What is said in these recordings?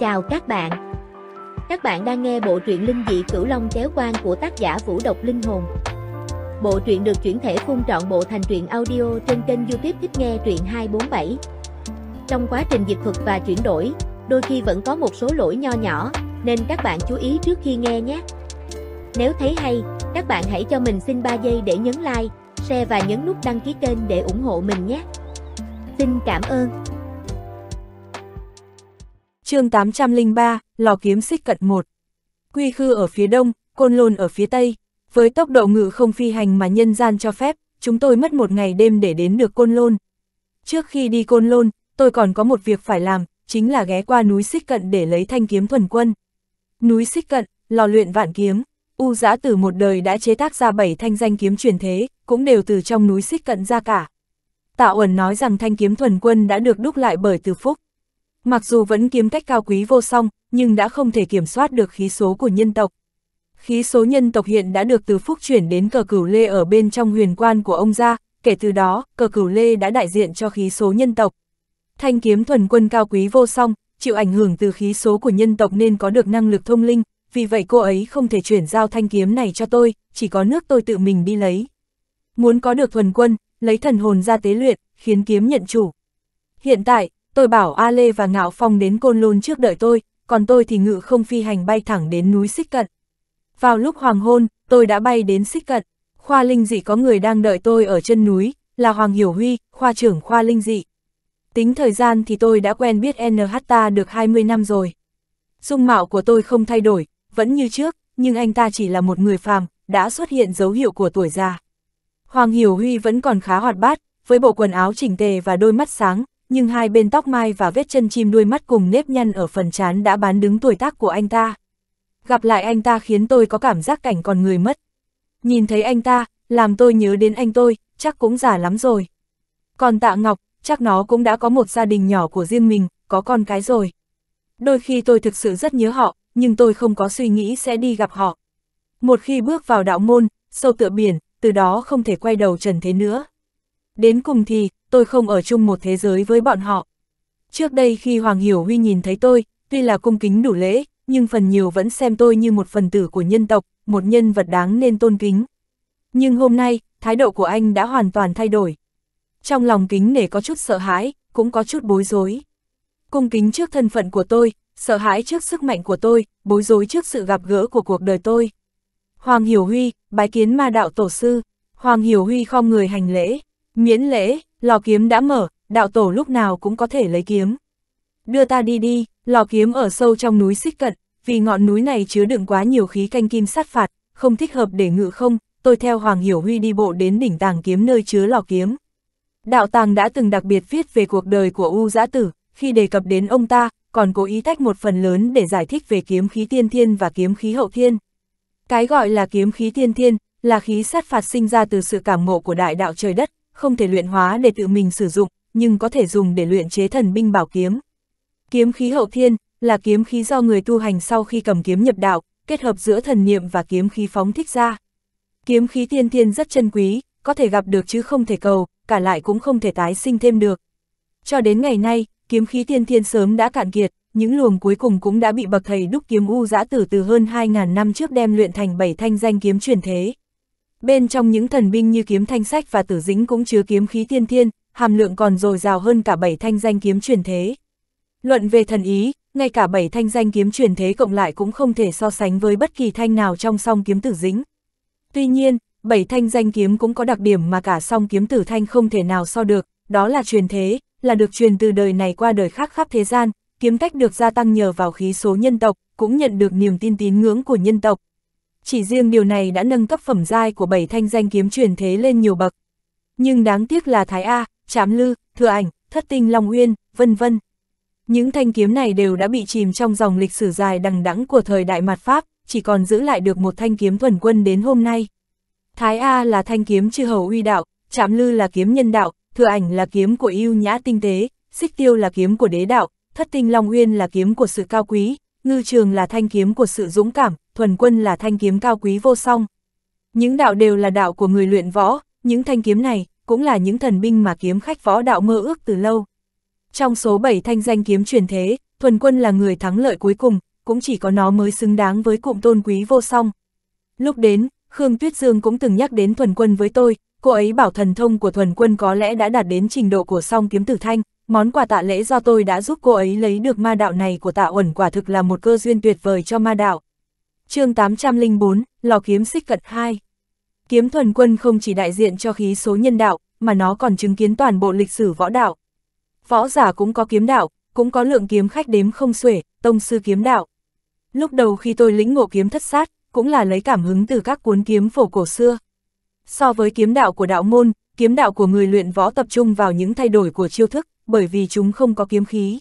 Chào các bạn. Các bạn đang nghe bộ truyện Linh dị Cửu Long Chéo Quan của tác giả Vũ Độc Linh Hồn. Bộ truyện được chuyển thể phun trọn bộ thành truyện audio trên kênh YouTube Thích Nghe Truyện 247. Trong quá trình dịch thuật và chuyển đổi, đôi khi vẫn có một số lỗi nho nhỏ, nên các bạn chú ý trước khi nghe nhé. Nếu thấy hay, các bạn hãy cho mình xin 3 giây để nhấn like, share và nhấn nút đăng ký kênh để ủng hộ mình nhé. Xin cảm ơn chương 803, lò kiếm xích cận 1. Quy khư ở phía đông, côn lôn ở phía tây. Với tốc độ ngự không phi hành mà nhân gian cho phép, chúng tôi mất một ngày đêm để đến được côn lôn. Trước khi đi côn lôn, tôi còn có một việc phải làm, chính là ghé qua núi xích cận để lấy thanh kiếm thuần quân. Núi xích cận, lò luyện vạn kiếm, U giã từ một đời đã chế tác ra bảy thanh danh kiếm truyền thế, cũng đều từ trong núi xích cận ra cả. Tạ Uẩn nói rằng thanh kiếm thuần quân đã được đúc lại bởi từ phúc. Mặc dù vẫn kiếm cách cao quý vô song, nhưng đã không thể kiểm soát được khí số của nhân tộc. Khí số nhân tộc hiện đã được từ phúc chuyển đến cờ cửu lê ở bên trong huyền quan của ông gia, kể từ đó, cờ cửu lê đã đại diện cho khí số nhân tộc. Thanh kiếm thuần quân cao quý vô song, chịu ảnh hưởng từ khí số của nhân tộc nên có được năng lực thông linh, vì vậy cô ấy không thể chuyển giao thanh kiếm này cho tôi, chỉ có nước tôi tự mình đi lấy. Muốn có được thuần quân, lấy thần hồn ra tế luyện, khiến kiếm nhận chủ. Hiện tại, tôi bảo A Lê và Ngạo Phong đến Côn Lôn trước đợi tôi, còn tôi thì ngự không phi hành bay thẳng đến núi Xích Cận. Vào lúc hoàng hôn, tôi đã bay đến Xích Cận. Khoa Linh Dị có người đang đợi tôi ở chân núi, là Hoàng Hiểu Huy, khoa trưởng khoa Linh Dị. Tính thời gian thì tôi đã quen biết NH ta được 20 năm rồi. Dung mạo của tôi không thay đổi, vẫn như trước, nhưng anh ta chỉ là một người phàm, đã xuất hiện dấu hiệu của tuổi già. Hoàng Hiểu Huy vẫn còn khá hoạt bát, với bộ quần áo chỉnh tề và đôi mắt sáng, nhưng hai bên tóc mai và vết chân chim đuôi mắt cùng nếp nhăn ở phần trán đã bán đứng tuổi tác của anh ta. Gặp lại anh ta khiến tôi có cảm giác cảnh còn người mất. Nhìn thấy anh ta, làm tôi nhớ đến anh tôi, chắc cũng già lắm rồi. Còn tạ Ngọc, chắc nó cũng đã có một gia đình nhỏ của riêng mình, có con cái rồi. Đôi khi tôi thực sự rất nhớ họ, nhưng tôi không có suy nghĩ sẽ đi gặp họ. Một khi bước vào đạo môn, sâu tựa biển, từ đó không thể quay đầu trần thế nữa. Đến cùng thì, tôi không ở chung một thế giới với bọn họ. Trước đây khi Hoàng Hiểu Huy nhìn thấy tôi, tuy là cung kính đủ lễ, nhưng phần nhiều vẫn xem tôi như một phần tử của nhân tộc, một nhân vật đáng nên tôn kính. Nhưng hôm nay, thái độ của anh đã hoàn toàn thay đổi. Trong lòng kính nể có chút sợ hãi, cũng có chút bối rối. Cung kính trước thân phận của tôi, sợ hãi trước sức mạnh của tôi, bối rối trước sự gặp gỡ của cuộc đời tôi. Hoàng Hiểu Huy, bái kiến ma đạo tổ sư, Hoàng Hiểu Huy không người hành lễ, miễn lễ, lò kiếm đã mở, đạo tổ lúc nào cũng có thể lấy kiếm. Đưa ta đi đi, lò kiếm ở sâu trong núi xích cận, vì ngọn núi này chứa đựng quá nhiều khí canh kim sát phạt, không thích hợp để ngự không, tôi theo Hoàng Hiểu Huy đi bộ đến đỉnh tàng kiếm nơi chứa lò kiếm. Đạo tàng đã từng đặc biệt viết về cuộc đời của U Giã Tử, khi đề cập đến ông ta, còn cố ý tách một phần lớn để giải thích về kiếm khí tiên thiên và kiếm khí hậu thiên. Cái gọi là kiếm khí tiên thiên, là khí sát phạt sinh ra từ sự cảm ngộ của đại đạo trời đất, không thể luyện hóa để tự mình sử dụng, nhưng có thể dùng để luyện chế thần binh bảo kiếm. Kiếm khí hậu thiên, là kiếm khí do người tu hành sau khi cầm kiếm nhập đạo, kết hợp giữa thần niệm và kiếm khí phóng thích ra. Kiếm khí tiên thiên rất chân quý, có thể gặp được chứ không thể cầu, cả lại cũng không thể tái sinh thêm được. Cho đến ngày nay, kiếm khí tiên thiên sớm đã cạn kiệt, những luồng cuối cùng cũng đã bị bậc thầy đúc kiếm u giã tử từ hơn 2.000 năm trước đem luyện thành bảy thanh danh kiếm truyền thế. Bên trong những thần binh như kiếm thanh sách và tử dính cũng chứa kiếm khí tiên thiên, hàm lượng còn dồi dào hơn cả bảy thanh danh kiếm truyền thế. Luận về thần ý, ngay cả bảy thanh danh kiếm truyền thế cộng lại cũng không thể so sánh với bất kỳ thanh nào trong song kiếm tử dính Tuy nhiên, bảy thanh danh kiếm cũng có đặc điểm mà cả song kiếm tử thanh không thể nào so được, đó là truyền thế, là được truyền từ đời này qua đời khác khắp thế gian, kiếm cách được gia tăng nhờ vào khí số nhân tộc, cũng nhận được niềm tin tín ngưỡng của nhân tộc. Chỉ riêng điều này đã nâng cấp phẩm giai của bảy thanh danh kiếm truyền thế lên nhiều bậc. Nhưng đáng tiếc là Thái A, Trám Lư, Thừa Ảnh, Thất Tinh Long Uyên, vân vân. Những thanh kiếm này đều đã bị chìm trong dòng lịch sử dài đằng đẵng của thời đại mạt Pháp, chỉ còn giữ lại được một thanh kiếm thuần quân đến hôm nay. Thái A là thanh kiếm chư hầu uy đạo, Trám Lư là kiếm nhân đạo, Thừa Ảnh là kiếm của yêu nhã tinh tế, Xích Tiêu là kiếm của đế đạo, Thất Tinh Long Uyên là kiếm của sự cao quý, Ngư Trường là thanh kiếm của sự dũng cảm, Thuần Quân là thanh kiếm cao quý vô song. Những đạo đều là đạo của người luyện võ, những thanh kiếm này cũng là những thần binh mà kiếm khách võ đạo mơ ước từ lâu. Trong số 7 thanh danh kiếm truyền thế, thuần quân là người thắng lợi cuối cùng, cũng chỉ có nó mới xứng đáng với cụm tôn quý vô song. Lúc đến, Khương Tuyết Dương cũng từng nhắc đến thuần quân với tôi, cô ấy bảo thần thông của thuần quân có lẽ đã đạt đến trình độ của song kiếm tử thanh, món quà tạ lễ do tôi đã giúp cô ấy lấy được ma đạo này của tạ ẩn quả thực là một cơ duyên tuyệt vời cho ma đạo. chương 804, Lò kiếm xích cận 2 Kiếm thuần quân không chỉ đại diện cho khí số nhân đạo, mà nó còn chứng kiến toàn bộ lịch sử võ đạo. Võ giả cũng có kiếm đạo, cũng có lượng kiếm khách đếm không xuể, tông sư kiếm đạo. Lúc đầu khi tôi lĩnh ngộ kiếm thất sát, cũng là lấy cảm hứng từ các cuốn kiếm phổ cổ xưa. So với kiếm đạo của đạo môn, kiếm đạo của người luyện võ tập trung vào những thay đổi của chiêu thức, bởi vì chúng không có kiếm khí.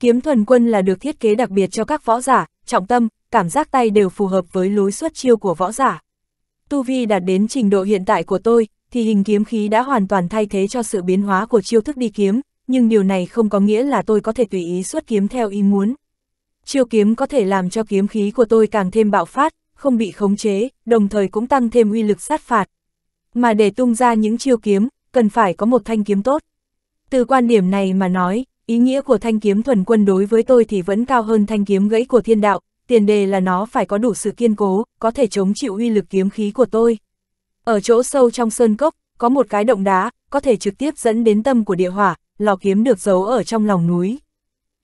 Kiếm thuần quân là được thiết kế đặc biệt cho các võ giả, trọng tâm, cảm giác tay đều phù hợp với lối xuất chiêu của võ giả. Tu vi đạt đến trình độ hiện tại của tôi, thì hình kiếm khí đã hoàn toàn thay thế cho sự biến hóa của chiêu thức đi kiếm, nhưng điều này không có nghĩa là tôi có thể tùy ý xuất kiếm theo ý muốn. Chiêu kiếm có thể làm cho kiếm khí của tôi càng thêm bạo phát, không bị khống chế, đồng thời cũng tăng thêm uy lực sát phạt. Mà để tung ra những chiêu kiếm, cần phải có một thanh kiếm tốt. Từ quan điểm này mà nói, ý nghĩa của thanh kiếm thuần quân đối với tôi thì vẫn cao hơn thanh kiếm gãy của thiên đạo, tiền đề là nó phải có đủ sự kiên cố, có thể chống chịu uy lực kiếm khí của tôi. Ở chỗ sâu trong sơn cốc, có một cái động đá, có thể trực tiếp dẫn đến tâm của địa hỏa, lò kiếm được giấu ở trong lòng núi.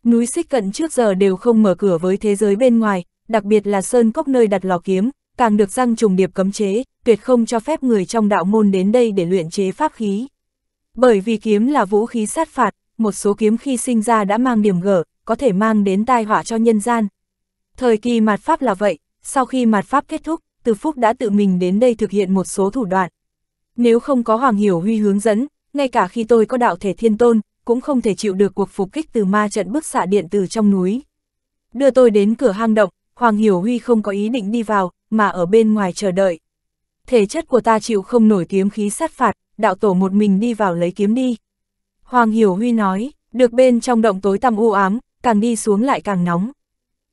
Núi xích cận trước giờ đều không mở cửa với thế giới bên ngoài, đặc biệt là sơn cốc nơi đặt lò kiếm, càng được răng trùng điệp cấm chế, tuyệt không cho phép người trong đạo môn đến đây để luyện chế pháp khí. Bởi vì kiếm là vũ khí sát phạt, một số kiếm khi sinh ra đã mang điểm gở, có thể mang đến tai họa cho nhân gian. Thời kỳ mạt pháp là vậy, sau khi mạt pháp kết thúc, Từ Phúc đã tự mình đến đây thực hiện một số thủ đoạn. Nếu không có Hoàng Hiểu Huy hướng dẫn, ngay cả khi tôi có đạo thể thiên tôn, cũng không thể chịu được cuộc phục kích từ ma trận bức xạ điện từ trong núi. Đưa tôi đến cửa hang động, Hoàng Hiểu Huy không có ý định đi vào, mà ở bên ngoài chờ đợi. Thể chất của ta chịu không nổi kiếm khí sát phạt, đạo tổ một mình đi vào lấy kiếm đi. Hoàng Hiểu Huy nói, được bên trong động tối tăm u ám, càng đi xuống lại càng nóng.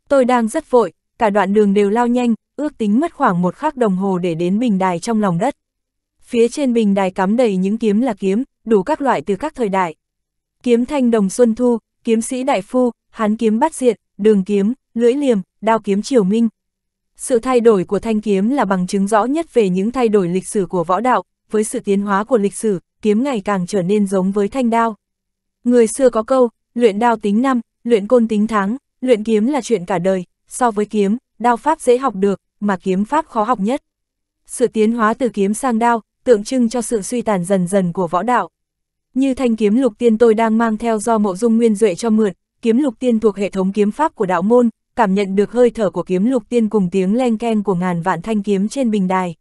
Tôi đang rất vội, cả đoạn đường đều lao nhanh, ước tính mất khoảng một khắc đồng hồ để đến bình đài trong lòng đất. Phía trên bình đài cắm đầy những kiếm là kiếm, đủ các loại từ các thời đại. Kiếm thanh đồng xuân thu, kiếm sĩ đại phu, hán kiếm bát diện, đường kiếm, lưỡi liềm, đao kiếm triều minh. Sự thay đổi của thanh kiếm là bằng chứng rõ nhất về những thay đổi lịch sử của võ đạo, với sự tiến hóa của lịch sử, kiếm ngày càng trở nên giống với thanh đao. Người xưa có câu, luyện đao tính năm, luyện côn tính tháng, luyện kiếm là chuyện cả đời, so với kiếm, đao pháp dễ học được, mà kiếm pháp khó học nhất. Sự tiến hóa từ kiếm sang đao, tượng trưng cho sự suy tàn dần dần của võ đạo. Như thanh kiếm lục tiên tôi đang mang theo do mộ dung nguyên duệ cho mượn, kiếm lục tiên thuộc hệ thống kiếm pháp của đạo môn, cảm nhận được hơi thở của kiếm lục tiên cùng tiếng len ken của ngàn vạn thanh kiếm trên bình đài.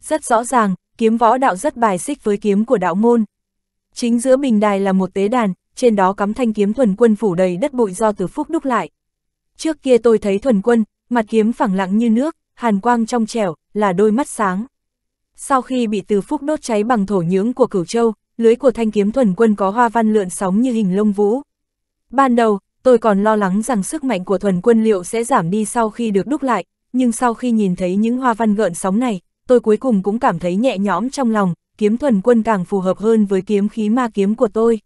Rất rõ ràng, kiếm võ đạo rất bài xích với kiếm của đạo môn. Chính giữa bình đài là một tế đàn, trên đó cắm thanh kiếm thuần quân phủ đầy đất bụi do từ phúc đúc lại. Trước kia tôi thấy thuần quân, mặt kiếm phẳng lặng như nước, hàn quang trong trẻo, là đôi mắt sáng. Sau khi bị từ phúc đốt cháy bằng thổ nhưỡng của cửu châu, lưới của thanh kiếm thuần quân có hoa văn lượn sóng như hình lông vũ. Ban đầu, tôi còn lo lắng rằng sức mạnh của thuần quân liệu sẽ giảm đi sau khi được đúc lại, nhưng sau khi nhìn thấy những hoa văn gợn sóng này, tôi cuối cùng cũng cảm thấy nhẹ nhõm trong lòng, kiếm thuần quân càng phù hợp hơn với kiếm khí ma kiếm của tôi.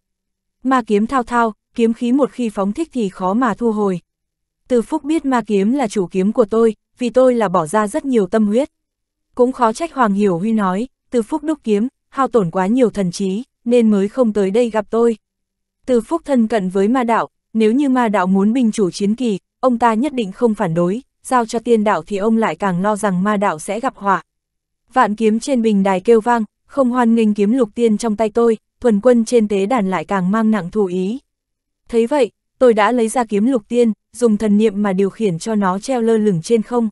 Ma kiếm thao thao, kiếm khí một khi phóng thích thì khó mà thu hồi. Từ phúc biết ma kiếm là chủ kiếm của tôi, vì tôi là bỏ ra rất nhiều tâm huyết. Cũng khó trách Hoàng Hiểu Huy nói, từ phúc đúc kiếm, hao tổn quá nhiều thần trí, nên mới không tới đây gặp tôi. Từ phúc thân cận với ma đạo, nếu như ma đạo muốn binh chủ chiến kỳ, ông ta nhất định không phản đối, giao cho tiên đạo thì ông lại càng lo rằng ma đạo sẽ gặp họa. Vạn kiếm trên bình đài kêu vang, không hoan nghênh kiếm lục tiên trong tay tôi, thuần quân trên tế đàn lại càng mang nặng thủ ý. Thấy vậy, tôi đã lấy ra kiếm lục tiên, dùng thần niệm mà điều khiển cho nó treo lơ lửng trên không.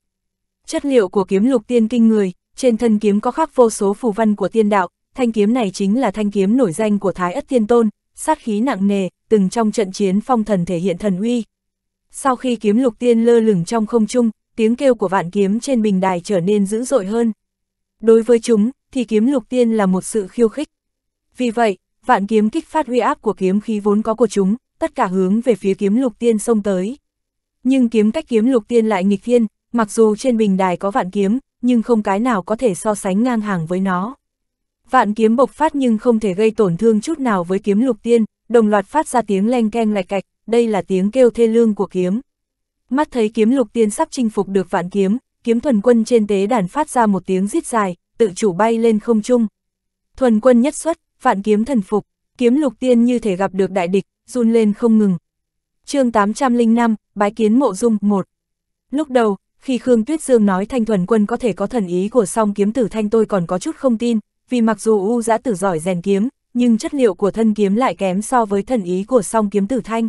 Chất liệu của kiếm lục tiên kinh người, trên thân kiếm có khắc vô số phù văn của tiên đạo, thanh kiếm này chính là thanh kiếm nổi danh của Thái Ất Tiên Tôn, sát khí nặng nề, từng trong trận chiến phong thần thể hiện thần uy. Sau khi kiếm lục tiên lơ lửng trong không trung, tiếng kêu của vạn kiếm trên bình đài trở nên dữ dội hơn. Đối với chúng, thì kiếm lục tiên là một sự khiêu khích. Vì vậy, vạn kiếm kích phát huy áp của kiếm khí vốn có của chúng, tất cả hướng về phía kiếm lục tiên xông tới. Nhưng kiếm cách kiếm lục tiên lại nghịch thiên, mặc dù trên bình đài có vạn kiếm, nhưng không cái nào có thể so sánh ngang hàng với nó. Vạn kiếm bộc phát nhưng không thể gây tổn thương chút nào với kiếm lục tiên, đồng loạt phát ra tiếng len keng lạch cạch, đây là tiếng kêu thê lương của kiếm. Mắt thấy kiếm lục tiên sắp chinh phục được vạn kiếm, kiếm thuần quân trên tế đàn phát ra một tiếng rít dài, tự chủ bay lên không trung. Thuần quân nhất xuất, vạn kiếm thần phục, kiếm lục tiên như thể gặp được đại địch, run lên không ngừng. chương 805, Bái kiến mộ dung 1 Lúc đầu, khi Khương Tuyết Dương nói thanh thuần quân có thể có thần ý của song kiếm tử thanh tôi còn có chút không tin, vì mặc dù U giã tử giỏi rèn kiếm, nhưng chất liệu của thân kiếm lại kém so với thần ý của song kiếm tử thanh.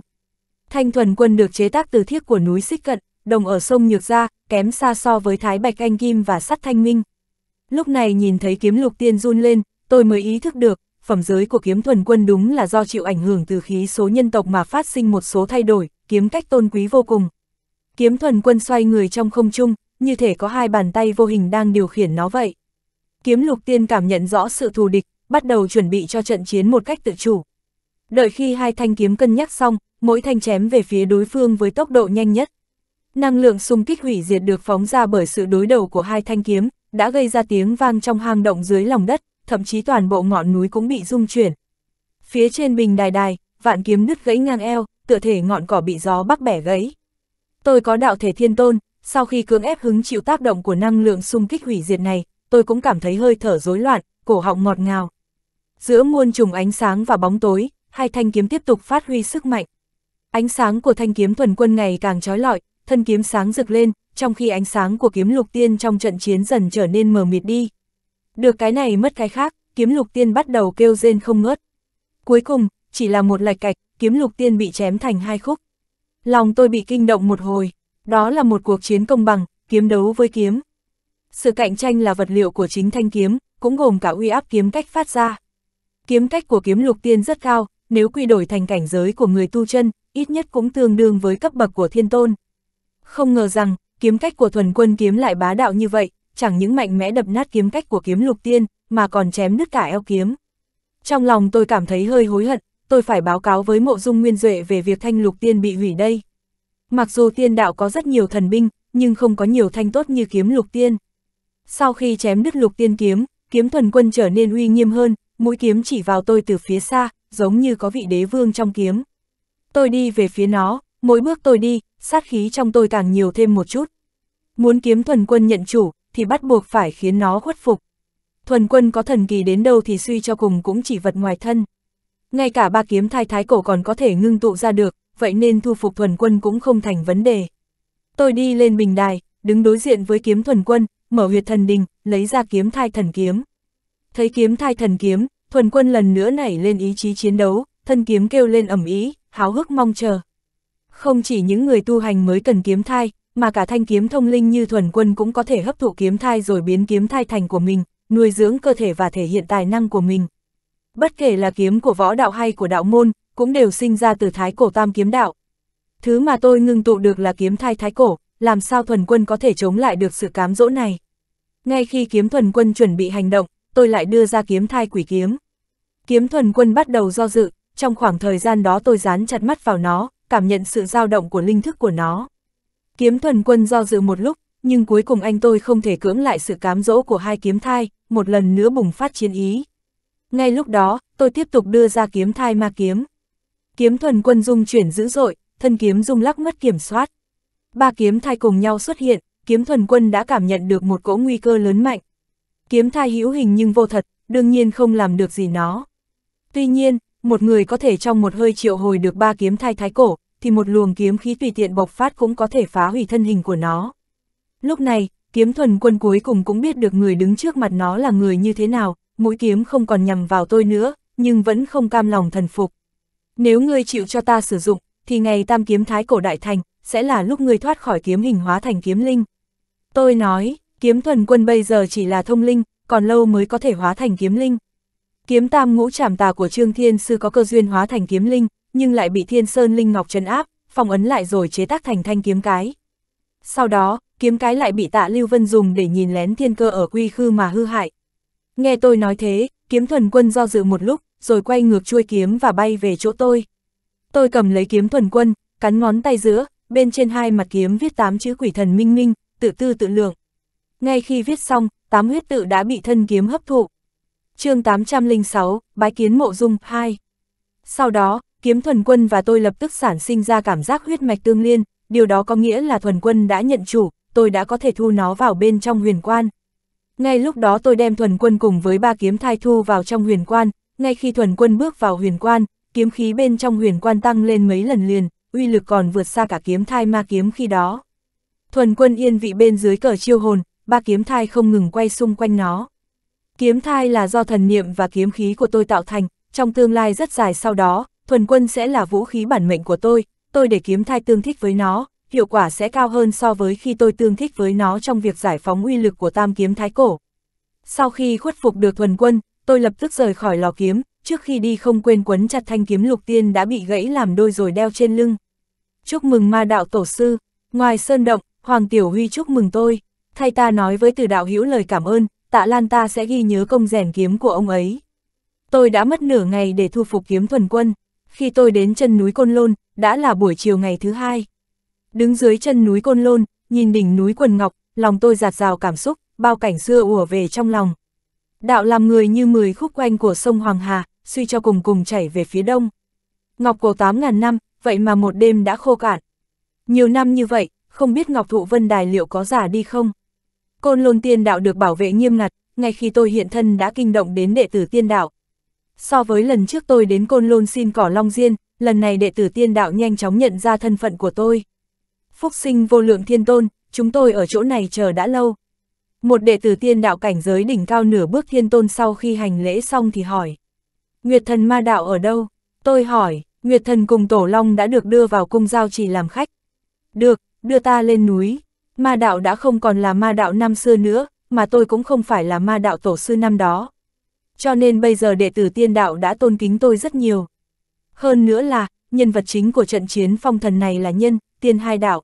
Thanh thuần quân được chế tác từ thiết của núi xích cận, đồng ở sông Nhược Gia, kém xa so với thái bạch anh kim và sắt thanh minh. Lúc này nhìn thấy kiếm lục tiên run lên, tôi mới ý thức được, phẩm giới của kiếm thuần quân đúng là do chịu ảnh hưởng từ khí số nhân tộc mà phát sinh một số thay đổi, kiếm cách tôn quý vô cùng. Kiếm thuần quân xoay người trong không trung, như thể có hai bàn tay vô hình đang điều khiển nó vậy. Kiếm lục tiên cảm nhận rõ sự thù địch, bắt đầu chuẩn bị cho trận chiến một cách tự chủ. Đợi khi hai thanh kiếm cân nhắc xong, mỗi thanh chém về phía đối phương với tốc độ nhanh nhất. Năng lượng xung kích hủy diệt được phóng ra bởi sự đối đầu của hai thanh kiếm, đã gây ra tiếng vang trong hang động dưới lòng đất, thậm chí toàn bộ ngọn núi cũng bị rung chuyển. Phía trên bình đài đài, vạn kiếm nứt gãy ngang eo, tựa thể ngọn cỏ bị gió bắc bẻ gãy. Tôi có đạo thể thiên tôn, sau khi cưỡng ép hứng chịu tác động của năng lượng xung kích hủy diệt này, tôi cũng cảm thấy hơi thở rối loạn, cổ họng ngọt ngào. Giữa muôn trùng ánh sáng và bóng tối, hai thanh kiếm tiếp tục phát huy sức mạnh. Ánh sáng của thanh kiếm thuần quân ngày càng trói lọi, thân kiếm sáng rực lên, trong khi ánh sáng của kiếm lục tiên trong trận chiến dần trở nên mờ mịt đi. Được cái này mất cái khác, kiếm lục tiên bắt đầu kêu rên không ngớt. Cuối cùng, chỉ là một lạch cạch, kiếm lục tiên bị chém thành hai khúc. Lòng tôi bị kinh động một hồi, đó là một cuộc chiến công bằng, kiếm đấu với kiếm. Sự cạnh tranh là vật liệu của chính thanh kiếm, cũng gồm cả uy áp kiếm cách phát ra. Kiếm cách của kiếm lục tiên rất cao, nếu quy đổi thành cảnh giới của người tu chân, ít nhất cũng tương đương với cấp bậc của thiên tôn. Không ngờ rằng, kiếm cách của thuần quân kiếm lại bá đạo như vậy, chẳng những mạnh mẽ đập nát kiếm cách của kiếm lục tiên, mà còn chém nứt cả eo kiếm. Trong lòng tôi cảm thấy hơi hối hận, tôi phải báo cáo với mộ dung nguyên duệ về việc thanh lục tiên bị hủy đây. Mặc dù tiên đạo có rất nhiều thần binh, nhưng không có nhiều thanh tốt như kiếm lục tiên. Sau khi chém đứt lục tiên kiếm, kiếm thuần quân trở nên uy nghiêm hơn, mũi kiếm chỉ vào tôi từ phía xa, giống như có vị đế vương trong kiếm. Tôi đi về phía nó, mỗi bước tôi đi, sát khí trong tôi càng nhiều thêm một chút. Muốn kiếm thuần quân nhận chủ, thì bắt buộc phải khiến nó khuất phục. Thuần quân có thần kỳ đến đâu thì suy cho cùng cũng chỉ vật ngoài thân. Ngay cả ba kiếm thai thái cổ còn có thể ngưng tụ ra được, vậy nên thu phục thuần quân cũng không thành vấn đề. Tôi đi lên bình đài, đứng đối diện với kiếm thuần quân, mở huyệt thần đình, lấy ra kiếm thai thần kiếm. Thấy kiếm thai thần kiếm, thuần quân lần nữa nảy lên ý chí chiến đấu, thân kiếm kêu lên ẩm ý, háo hức mong chờ. Không chỉ những người tu hành mới cần kiếm thai, mà cả thanh kiếm thông linh như thuần quân cũng có thể hấp thụ kiếm thai rồi biến kiếm thai thành của mình, nuôi dưỡng cơ thể và thể hiện tài năng của mình. Bất kể là kiếm của võ đạo hay của đạo môn, cũng đều sinh ra từ thái cổ tam kiếm đạo. Thứ mà tôi ngưng tụ được là kiếm thai thái cổ, làm sao thuần quân có thể chống lại được sự cám dỗ này. Ngay khi kiếm thuần quân chuẩn bị hành động, tôi lại đưa ra kiếm thai quỷ kiếm. Kiếm thuần quân bắt đầu do dự, trong khoảng thời gian đó tôi dán chặt mắt vào nó, cảm nhận sự dao động của linh thức của nó. Kiếm thuần quân do dự một lúc, nhưng cuối cùng anh tôi không thể cưỡng lại sự cám dỗ của hai kiếm thai, một lần nữa bùng phát chiến ý. Ngay lúc đó, tôi tiếp tục đưa ra kiếm thai ma kiếm. Kiếm thuần quân dung chuyển dữ dội, thân kiếm rung lắc mất kiểm soát. Ba kiếm thai cùng nhau xuất hiện, kiếm thuần quân đã cảm nhận được một cỗ nguy cơ lớn mạnh. Kiếm thai hữu hình nhưng vô thật, đương nhiên không làm được gì nó. Tuy nhiên, một người có thể trong một hơi triệu hồi được ba kiếm thai thái cổ, thì một luồng kiếm khí tùy tiện bộc phát cũng có thể phá hủy thân hình của nó. Lúc này, kiếm thuần quân cuối cùng cũng biết được người đứng trước mặt nó là người như thế nào, mũi kiếm không còn nhằm vào tôi nữa, nhưng vẫn không cam lòng thần phục. Nếu ngươi chịu cho ta sử dụng, thì ngày tam kiếm thái cổ đại thành, sẽ là lúc ngươi thoát khỏi kiếm hình hóa thành kiếm linh. Tôi nói, kiếm thuần quân bây giờ chỉ là thông linh, còn lâu mới có thể hóa thành kiếm linh. Kiếm tam ngũ trảm tà của Trương Thiên Sư có cơ duyên hóa thành kiếm linh, nhưng lại bị Thiên Sơn Linh Ngọc trấn áp, phong ấn lại rồi chế tác thành thanh kiếm cái. Sau đó, kiếm cái lại bị tạ Lưu Vân dùng để nhìn lén thiên cơ ở quy khư mà hư hại. Nghe tôi nói thế, kiếm thuần quân do dự một lúc, rồi quay ngược chuôi kiếm và bay về chỗ tôi. Tôi cầm lấy kiếm thuần quân, cắn ngón tay giữa, bên trên hai mặt kiếm viết tám chữ quỷ thần minh minh, tự tư tự lượng. Ngay khi viết xong, tám huyết tự đã bị thân kiếm hấp thụ chương 806, Bái kiến mộ dung 2. Sau đó, kiếm thuần quân và tôi lập tức sản sinh ra cảm giác huyết mạch tương liên, điều đó có nghĩa là thuần quân đã nhận chủ, tôi đã có thể thu nó vào bên trong huyền quan. Ngay lúc đó tôi đem thuần quân cùng với ba kiếm thai thu vào trong huyền quan, ngay khi thuần quân bước vào huyền quan, kiếm khí bên trong huyền quan tăng lên mấy lần liền, uy lực còn vượt xa cả kiếm thai ma kiếm khi đó. Thuần quân yên vị bên dưới cờ chiêu hồn, ba kiếm thai không ngừng quay xung quanh nó. Kiếm thai là do thần niệm và kiếm khí của tôi tạo thành, trong tương lai rất dài sau đó, thuần quân sẽ là vũ khí bản mệnh của tôi, tôi để kiếm thai tương thích với nó, hiệu quả sẽ cao hơn so với khi tôi tương thích với nó trong việc giải phóng uy lực của tam kiếm thái cổ. Sau khi khuất phục được thuần quân, tôi lập tức rời khỏi lò kiếm, trước khi đi không quên quấn chặt thanh kiếm lục tiên đã bị gãy làm đôi rồi đeo trên lưng. Chúc mừng ma đạo tổ sư, ngoài sơn động, Hoàng Tiểu Huy chúc mừng tôi, thay ta nói với từ đạo hữu lời cảm ơn, tạ lan ta sẽ ghi nhớ công rèn kiếm của ông ấy. Tôi đã mất nửa ngày để thu phục kiếm thuần quân, khi tôi đến chân núi Côn Lôn, đã là buổi chiều ngày thứ hai. Đứng dưới chân núi Côn Lôn, nhìn đỉnh núi Quần Ngọc, lòng tôi giạt rào cảm xúc, bao cảnh xưa ùa về trong lòng. Đạo làm người như mười khúc quanh của sông Hoàng Hà, suy cho cùng cùng chảy về phía đông. Ngọc cổ 8.000 năm, vậy mà một đêm đã khô cạn. Nhiều năm như vậy, không biết Ngọc Thụ Vân Đài liệu có giả đi không? Côn Lôn Tiên Đạo được bảo vệ nghiêm ngặt, ngay khi tôi hiện thân đã kinh động đến đệ tử Tiên Đạo. So với lần trước tôi đến Côn Lôn xin cỏ Long Diên, lần này đệ tử Tiên Đạo nhanh chóng nhận ra thân phận của tôi. Phúc sinh vô lượng thiên tôn, chúng tôi ở chỗ này chờ đã lâu. Một đệ tử tiên đạo cảnh giới đỉnh cao nửa bước thiên tôn sau khi hành lễ xong thì hỏi. Nguyệt thần ma đạo ở đâu? Tôi hỏi, Nguyệt thần cùng Tổ Long đã được đưa vào cung giao chỉ làm khách. Được, đưa ta lên núi. Ma đạo đã không còn là ma đạo năm xưa nữa, mà tôi cũng không phải là ma đạo tổ sư năm đó. Cho nên bây giờ đệ tử tiên đạo đã tôn kính tôi rất nhiều. Hơn nữa là, nhân vật chính của trận chiến phong thần này là nhân, tiên hai đạo.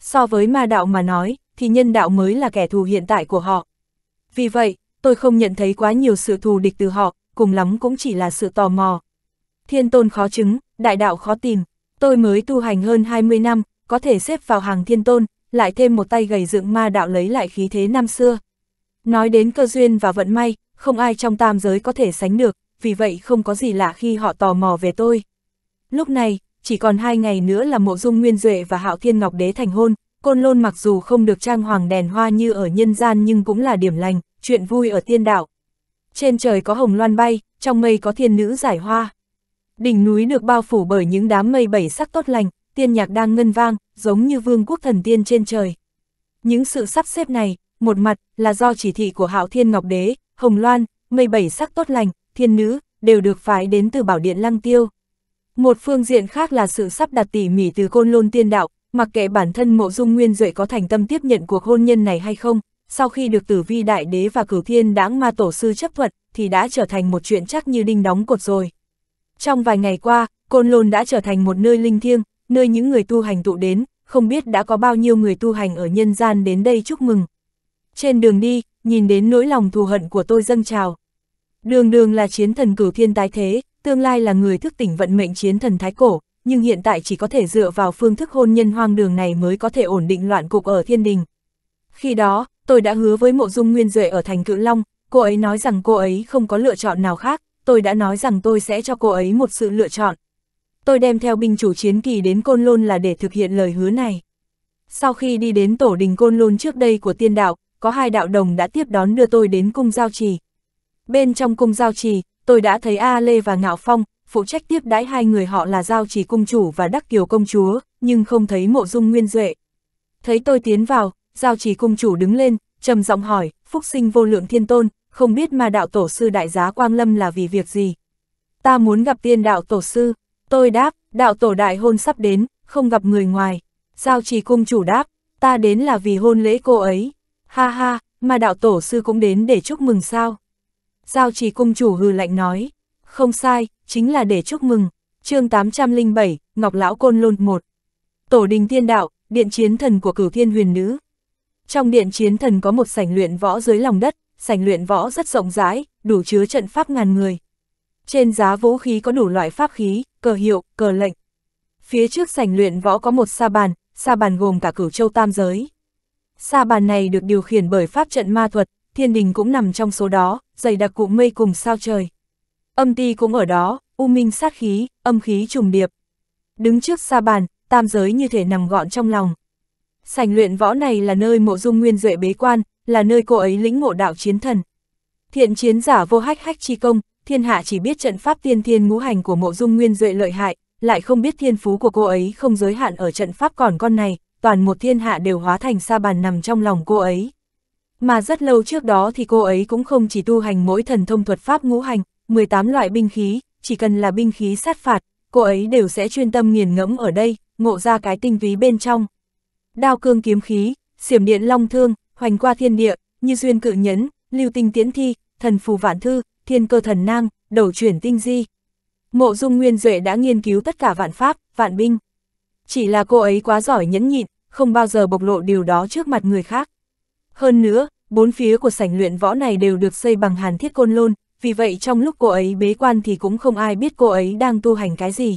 So với ma đạo mà nói, thì nhân đạo mới là kẻ thù hiện tại của họ. Vì vậy, tôi không nhận thấy quá nhiều sự thù địch từ họ, cùng lắm cũng chỉ là sự tò mò. Thiên tôn khó chứng, đại đạo khó tìm, tôi mới tu hành hơn 20 năm, có thể xếp vào hàng thiên tôn, lại thêm một tay gầy dựng ma đạo lấy lại khí thế năm xưa. Nói đến cơ duyên và vận may, không ai trong tam giới có thể sánh được, vì vậy không có gì lạ khi họ tò mò về tôi. Lúc này, chỉ còn hai ngày nữa là mộ dung nguyên duệ và hạo thiên ngọc đế thành hôn, côn lôn mặc dù không được trang hoàng đèn hoa như ở nhân gian nhưng cũng là điểm lành, chuyện vui ở tiên đạo. Trên trời có hồng loan bay, trong mây có thiên nữ giải hoa. Đỉnh núi được bao phủ bởi những đám mây bảy sắc tốt lành, tiên nhạc đang ngân vang, giống như vương quốc thần tiên trên trời. Những sự sắp xếp này, một mặt là do chỉ thị của hạo thiên ngọc đế, hồng loan, mây bảy sắc tốt lành, thiên nữ, đều được phái đến từ bảo điện lăng tiêu. Một phương diện khác là sự sắp đặt tỉ mỉ từ côn lôn tiên đạo, mặc kệ bản thân mộ dung nguyên duệ có thành tâm tiếp nhận cuộc hôn nhân này hay không, sau khi được tử vi đại đế và cửu thiên đãng ma tổ sư chấp thuận, thì đã trở thành một chuyện chắc như đinh đóng cột rồi. Trong vài ngày qua, Côn Lôn đã trở thành một nơi linh thiêng, nơi những người tu hành tụ đến, không biết đã có bao nhiêu người tu hành ở nhân gian đến đây chúc mừng. Trên đường đi, nhìn đến nỗi lòng thù hận của tôi dâng trào. Đường đường là chiến thần cửu thiên tái thế, tương lai là người thức tỉnh vận mệnh chiến thần thái cổ, nhưng hiện tại chỉ có thể dựa vào phương thức hôn nhân hoang đường này mới có thể ổn định loạn cục ở thiên đình. Khi đó, tôi đã hứa với mộ dung nguyên duệ ở thành cự long, cô ấy nói rằng cô ấy không có lựa chọn nào khác, tôi đã nói rằng tôi sẽ cho cô ấy một sự lựa chọn. Tôi đem theo binh chủ chiến kỳ đến Côn Lôn là để thực hiện lời hứa này. Sau khi đi đến tổ đình Côn Lôn trước đây của tiên đạo, có hai đạo đồng đã tiếp đón đưa tôi đến cung giao trì. Bên trong cung giao trì, tôi đã thấy A Lê và Ngạo Phong, phụ trách tiếp đãi hai người họ là Giao Trì Cung Chủ và Đắc Kiều Công Chúa, nhưng không thấy mộ dung nguyên duệ. Thấy tôi tiến vào, Giao Trì Cung Chủ đứng lên, trầm giọng hỏi, Phúc sinh vô lượng thiên tôn, không biết mà đạo tổ sư đại giá Quang Lâm là vì việc gì? Ta muốn gặp tiên đạo tổ sư, tôi đáp, đạo tổ đại hôn sắp đến, không gặp người ngoài. Giao Trì Cung Chủ đáp, ta đến là vì hôn lễ cô ấy. Ha ha, mà đạo tổ sư cũng đến để chúc mừng sao? Giao Trì Cung Chủ hừ lạnh nói, không sai, chính là để chúc mừng. chương 807, Ngọc Lão Côn Lôn 1. Tổ đình tiên đạo, điện chiến thần của cửu thiên huyền nữ. Trong điện chiến thần có một sảnh luyện võ dưới lòng đất, sảnh luyện võ rất rộng rãi, đủ chứa trận pháp ngàn người. Trên giá vũ khí có đủ loại pháp khí, cờ hiệu, cờ lệnh. Phía trước sảnh luyện võ có một sa bàn, sa bàn gồm cả cửu châu tam giới. Sa bàn này được điều khiển bởi pháp trận ma thuật, thiên đình cũng nằm trong số đó, dày đặc cụ mây cùng sao trời. Âm ti cũng ở đó, u minh sát khí, âm khí trùng điệp. Đứng trước sa bàn, tam giới như thể nằm gọn trong lòng. Sảnh luyện võ này là nơi mộ dung nguyên duệ bế quan, là nơi cô ấy lĩnh ngộ đạo chiến thần. Thiện chiến giả vô hách hách chi công, thiên hạ chỉ biết trận pháp tiên thiên ngũ hành của mộ dung nguyên duệ lợi hại, lại không biết thiên phú của cô ấy không giới hạn ở trận pháp còn con này, toàn một thiên hạ đều hóa thành sa bàn nằm trong lòng cô ấy. Mà rất lâu trước đó thì cô ấy cũng không chỉ tu hành mỗi thần thông thuật pháp ngũ hành, 18 loại binh khí, chỉ cần là binh khí sát phạt, cô ấy đều sẽ chuyên tâm nghiền ngẫm ở đây, ngộ ra cái tinh túy bên trong. Đao cương kiếm khí, xiểm điện long thương, hoành qua thiên địa, như duyên cự nhẫn, lưu tinh tiễn thi, thần phù vạn thư, thiên cơ thần nang, đầu chuyển tinh di. Mộ dung nguyên duệ đã nghiên cứu tất cả vạn pháp, vạn binh. Chỉ là cô ấy quá giỏi nhẫn nhịn, không bao giờ bộc lộ điều đó trước mặt người khác. Hơn nữa, bốn phía của sảnh luyện võ này đều được xây bằng hàn thiết côn lôn, vì vậy trong lúc cô ấy bế quan thì cũng không ai biết cô ấy đang tu hành cái gì.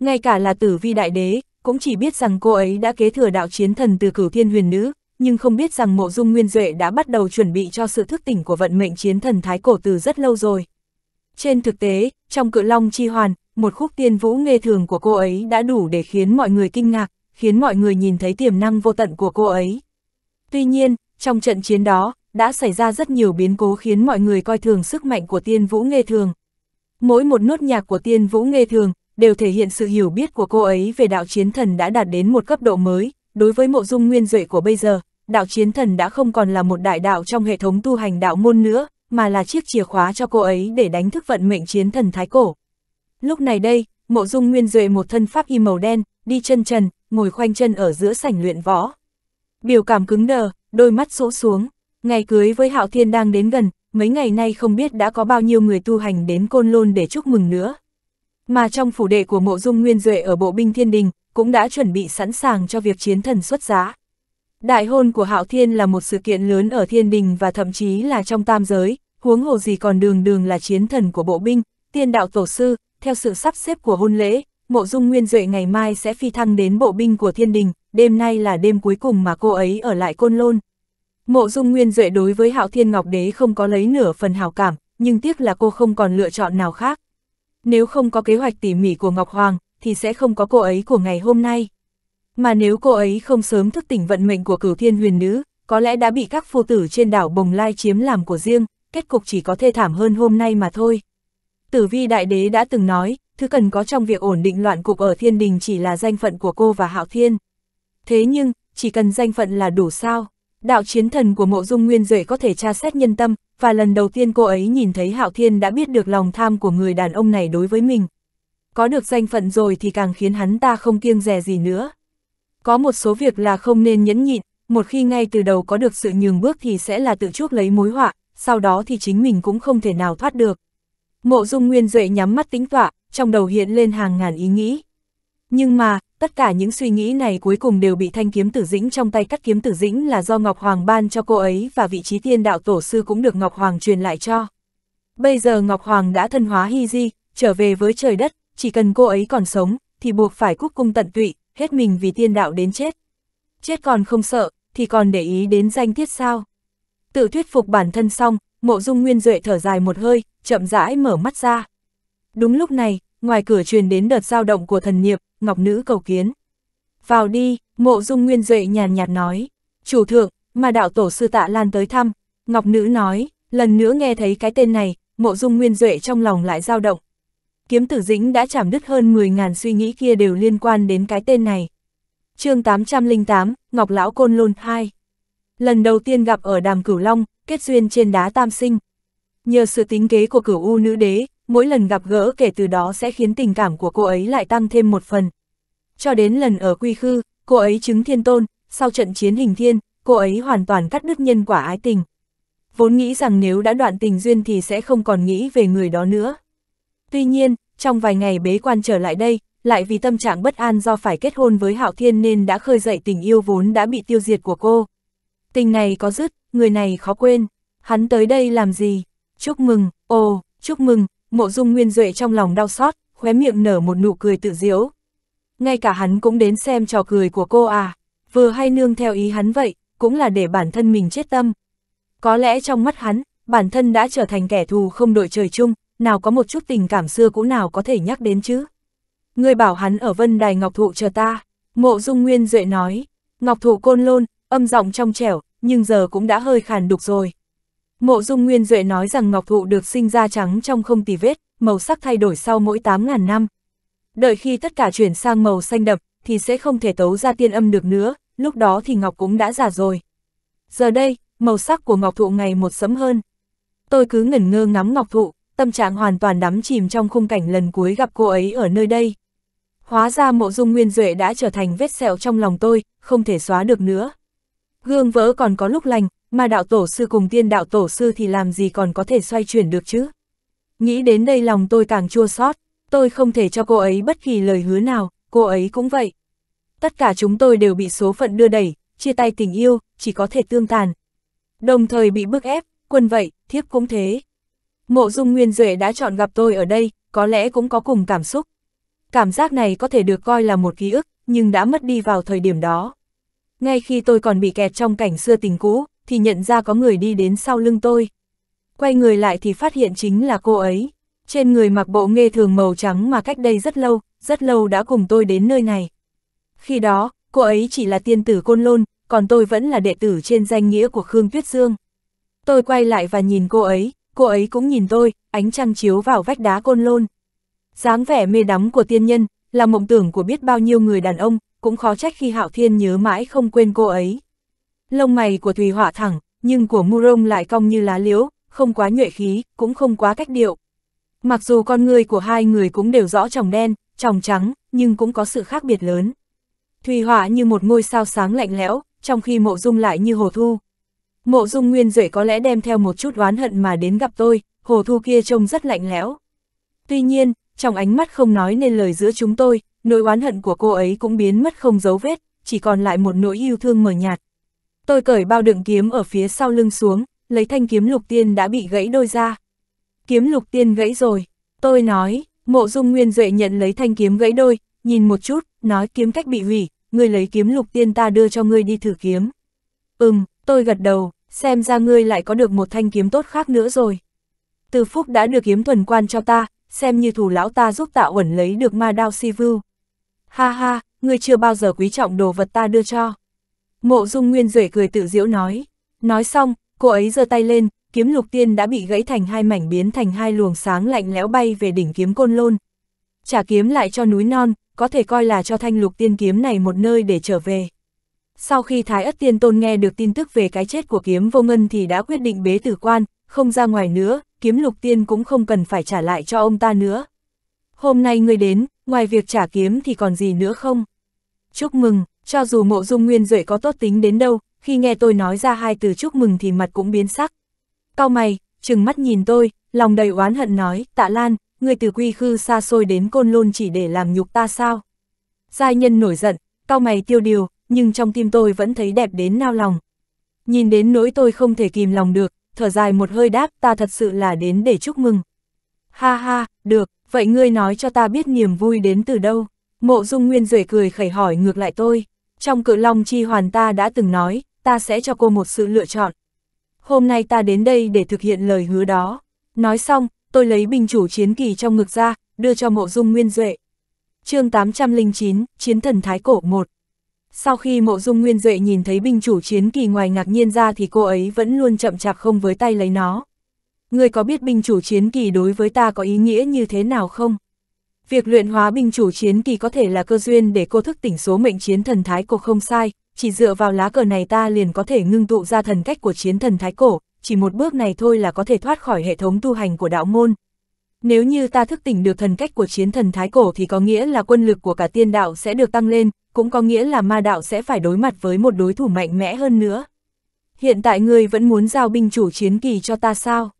Ngay cả là tử vi đại đế, cũng chỉ biết rằng cô ấy đã kế thừa đạo chiến thần từ cửu thiên huyền nữ, nhưng không biết rằng mộ dung nguyên duệ đã bắt đầu chuẩn bị cho sự thức tỉnh của vận mệnh chiến thần thái cổ từ rất lâu rồi. Trên thực tế, trong cự long chi hoàn, một khúc tiên vũ nghe thường của cô ấy đã đủ để khiến mọi người kinh ngạc, khiến mọi người nhìn thấy tiềm năng vô tận của cô ấy. Tuy nhiên, trong trận chiến đó, đã xảy ra rất nhiều biến cố khiến mọi người coi thường sức mạnh của tiên vũ nghe thường. Mỗi một nốt nhạc của tiên vũ nghe thường, đều thể hiện sự hiểu biết của cô ấy về đạo chiến thần đã đạt đến một cấp độ mới, đối với mộ dung nguyên duệ của bây giờ, đạo chiến thần đã không còn là một đại đạo trong hệ thống tu hành đạo môn nữa, mà là chiếc chìa khóa cho cô ấy để đánh thức vận mệnh chiến thần thái cổ. Lúc này đây, mộ dung nguyên duệ một thân pháp y màu đen, đi chân trần, ngồi khoanh chân ở giữa sảnh luyện võ. Biểu cảm cứng đờ, đôi mắt sỗ xuống, ngày cưới với Hạo Thiên đang đến gần, mấy ngày nay không biết đã có bao nhiêu người tu hành đến Côn Lôn để chúc mừng nữa. Mà trong phủ đệ của mộ dung nguyên duệ ở bộ binh thiên đình, cũng đã chuẩn bị sẵn sàng cho việc chiến thần xuất giá. Đại hôn của Hạo Thiên là một sự kiện lớn ở thiên đình và thậm chí là trong tam giới, huống hồ gì còn đường đường là chiến thần của bộ binh, tiên đạo tổ sư, theo sự sắp xếp của hôn lễ, mộ dung nguyên duệ ngày mai sẽ phi thăng đến bộ binh của thiên đình, đêm nay là đêm cuối cùng mà cô ấy ở lại côn lôn. Mộ dung nguyên duệ đối với hạo thiên ngọc đế không có lấy nửa phần hào cảm, nhưng tiếc là cô không còn lựa chọn nào khác. Nếu không có kế hoạch tỉ mỉ của Ngọc Hoàng, thì sẽ không có cô ấy của ngày hôm nay. Mà nếu cô ấy không sớm thức tỉnh vận mệnh của cửu thiên huyền nữ, có lẽ đã bị các phu tử trên đảo Bồng Lai chiếm làm của riêng, kết cục chỉ có thê thảm hơn hôm nay mà thôi. Tử vi đại đế đã từng nói, thứ cần có trong việc ổn định loạn cục ở thiên đình chỉ là danh phận của cô và hạo thiên. Thế nhưng, chỉ cần danh phận là đủ sao? Đạo chiến thần của mộ dung nguyên duệ có thể tra xét nhân tâm, và lần đầu tiên cô ấy nhìn thấy hạo thiên đã biết được lòng tham của người đàn ông này đối với mình. Có được danh phận rồi thì càng khiến hắn ta không kiêng rẻ gì nữa. Có một số việc là không nên nhẫn nhịn, một khi ngay từ đầu có được sự nhường bước thì sẽ là tự chuốc lấy mối họa, sau đó thì chính mình cũng không thể nào thoát được. Mộ dung nguyên duệ nhắm mắt tính tọa, trong đầu hiện lên hàng ngàn ý nghĩ. Nhưng mà, tất cả những suy nghĩ này cuối cùng đều bị thanh kiếm tử dĩnh trong tay cắt kiếm tử dĩnh là do Ngọc Hoàng ban cho cô ấy và vị trí tiên đạo tổ sư cũng được Ngọc Hoàng truyền lại cho. Bây giờ Ngọc Hoàng đã thân hóa hy di, trở về với trời đất, chỉ cần cô ấy còn sống, thì buộc phải cúc cung tận tụy, hết mình vì tiên đạo đến chết. Chết còn không sợ, thì còn để ý đến danh tiết sao. Tự thuyết phục bản thân xong, mộ dung nguyên duệ thở dài một hơi, chậm rãi mở mắt ra. Đúng lúc này, ngoài cửa truyền đến đợt dao động của thần niệm, Ngọc Nữ cầu kiến. Vào đi, mộ dung nguyên duệ nhàn nhạt nói. Chủ thượng, mà đạo tổ sư tạ lan tới thăm. Ngọc Nữ nói, lần nữa nghe thấy cái tên này, mộ dung nguyên duệ trong lòng lại dao động. Kiếm tử dĩnh đã chảm đứt hơn 10.000 suy nghĩ kia đều liên quan đến cái tên này. chương 808, Ngọc Lão Côn Lôn 2 Lần đầu tiên gặp ở đàm cửu long, kết duyên trên đá tam sinh. Nhờ sự tính kế của cửu u nữ đế, mỗi lần gặp gỡ kể từ đó sẽ khiến tình cảm của cô ấy lại tăng thêm một phần. Cho đến lần ở Quy Khư, cô ấy chứng thiên tôn, sau trận chiến hình thiên, cô ấy hoàn toàn cắt đứt nhân quả ái tình. Vốn nghĩ rằng nếu đã đoạn tình duyên thì sẽ không còn nghĩ về người đó nữa. Tuy nhiên, trong vài ngày bế quan trở lại đây, lại vì tâm trạng bất an do phải kết hôn với Hạo Thiên nên đã khơi dậy tình yêu vốn đã bị tiêu diệt của cô. Tình này có dứt, người này khó quên. Hắn tới đây làm gì? Chúc mừng, ồ, chúc mừng, mộ dung nguyên duệ trong lòng đau xót, khóe miệng nở một nụ cười tự diễu. Ngay cả hắn cũng đến xem trò cười của cô à, vừa hay nương theo ý hắn vậy, cũng là để bản thân mình chết tâm. Có lẽ trong mắt hắn, bản thân đã trở thành kẻ thù không đội trời chung, nào có một chút tình cảm xưa cũ nào có thể nhắc đến chứ. Ngươi bảo hắn ở vân đài ngọc thụ chờ ta, mộ dung nguyên duệ nói, ngọc thụ côn lôn, âm giọng trong trẻo, nhưng giờ cũng đã hơi khàn đục rồi. Mộ dung nguyên duệ nói rằng ngọc thụ được sinh ra trắng trong không tì vết, màu sắc thay đổi sau mỗi 8.000 năm. Đợi khi tất cả chuyển sang màu xanh đậm, thì sẽ không thể tấu ra tiên âm được nữa, lúc đó thì ngọc cũng đã già rồi. Giờ đây, màu sắc của ngọc thụ ngày một sẫm hơn. Tôi cứ ngẩn ngơ ngắm ngọc thụ, tâm trạng hoàn toàn đắm chìm trong khung cảnh lần cuối gặp cô ấy ở nơi đây. Hóa ra mộ dung nguyên duệ đã trở thành vết sẹo trong lòng tôi, không thể xóa được nữa. Gương vỡ còn có lúc lành, mà đạo tổ sư cùng tiên đạo tổ sư thì làm gì còn có thể xoay chuyển được chứ. Nghĩ đến đây lòng tôi càng chua xót, tôi không thể cho cô ấy bất kỳ lời hứa nào, cô ấy cũng vậy. Tất cả chúng tôi đều bị số phận đưa đẩy, chia tay tình yêu, chỉ có thể tương tàn. Đồng thời bị bức ép, quân vậy, thiếp cũng thế. Mộ dung nguyên duệ đã chọn gặp tôi ở đây, có lẽ cũng có cùng cảm xúc. Cảm giác này có thể được coi là một ký ức, nhưng đã mất đi vào thời điểm đó. Ngay khi tôi còn bị kẹt trong cảnh xưa tình cũ, thì nhận ra có người đi đến sau lưng tôi. Quay người lại thì phát hiện chính là cô ấy. Trên người mặc bộ nghê thường màu trắng mà cách đây rất lâu, rất lâu đã cùng tôi đến nơi này. Khi đó, cô ấy chỉ là tiên tử Côn Lôn, còn tôi vẫn là đệ tử trên danh nghĩa của Khương Tuyết Dương. Tôi quay lại và nhìn cô ấy, cô ấy cũng nhìn tôi, ánh trăng chiếu vào vách đá Côn Lôn. dáng vẻ mê đắm của tiên nhân, là mộng tưởng của biết bao nhiêu người đàn ông, cũng khó trách khi Hạo Thiên nhớ mãi không quên cô ấy. Lông mày của Thùy Họa thẳng, nhưng của Murong lại cong như lá liễu, không quá nhuệ khí, cũng không quá cách điệu. Mặc dù con người của hai người cũng đều rõ tròng đen, tròng trắng, nhưng cũng có sự khác biệt lớn. Thùy Họa như một ngôi sao sáng lạnh lẽo, trong khi mộ dung lại như hồ thu. Mộ dung nguyên duệ có lẽ đem theo một chút oán hận mà đến gặp tôi, hồ thu kia trông rất lạnh lẽo. Tuy nhiên, trong ánh mắt không nói nên lời giữa chúng tôi, nỗi oán hận của cô ấy cũng biến mất không dấu vết, chỉ còn lại một nỗi yêu thương mờ nhạt. Tôi cởi bao đựng kiếm ở phía sau lưng xuống, lấy thanh kiếm lục tiên đã bị gãy đôi ra. Kiếm lục tiên gãy rồi, tôi nói, mộ dung nguyên duệ nhận lấy thanh kiếm gãy đôi, nhìn một chút, nói kiếm cách bị hủy, ngươi lấy kiếm lục tiên ta đưa cho ngươi đi thử kiếm. Ừm, tôi gật đầu, xem ra ngươi lại có được một thanh kiếm tốt khác nữa rồi. Từ phúc đã được kiếm thuần quan cho ta, xem như thủ lão ta giúp tạo ẩn lấy được ma đao si vưu. Ha ha, ngươi chưa bao giờ quý trọng đồ vật ta đưa cho. Mộ dung nguyên rể cười tự diễu nói. Nói xong, cô ấy giơ tay lên, kiếm lục tiên đã bị gãy thành hai mảnh biến thành hai luồng sáng lạnh lẽo bay về đỉnh kiếm côn lôn. Trả kiếm lại cho núi non, có thể coi là cho thanh lục tiên kiếm này một nơi để trở về. Sau khi Thái ất tiên tôn nghe được tin tức về cái chết của kiếm vô ngân thì đã quyết định bế tử quan, không ra ngoài nữa, kiếm lục tiên cũng không cần phải trả lại cho ông ta nữa. Hôm nay người đến, ngoài việc trả kiếm thì còn gì nữa không? Chúc mừng, cho dù mộ dung nguyên duệ có tốt tính đến đâu, khi nghe tôi nói ra hai từ chúc mừng thì mặt cũng biến sắc. Cao mày, chừng mắt nhìn tôi, lòng đầy oán hận nói, tạ lan, người từ quy khư xa xôi đến côn lôn chỉ để làm nhục ta sao? Giai nhân nổi giận, cao mày tiêu điều, nhưng trong tim tôi vẫn thấy đẹp đến nao lòng. Nhìn đến nỗi tôi không thể kìm lòng được, thở dài một hơi đáp ta thật sự là đến để chúc mừng. Ha ha, được, vậy ngươi nói cho ta biết niềm vui đến từ đâu? Mộ dung nguyên duệ cười khẩy hỏi ngược lại tôi. Trong cự long chi hoàn ta đã từng nói, ta sẽ cho cô một sự lựa chọn. Hôm nay ta đến đây để thực hiện lời hứa đó. Nói xong, tôi lấy bình chủ chiến kỳ trong ngực ra, đưa cho mộ dung nguyên duệ. chương 809, Chiến thần Thái Cổ 1 sau khi mộ dung nguyên duệ nhìn thấy binh chủ chiến kỳ ngoài ngạc nhiên ra thì cô ấy vẫn luôn chậm chạp không với tay lấy nó. Người có biết binh chủ chiến kỳ đối với ta có ý nghĩa như thế nào không? Việc luyện hóa binh chủ chiến kỳ có thể là cơ duyên để cô thức tỉnh số mệnh chiến thần thái cổ không sai, chỉ dựa vào lá cờ này ta liền có thể ngưng tụ ra thần cách của chiến thần thái cổ, chỉ một bước này thôi là có thể thoát khỏi hệ thống tu hành của đạo môn. Nếu như ta thức tỉnh được thần cách của chiến thần thái cổ thì có nghĩa là quân lực của cả tiên đạo sẽ được tăng lên, cũng có nghĩa là ma đạo sẽ phải đối mặt với một đối thủ mạnh mẽ hơn nữa. Hiện tại ngươi vẫn muốn giao binh chủ chiến kỳ cho ta sao?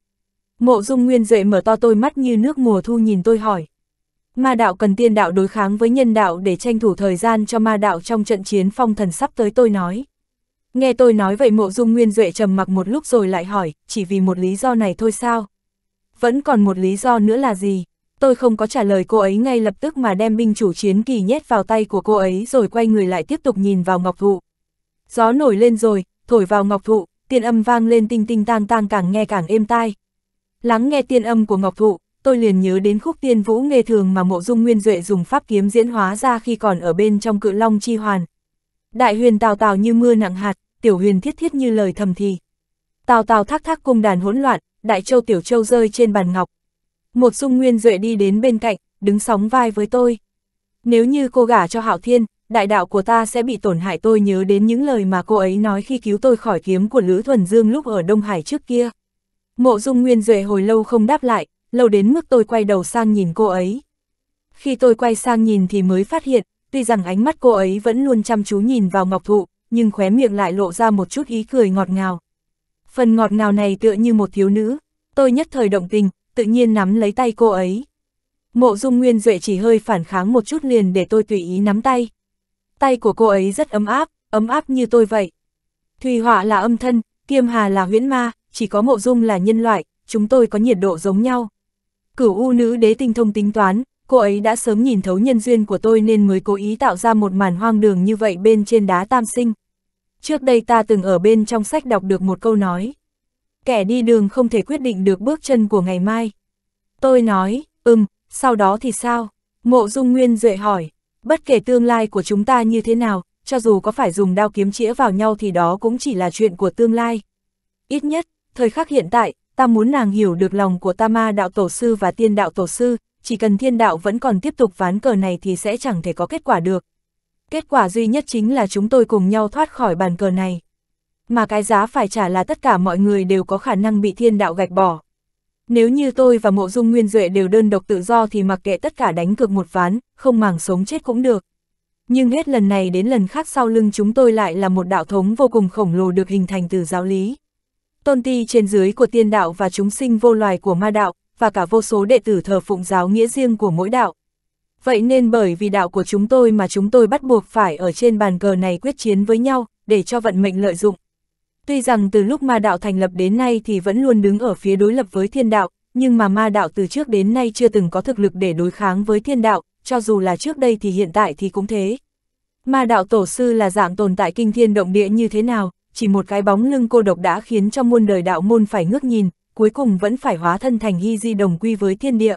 Mộ dung nguyên duệ mở to tôi mắt như nước mùa thu nhìn tôi hỏi. Ma đạo cần tiên đạo đối kháng với nhân đạo để tranh thủ thời gian cho ma đạo trong trận chiến phong thần sắp tới tôi nói. Nghe tôi nói vậy mộ dung nguyên duệ trầm mặc một lúc rồi lại hỏi, chỉ vì một lý do này thôi sao? Vẫn còn một lý do nữa là gì? Tôi không có trả lời cô ấy ngay lập tức mà đem binh chủ chiến kỳ nhét vào tay của cô ấy rồi quay người lại tiếp tục nhìn vào ngọc thụ. Gió nổi lên rồi, thổi vào ngọc thụ, tiên âm vang lên tinh tinh tang tang càng nghe càng êm tai. Lắng nghe tiên âm của ngọc thụ, tôi liền nhớ đến khúc tiên vũ nghề thường mà mộ dung nguyên duệ dùng pháp kiếm diễn hóa ra khi còn ở bên trong cự long chi hoàn. Đại huyền tào tào như mưa nặng hạt, tiểu huyền thiết thiết như lời thầm thì. Tào tào thác thác cung đàn hỗn loạn, đại châu tiểu châu rơi trên bàn ngọc. Một dung nguyên duệ đi đến bên cạnh, đứng sóng vai với tôi. Nếu như cô gả cho Hạo Thiên, đại đạo của ta sẽ bị tổn hại tôi nhớ đến những lời mà cô ấy nói khi cứu tôi khỏi kiếm của Lữ Thuần Dương lúc ở Đông Hải trước kia. Mộ dung nguyên duệ hồi lâu không đáp lại, lâu đến mức tôi quay đầu sang nhìn cô ấy. Khi tôi quay sang nhìn thì mới phát hiện, tuy rằng ánh mắt cô ấy vẫn luôn chăm chú nhìn vào ngọc thụ, nhưng khóe miệng lại lộ ra một chút ý cười ngọt ngào. Phần ngọt ngào này tựa như một thiếu nữ, tôi nhất thời động tình, tự nhiên nắm lấy tay cô ấy. Mộ dung nguyên duệ chỉ hơi phản kháng một chút liền để tôi tùy ý nắm tay. Tay của cô ấy rất ấm áp, ấm áp như tôi vậy. Thùy họa là âm thân, kiêm hà là huyễn ma, chỉ có mộ dung là nhân loại, chúng tôi có nhiệt độ giống nhau. Cửu u nữ đế tinh thông tính toán, cô ấy đã sớm nhìn thấu nhân duyên của tôi nên mới cố ý tạo ra một màn hoang đường như vậy bên trên đá tam sinh. Trước đây ta từng ở bên trong sách đọc được một câu nói. Kẻ đi đường không thể quyết định được bước chân của ngày mai. Tôi nói, ừm, sau đó thì sao? Mộ dung nguyên duệ hỏi, bất kể tương lai của chúng ta như thế nào, cho dù có phải dùng đao kiếm chĩa vào nhau thì đó cũng chỉ là chuyện của tương lai. Ít nhất, thời khắc hiện tại, ta muốn nàng hiểu được lòng của ta ma đạo tổ sư và tiên đạo tổ sư, chỉ cần thiên đạo vẫn còn tiếp tục ván cờ này thì sẽ chẳng thể có kết quả được. Kết quả duy nhất chính là chúng tôi cùng nhau thoát khỏi bàn cờ này. Mà cái giá phải trả là tất cả mọi người đều có khả năng bị thiên đạo gạch bỏ. Nếu như tôi và mộ dung nguyên duệ đều đơn độc tự do thì mặc kệ tất cả đánh cược một ván, không màng sống chết cũng được. Nhưng hết lần này đến lần khác sau lưng chúng tôi lại là một đạo thống vô cùng khổng lồ được hình thành từ giáo lý. Tôn ti trên dưới của tiên đạo và chúng sinh vô loài của ma đạo, và cả vô số đệ tử thờ phụng giáo nghĩa riêng của mỗi đạo. Vậy nên bởi vì đạo của chúng tôi mà chúng tôi bắt buộc phải ở trên bàn cờ này quyết chiến với nhau, để cho vận mệnh lợi dụng. Tuy rằng từ lúc ma đạo thành lập đến nay thì vẫn luôn đứng ở phía đối lập với thiên đạo, nhưng mà ma đạo từ trước đến nay chưa từng có thực lực để đối kháng với thiên đạo, cho dù là trước đây thì hiện tại thì cũng thế. Ma đạo tổ sư là dạng tồn tại kinh thiên động địa như thế nào, chỉ một cái bóng lưng cô độc đã khiến cho muôn đời đạo môn phải ngước nhìn, cuối cùng vẫn phải hóa thân thành hy di đồng quy với thiên địa.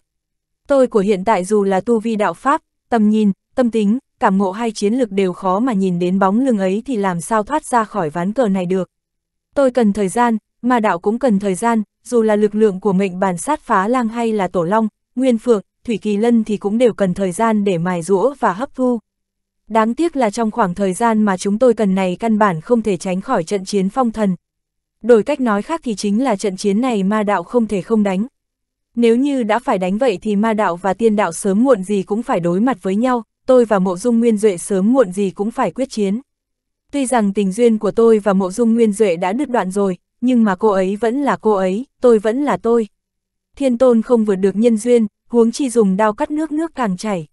Tôi của hiện tại dù là tu vi đạo pháp, tầm nhìn, tâm tính, cảm ngộ hay chiến lực đều khó mà nhìn đến bóng lưng ấy thì làm sao thoát ra khỏi ván cờ này được. Tôi cần thời gian, mà đạo cũng cần thời gian, dù là lực lượng của mệnh bản sát phá lang hay là tổ long, nguyên phượng, thủy kỳ lân thì cũng đều cần thời gian để mài rũa và hấp thu. Đáng tiếc là trong khoảng thời gian mà chúng tôi cần này căn bản không thể tránh khỏi trận chiến phong thần. Đổi cách nói khác thì chính là trận chiến này ma đạo không thể không đánh. Nếu như đã phải đánh vậy thì ma đạo và tiên đạo sớm muộn gì cũng phải đối mặt với nhau, tôi và mộ dung nguyên duệ sớm muộn gì cũng phải quyết chiến. Tuy rằng tình duyên của tôi và mộ dung nguyên duệ đã đứt đoạn rồi, nhưng mà cô ấy vẫn là cô ấy, tôi vẫn là tôi. Thiên tôn không vượt được nhân duyên, huống chi dùng đao cắt nước nước càng chảy.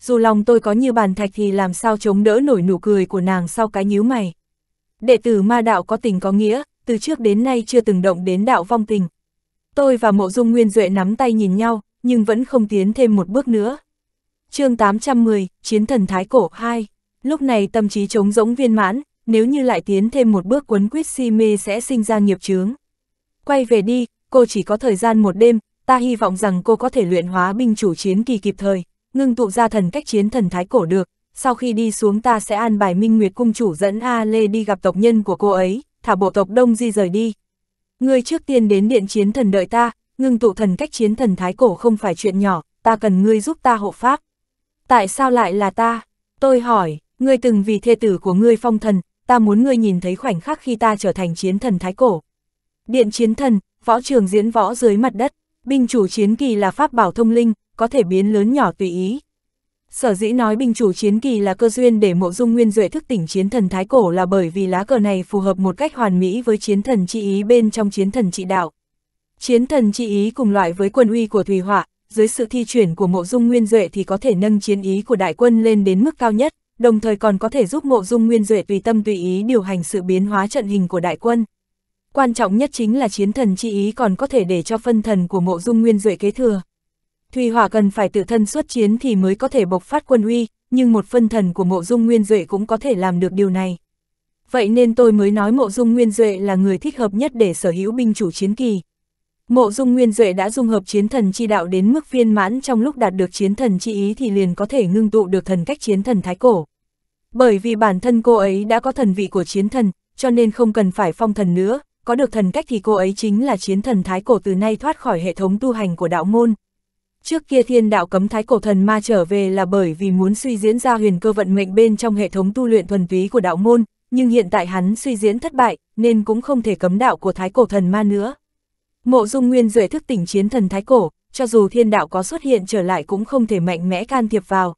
Dù lòng tôi có như bàn thạch thì làm sao chống đỡ nổi nụ cười của nàng sau cái nhíu mày. Đệ tử ma đạo có tình có nghĩa, từ trước đến nay chưa từng động đến đạo vong tình. Tôi và mộ dung nguyên duệ nắm tay nhìn nhau, nhưng vẫn không tiến thêm một bước nữa. chương 810, Chiến thần Thái Cổ 2 Lúc này tâm trí trống rỗng viên mãn, nếu như lại tiến thêm một bước quấn quýt si mê sẽ sinh ra nghiệp chướng. Quay về đi, cô chỉ có thời gian một đêm, ta hy vọng rằng cô có thể luyện hóa binh chủ chiến kỳ kịp thời, ngưng tụ ra thần cách chiến thần thái cổ được, sau khi đi xuống ta sẽ an bài Minh Nguyệt cung chủ dẫn A Lê đi gặp tộc nhân của cô ấy, thả bộ tộc Đông Di rời đi. Người trước tiên đến điện chiến thần đợi ta, ngưng tụ thần cách chiến thần thái cổ không phải chuyện nhỏ, ta cần ngươi giúp ta hộ pháp. Tại sao lại là ta? Tôi hỏi, ngươi từng vì thê tử của ngươi phong thần, ta muốn ngươi nhìn thấy khoảnh khắc khi ta trở thành chiến thần thái cổ. Điện chiến thần, võ trường diễn võ dưới mặt đất, binh chủ chiến kỳ là pháp bảo thông linh, có thể biến lớn nhỏ tùy ý. Sở dĩ nói binh chủ chiến kỳ là cơ duyên để mộ dung nguyên duệ thức tỉnh chiến thần thái cổ là bởi vì lá cờ này phù hợp một cách hoàn mỹ với chiến thần trị ý bên trong chiến thần trị đạo. Chiến thần trị ý cùng loại với quân uy của Thùy Họa, dưới sự thi chuyển của mộ dung nguyên duệ thì có thể nâng chiến ý của đại quân lên đến mức cao nhất, đồng thời còn có thể giúp mộ dung nguyên duệ tùy tâm tùy ý điều hành sự biến hóa trận hình của đại quân. Quan trọng nhất chính là chiến thần chi ý còn có thể để cho phân thần của mộ dung nguyên duệ kế thừa. Thùy Hỏa cần phải tự thân xuất chiến thì mới có thể bộc phát quân uy, nhưng một phân thần của mộ dung nguyên duệ cũng có thể làm được điều này. Vậy nên tôi mới nói mộ dung nguyên duệ là người thích hợp nhất để sở hữu binh chủ chiến kỳ. Mộ dung nguyên Duệ đã dung hợp chiến thần chi đạo đến mức viên mãn trong lúc đạt được chiến thần chi ý thì liền có thể ngưng tụ được thần cách chiến thần thái cổ. Bởi vì bản thân cô ấy đã có thần vị của chiến thần, cho nên không cần phải phong thần nữa, có được thần cách thì cô ấy chính là chiến thần thái cổ từ nay thoát khỏi hệ thống tu hành của đạo môn. Trước kia thiên đạo cấm thái cổ thần ma trở về là bởi vì muốn suy diễn ra huyền cơ vận mệnh bên trong hệ thống tu luyện thuần túy của đạo môn, nhưng hiện tại hắn suy diễn thất bại, nên cũng không thể cấm đạo của thái cổ thần ma nữa. Mộ dung nguyên duệ thức tỉnh chiến thần thái cổ, cho dù thiên đạo có xuất hiện trở lại cũng không thể mạnh mẽ can thiệp vào.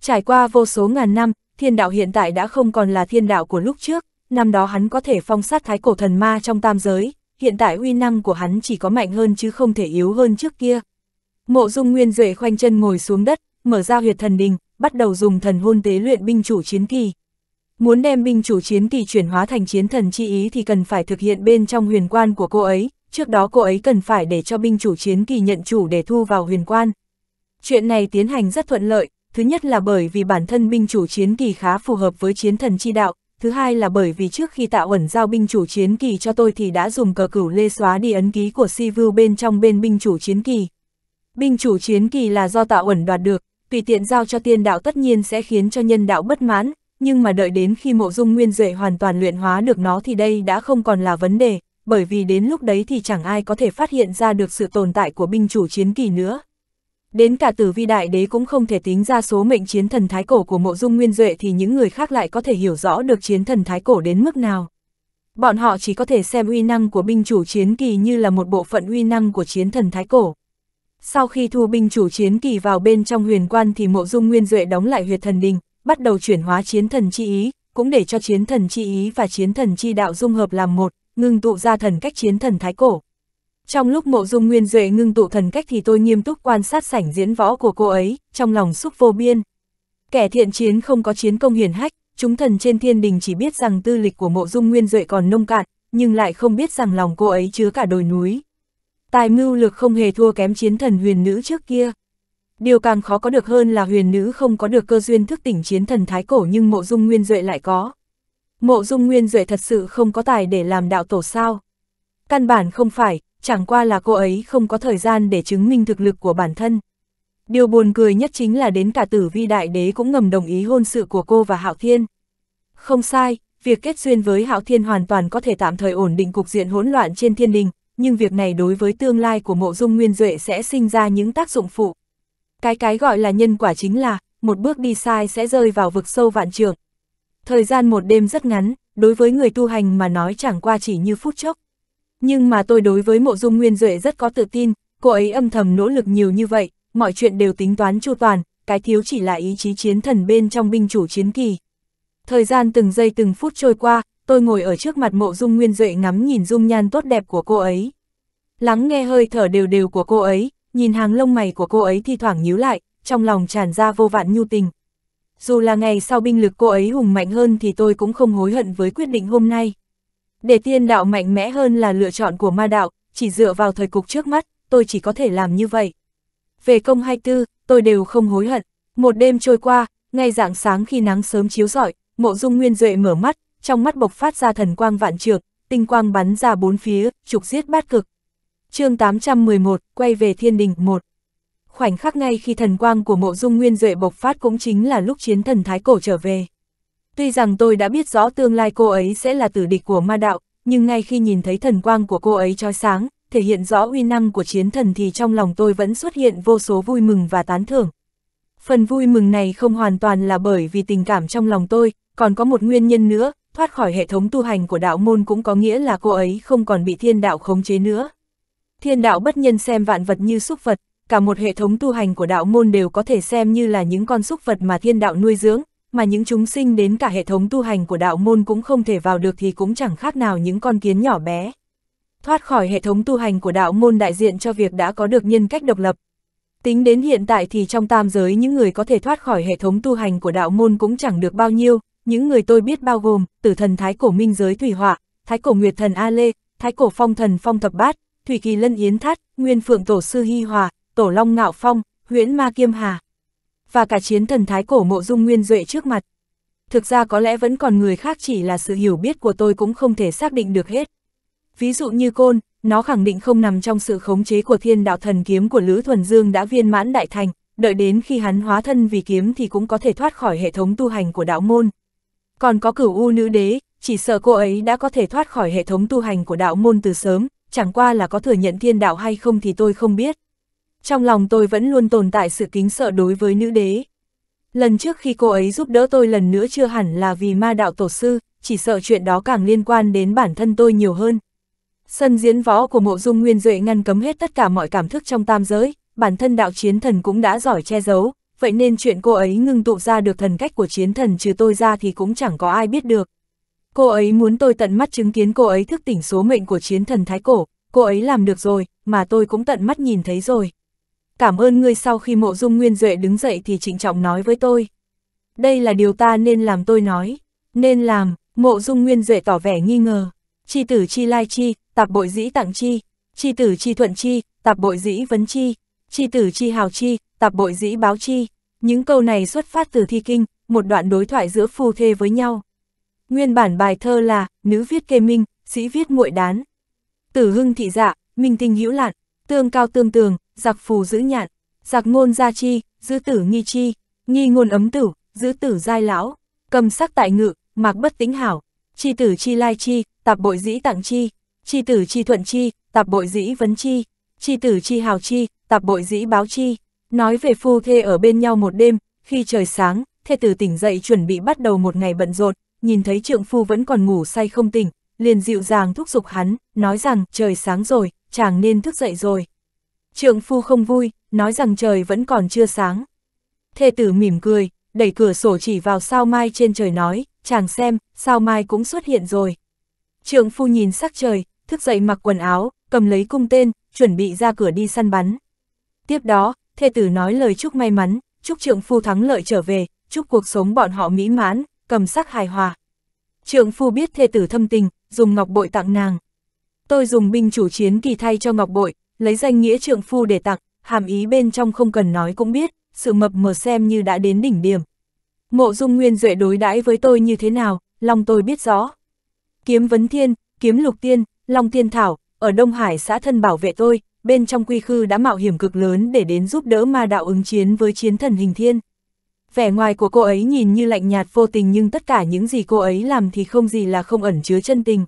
Trải qua vô số ngàn năm, thiên đạo hiện tại đã không còn là thiên đạo của lúc trước, năm đó hắn có thể phong sát thái cổ thần ma trong tam giới, hiện tại uy năng của hắn chỉ có mạnh hơn chứ không thể yếu hơn trước kia. Mộ dung nguyên duệ khoanh chân ngồi xuống đất, mở ra huyệt thần đình, bắt đầu dùng thần hôn tế luyện binh chủ chiến kỳ. Muốn đem binh chủ chiến kỳ chuyển hóa thành chiến thần chi ý thì cần phải thực hiện bên trong huyền quan của cô ấy, trước đó cô ấy cần phải để cho binh chủ chiến kỳ nhận chủ để thu vào huyền quan. Chuyện này tiến hành rất thuận lợi, thứ nhất là bởi vì bản thân binh chủ chiến kỳ khá phù hợp với chiến thần chi đạo, thứ hai là bởi vì trước khi tạo ẩn giao binh chủ chiến kỳ cho tôi thì đã dùng cờ cửu lê xóa đi ấn ký của si vưu bên trong bên binh chủ chiến kỳ. Binh chủ chiến kỳ là do tạo ẩn đoạt được, tùy tiện giao cho tiên đạo tất nhiên sẽ khiến cho nhân đạo bất mãn, nhưng mà đợi đến khi mộ dung nguyên duệ hoàn toàn luyện hóa được nó thì đây đã không còn là vấn đề, bởi vì đến lúc đấy thì chẳng ai có thể phát hiện ra được sự tồn tại của binh chủ chiến kỳ nữa. Đến cả tử vi đại đế cũng không thể tính ra số mệnh chiến thần thái cổ của mộ dung nguyên duệ thì những người khác lại có thể hiểu rõ được chiến thần thái cổ đến mức nào. Bọn họ chỉ có thể xem uy năng của binh chủ chiến kỳ như là một bộ phận uy năng của chiến thần thái cổ. Sau khi thu binh chủ chiến kỳ vào bên trong huyền quan thì mộ dung nguyên duệ đóng lại huyệt thần đình, bắt đầu chuyển hóa chiến thần chi ý, cũng để cho chiến thần chi ý và chiến thần chi đạo dung hợp làm một, ngưng tụ ra thần cách chiến thần thái cổ. Trong lúc mộ dung nguyên duệ ngưng tụ thần cách thì tôi nghiêm túc quan sát sảnh diễn võ của cô ấy, trong lòng xúc vô biên. Kẻ thiện chiến không có chiến công hiển hách, chúng thần trên thiên đình chỉ biết rằng tư lịch của mộ dung nguyên duệ còn nông cạn, nhưng lại không biết rằng lòng cô ấy chứa cả đồi núi. Tài mưu lược không hề thua kém chiến thần huyền nữ trước kia. Điều càng khó có được hơn là huyền nữ không có được cơ duyên thức tỉnh chiến thần thái cổ nhưng mộ dung nguyên duệ lại có. Mộ dung nguyên duệ thật sự không có tài để làm đạo tổ sao. Căn bản không phải, chẳng qua là cô ấy không có thời gian để chứng minh thực lực của bản thân. Điều buồn cười nhất chính là đến cả tử vi đại đế cũng ngầm đồng ý hôn sự của cô và Hạo Thiên. Không sai, việc kết duyên với Hạo Thiên hoàn toàn có thể tạm thời ổn định cục diện hỗn loạn trên thiên đình, nhưng việc này đối với tương lai của mộ dung nguyên duệ sẽ sinh ra những tác dụng phụ. Cái cái gọi là nhân quả chính là, một bước đi sai sẽ rơi vào vực sâu vạn trường. Thời gian một đêm rất ngắn, đối với người tu hành mà nói chẳng qua chỉ như phút chốc. Nhưng mà tôi đối với mộ dung nguyên duệ rất có tự tin, cô ấy âm thầm nỗ lực nhiều như vậy, mọi chuyện đều tính toán chu toàn, cái thiếu chỉ là ý chí chiến thần bên trong binh chủ chiến kỳ. Thời gian từng giây từng phút trôi qua, tôi ngồi ở trước mặt mộ dung nguyên duệ ngắm nhìn dung nhan tốt đẹp của cô ấy. Lắng nghe hơi thở đều đều của cô ấy, nhìn hàng lông mày của cô ấy thi thoảng nhíu lại, trong lòng tràn ra vô vạn nhu tình. Dù là ngày sau binh lực cô ấy hùng mạnh hơn thì tôi cũng không hối hận với quyết định hôm nay. Để tiên đạo mạnh mẽ hơn là lựa chọn của ma đạo, chỉ dựa vào thời cục trước mắt, tôi chỉ có thể làm như vậy. Về công hay tư, tôi đều không hối hận. Một đêm trôi qua, ngay dạng sáng khi nắng sớm chiếu rọi, mộ dung nguyên duệ mở mắt, trong mắt bộc phát ra thần quang vạn trược, tinh quang bắn ra bốn phía, trục giết bát cực. chương 811, quay về thiên đình 1. Khoảnh khắc ngay khi thần quang của mộ dung nguyên duệ bộc phát cũng chính là lúc chiến thần thái cổ trở về. Tuy rằng tôi đã biết rõ tương lai cô ấy sẽ là tử địch của ma đạo, nhưng ngay khi nhìn thấy thần quang của cô ấy trói sáng, thể hiện rõ uy năng của chiến thần thì trong lòng tôi vẫn xuất hiện vô số vui mừng và tán thưởng. Phần vui mừng này không hoàn toàn là bởi vì tình cảm trong lòng tôi, còn có một nguyên nhân nữa, thoát khỏi hệ thống tu hành của đạo môn cũng có nghĩa là cô ấy không còn bị thiên đạo khống chế nữa. Thiên đạo bất nhân xem vạn vật như xúc vật, cả một hệ thống tu hành của đạo môn đều có thể xem như là những con xúc vật mà thiên đạo nuôi dưỡng, mà những chúng sinh đến cả hệ thống tu hành của đạo môn cũng không thể vào được thì cũng chẳng khác nào những con kiến nhỏ bé. Thoát khỏi hệ thống tu hành của đạo môn đại diện cho việc đã có được nhân cách độc lập. Tính đến hiện tại thì trong tam giới những người có thể thoát khỏi hệ thống tu hành của đạo môn cũng chẳng được bao nhiêu, những người tôi biết bao gồm, tử thần thái cổ minh giới thủy họa, thái cổ nguyệt thần A Lê, thái cổ phong thần phong thập bát, thủy kỳ lân yến thắt, nguyên phượng tổ sư hy hòa, tổ long ngạo phong, huyễn ma kiêm hà. Và cả chiến thần thái cổ mộ dung nguyên duệ trước mặt. Thực ra có lẽ vẫn còn người khác chỉ là sự hiểu biết của tôi cũng không thể xác định được hết. Ví dụ như côn, nó khẳng định không nằm trong sự khống chế của thiên đạo thần kiếm của Lữ Thuần Dương đã viên mãn đại thành, đợi đến khi hắn hóa thân vì kiếm thì cũng có thể thoát khỏi hệ thống tu hành của đạo môn. Còn có cửu u nữ đế, chỉ sợ cô ấy đã có thể thoát khỏi hệ thống tu hành của đạo môn từ sớm, chẳng qua là có thừa nhận thiên đạo hay không thì tôi không biết. Trong lòng tôi vẫn luôn tồn tại sự kính sợ đối với nữ đế. Lần trước khi cô ấy giúp đỡ tôi lần nữa chưa hẳn là vì ma đạo tổ sư, chỉ sợ chuyện đó càng liên quan đến bản thân tôi nhiều hơn. Sân diễn võ của mộ dung nguyên duệ ngăn cấm hết tất cả mọi cảm thức trong tam giới, bản thân đạo chiến thần cũng đã giỏi che giấu, vậy nên chuyện cô ấy ngưng tụ ra được thần cách của chiến thần trừ tôi ra thì cũng chẳng có ai biết được. Cô ấy muốn tôi tận mắt chứng kiến cô ấy thức tỉnh số mệnh của chiến thần Thái Cổ, cô ấy làm được rồi, mà tôi cũng tận mắt nhìn thấy rồi. Cảm ơn ngươi sau khi mộ dung nguyên duệ đứng dậy thì trịnh trọng nói với tôi. Đây là điều ta nên làm tôi nói. Nên làm, mộ dung nguyên duệ tỏ vẻ nghi ngờ. Chi tử chi lai chi, tạp bội dĩ tặng chi. Chi tử chi thuận chi, tạp bội dĩ vấn chi. Chi tử chi hào chi, tạp bội dĩ báo chi. Những câu này xuất phát từ thi kinh, một đoạn đối thoại giữa phu thê với nhau. Nguyên bản bài thơ là, nữ viết kê minh, sĩ viết muội đán. Tử hưng thị dạ, minh tinh hữu lạn, tương cao tương tường, giặc phù giữ nhạn, giặc ngôn gia chi, giữ tử nghi chi, nghi ngôn ấm tử, giữ tử giai lão, cầm sắc tại ngự, mạc bất tính hảo, chi tử chi lai chi, tạp bội dĩ tặng chi, chi tử chi thuận chi, tạp bội dĩ vấn chi, chi tử chi hào chi, tạp bội dĩ báo chi. Nói về phu thê ở bên nhau một đêm, khi trời sáng, thê tử tỉnh dậy chuẩn bị bắt đầu một ngày bận rộn, nhìn thấy trượng phu vẫn còn ngủ say không tỉnh, liền dịu dàng thúc giục hắn, nói rằng trời sáng rồi, chàng nên thức dậy rồi. Trượng phu không vui, nói rằng trời vẫn còn chưa sáng. Thê tử mỉm cười, đẩy cửa sổ chỉ vào sao mai trên trời nói, chàng xem, sao mai cũng xuất hiện rồi. Trượng phu nhìn sắc trời, thức dậy mặc quần áo, cầm lấy cung tên, chuẩn bị ra cửa đi săn bắn. Tiếp đó, thê tử nói lời chúc may mắn, chúc trượng phu thắng lợi trở về, chúc cuộc sống bọn họ mỹ mãn, cầm sắc hài hòa. Trượng phu biết thê tử thâm tình, dùng ngọc bội tặng nàng. Tôi dùng binh chủ chiến kỳ thay cho ngọc bội, lấy danh nghĩa trượng phu để tặng, hàm ý bên trong không cần nói cũng biết, sự mập mờ xem như đã đến đỉnh điểm. Mộ dung nguyên duệ đối đãi với tôi như thế nào, lòng tôi biết rõ. Kiếm vấn thiên, kiếm lục tiên, long thiên thảo, ở Đông Hải xã thân bảo vệ tôi, bên trong quy khư đã mạo hiểm cực lớn để đến giúp đỡ ma đạo ứng chiến với chiến thần hình thiên. Vẻ ngoài của cô ấy nhìn như lạnh nhạt vô tình nhưng tất cả những gì cô ấy làm thì không gì là không ẩn chứa chân tình.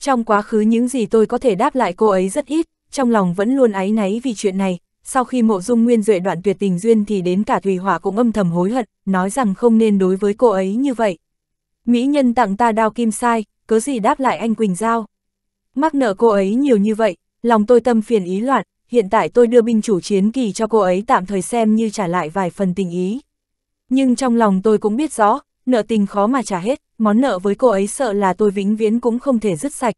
Trong quá khứ những gì tôi có thể đáp lại cô ấy rất ít, trong lòng vẫn luôn áy náy vì chuyện này, sau khi mộ dung nguyên duệ đoạn tuyệt tình duyên thì đến cả Thùy Hỏa cũng âm thầm hối hận, nói rằng không nên đối với cô ấy như vậy. Mỹ nhân tặng ta đao kim sai, cớ gì đáp lại anh Quỳnh Giao. Mắc nợ cô ấy nhiều như vậy, lòng tôi tâm phiền ý loạn, hiện tại tôi đưa binh chủ chiến kỳ cho cô ấy tạm thời xem như trả lại vài phần tình ý. Nhưng trong lòng tôi cũng biết rõ, nợ tình khó mà trả hết, món nợ với cô ấy sợ là tôi vĩnh viễn cũng không thể dứt sạch.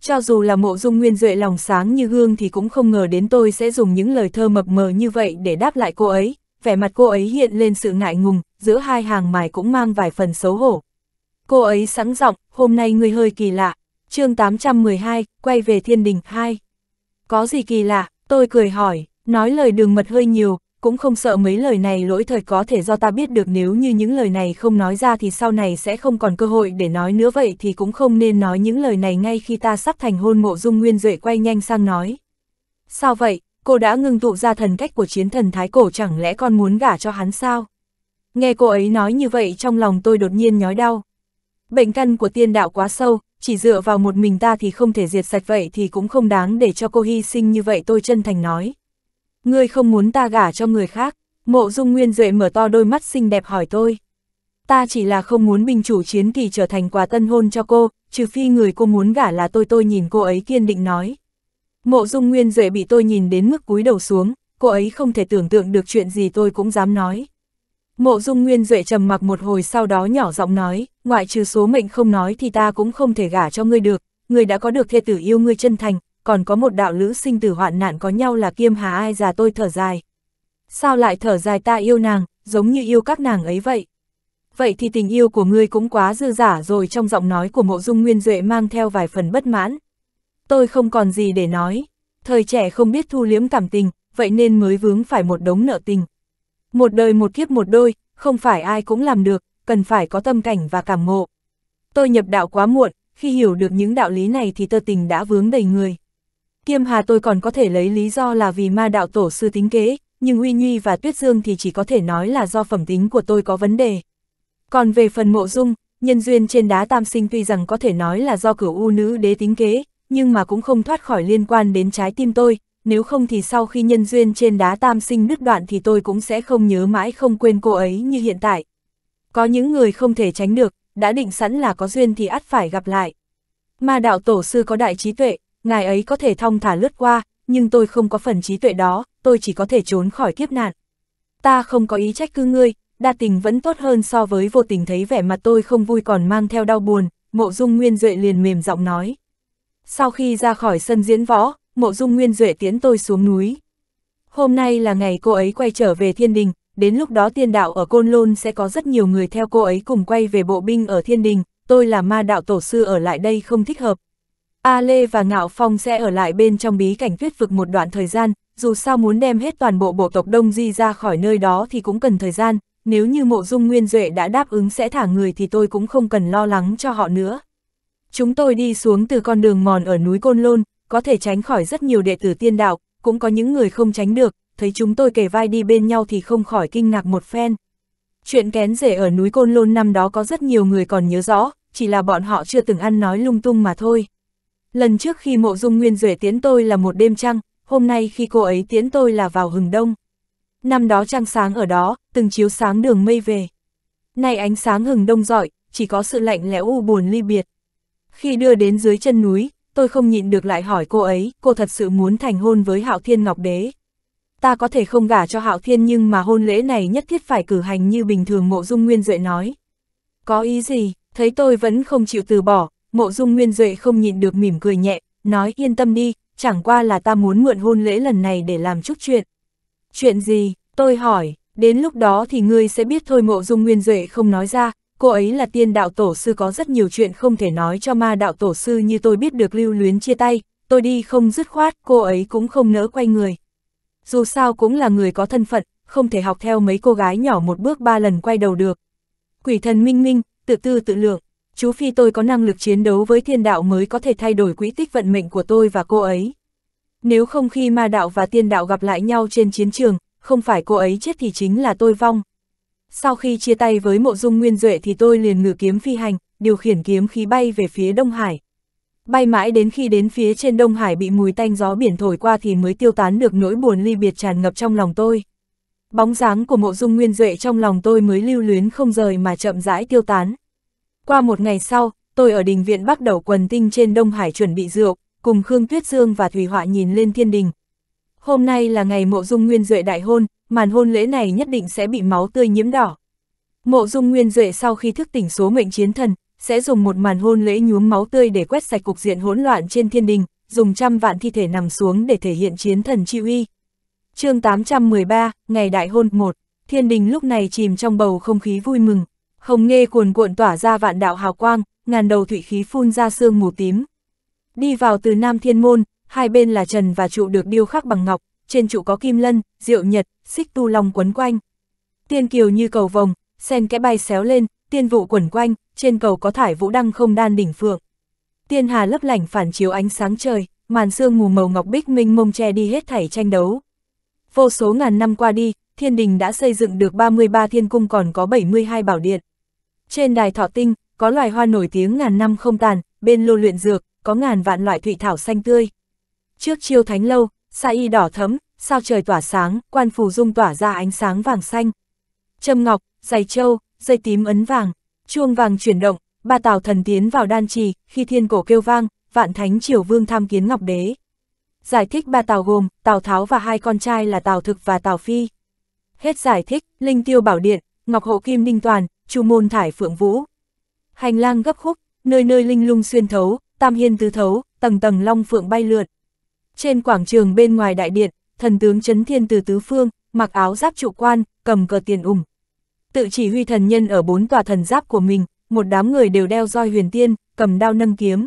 Cho dù là mộ dung nguyên duệ lòng sáng như gương thì cũng không ngờ đến tôi sẽ dùng những lời thơ mập mờ như vậy để đáp lại cô ấy, vẻ mặt cô ấy hiện lên sự ngại ngùng, giữa hai hàng mài cũng mang vài phần xấu hổ. Cô ấy sẵn giọng, hôm nay người hơi kỳ lạ, chương 812, quay về thiên đình 2. Có gì kỳ lạ, tôi cười hỏi, nói lời đường mật hơi nhiều, cũng không sợ mấy lời này lỗi thời có thể do ta biết được nếu như những lời này không nói ra thì sau này sẽ không còn cơ hội để nói nữa vậy thì cũng không nên nói những lời này ngay khi ta sắp thành hôn mộ dung nguyên duệ quay nhanh sang nói. Sao vậy, cô đã ngưng tụ ra thần cách của chiến thần thái cổ chẳng lẽ con muốn gả cho hắn sao? Nghe cô ấy nói như vậy trong lòng tôi đột nhiên nhói đau. Bệnh căn của tiên đạo quá sâu, chỉ dựa vào một mình ta thì không thể diệt sạch vậy thì cũng không đáng để cho cô hy sinh như vậy tôi chân thành nói. Ngươi không muốn ta gả cho người khác, mộ dung nguyên duệ mở to đôi mắt xinh đẹp hỏi tôi. Ta chỉ là không muốn bình chủ chiến kỳ trở thành quà tân hôn cho cô, trừ phi người cô muốn gả là tôi tôi nhìn cô ấy kiên định nói. Mộ dung nguyên duệ bị tôi nhìn đến mức cúi đầu xuống, cô ấy không thể tưởng tượng được chuyện gì tôi cũng dám nói. Mộ dung nguyên duệ trầm mặc một hồi sau đó nhỏ giọng nói, ngoại trừ số mệnh không nói thì ta cũng không thể gả cho ngươi được, ngươi đã có được thê tử yêu ngươi chân thành, còn có một đạo lữ sinh tử hoạn nạn có nhau là kiêm hà ai già tôi thở dài. Sao lại thở dài ta yêu nàng, giống như yêu các nàng ấy vậy? Vậy thì tình yêu của ngươi cũng quá dư giả rồi trong giọng nói của mộ dung nguyên duệ mang theo vài phần bất mãn. Tôi không còn gì để nói, thời trẻ không biết thu liếm cảm tình, vậy nên mới vướng phải một đống nợ tình. Một đời một kiếp một đôi, không phải ai cũng làm được, cần phải có tâm cảnh và cảm ngộ. Tôi nhập đạo quá muộn, khi hiểu được những đạo lý này thì tơ tình đã vướng đầy người. Kiêm Hà tôi còn có thể lấy lý do là vì ma đạo tổ sư tính kế, nhưng Uy Nhuy và Tuyết Dương thì chỉ có thể nói là do phẩm tính của tôi có vấn đề. Còn về phần mộ dung, nhân duyên trên đá tam sinh tuy rằng có thể nói là do cửu u nữ đế tính kế, nhưng mà cũng không thoát khỏi liên quan đến trái tim tôi, nếu không thì sau khi nhân duyên trên đá tam sinh đứt đoạn thì tôi cũng sẽ không nhớ mãi không quên cô ấy như hiện tại. Có những người không thể tránh được, đã định sẵn là có duyên thì ắt phải gặp lại. Ma đạo tổ sư có đại trí tuệ, ngài ấy có thể thong thả lướt qua, nhưng tôi không có phần trí tuệ đó, tôi chỉ có thể trốn khỏi kiếp nạn. Ta không có ý trách cứ ngươi, đa tình vẫn tốt hơn so với vô tình thấy vẻ mặt tôi không vui còn mang theo đau buồn, mộ dung nguyên duệ liền mềm giọng nói. Sau khi ra khỏi sân diễn võ, mộ dung nguyên duệ tiến tôi xuống núi. Hôm nay là ngày cô ấy quay trở về thiên đình, đến lúc đó tiên đạo ở Côn Lôn sẽ có rất nhiều người theo cô ấy cùng quay về bộ binh ở thiên đình, tôi là ma đạo tổ sư ở lại đây không thích hợp. A Lê và Ngạo Phong sẽ ở lại bên trong bí cảnh tuyết vực một đoạn thời gian, dù sao muốn đem hết toàn bộ bộ tộc Đông Di ra khỏi nơi đó thì cũng cần thời gian, nếu như mộ dung nguyên duệ đã đáp ứng sẽ thả người thì tôi cũng không cần lo lắng cho họ nữa. Chúng tôi đi xuống từ con đường mòn ở núi Côn Lôn, có thể tránh khỏi rất nhiều đệ tử tiên đạo, cũng có những người không tránh được, thấy chúng tôi kề vai đi bên nhau thì không khỏi kinh ngạc một phen. Chuyện kén rể ở núi Côn Lôn năm đó có rất nhiều người còn nhớ rõ, chỉ là bọn họ chưa từng ăn nói lung tung mà thôi. Lần trước khi mộ dung nguyên duệ tiến tôi là một đêm trăng, hôm nay khi cô ấy tiến tôi là vào hừng đông. Năm đó trăng sáng ở đó, từng chiếu sáng đường mây về. Nay ánh sáng hừng đông rọi, chỉ có sự lạnh lẽo u buồn ly biệt. Khi đưa đến dưới chân núi, tôi không nhịn được lại hỏi cô ấy, cô thật sự muốn thành hôn với Hạo Thiên Ngọc Đế. Ta có thể không gả cho Hạo Thiên nhưng mà hôn lễ này nhất thiết phải cử hành như bình thường mộ dung nguyên duệ nói. Có ý gì, thấy tôi vẫn không chịu từ bỏ, mộ dung nguyên duệ không nhịn được mỉm cười nhẹ, nói yên tâm đi, chẳng qua là ta muốn mượn hôn lễ lần này để làm chút chuyện. Chuyện gì, tôi hỏi, đến lúc đó thì ngươi sẽ biết thôi mộ dung nguyên duệ không nói ra, cô ấy là tiên đạo tổ sư có rất nhiều chuyện không thể nói cho ma đạo tổ sư như tôi biết được lưu luyến chia tay, tôi đi không dứt khoát, cô ấy cũng không nỡ quay người. Dù sao cũng là người có thân phận, không thể học theo mấy cô gái nhỏ một bước ba lần quay đầu được. Quỷ thần minh minh, tự tư tự lượng, chú Phi tôi có năng lực chiến đấu với thiên đạo mới có thể thay đổi quỹ tích vận mệnh của tôi và cô ấy. Nếu không khi ma đạo và tiên đạo gặp lại nhau trên chiến trường, không phải cô ấy chết thì chính là tôi vong. Sau khi chia tay với mộ dung nguyên duệ thì tôi liền ngự kiếm phi hành, điều khiển kiếm khí bay về phía Đông Hải. Bay mãi đến khi đến phía trên Đông Hải bị mùi tanh gió biển thổi qua thì mới tiêu tán được nỗi buồn ly biệt tràn ngập trong lòng tôi. Bóng dáng của mộ dung nguyên duệ trong lòng tôi mới lưu luyến không rời mà chậm rãi tiêu tán. Qua một ngày sau, tôi ở đình viện bắt đầu quần tinh trên Đông Hải chuẩn bị rượu, cùng Khương Tuyết Dương và Thủy Họa nhìn lên thiên đình. Hôm nay là ngày mộ dung nguyên duệ đại hôn, màn hôn lễ này nhất định sẽ bị máu tươi nhiễm đỏ. Mộ dung nguyên duệ sau khi thức tỉnh số mệnh chiến thần, sẽ dùng một màn hôn lễ nhuốm máu tươi để quét sạch cục diện hỗn loạn trên thiên đình, dùng trăm vạn thi thể nằm xuống để thể hiện chiến thần chi uy. chương 813, Ngày Đại Hôn 1, thiên đình lúc này chìm trong bầu không khí vui mừng, hồng nghê cuồn cuộn tỏa ra vạn đạo hào quang, ngàn đầu thủy khí phun ra sương mù tím. Đi vào từ Nam Thiên Môn, hai bên là trần và trụ được điêu khắc bằng ngọc, trên trụ có kim lân, diệu nhật, xích tu long quấn quanh. Tiên kiều như cầu vồng, sen kẽ bay xéo lên, tiên vụ quẩn quanh, trên cầu có thải vũ đăng không đan đỉnh phượng. Tiên hà lấp lảnh phản chiếu ánh sáng trời, màn sương mù màu ngọc bích minh mông che đi hết thảy tranh đấu. Vô số ngàn năm qua đi, thiên đình đã xây dựng được 33 thiên cung còn có 72 bảo điện. Trên đài thọ tinh, có loài hoa nổi tiếng ngàn năm không tàn, bên lô luyện dược, có ngàn vạn loại thủy thảo xanh tươi. Trước chiêu thánh lâu, sa y đỏ thấm, sao trời tỏa sáng, quan phù dung tỏa ra ánh sáng vàng xanh. Trâm ngọc, giày châu, dây tím ấn vàng, chuông vàng chuyển động, ba tàu thần tiến vào đan trì, khi thiên cổ kêu vang, vạn thánh triều vương tham kiến ngọc đế. Giải thích ba tàu gồm, tào tháo và hai con trai là tào thực và tào phi. Hết giải thích, linh tiêu bảo điện, ngọc hộ kim ninh toàn, chu môn thải phượng vũ. Hành lang gấp khúc, nơi nơi linh lung xuyên thấu, tam hiên tứ thấu, tầng tầng long phượng bay lượn. Trên quảng trường bên ngoài đại điện, thần tướng chấn thiên từ tứ phương, mặc áo giáp trụ quan, cầm cờ tiền ủng. Tự chỉ huy thần nhân ở bốn tòa thần giáp của mình, một đám người đều đeo roi huyền tiên, cầm đao nâng kiếm.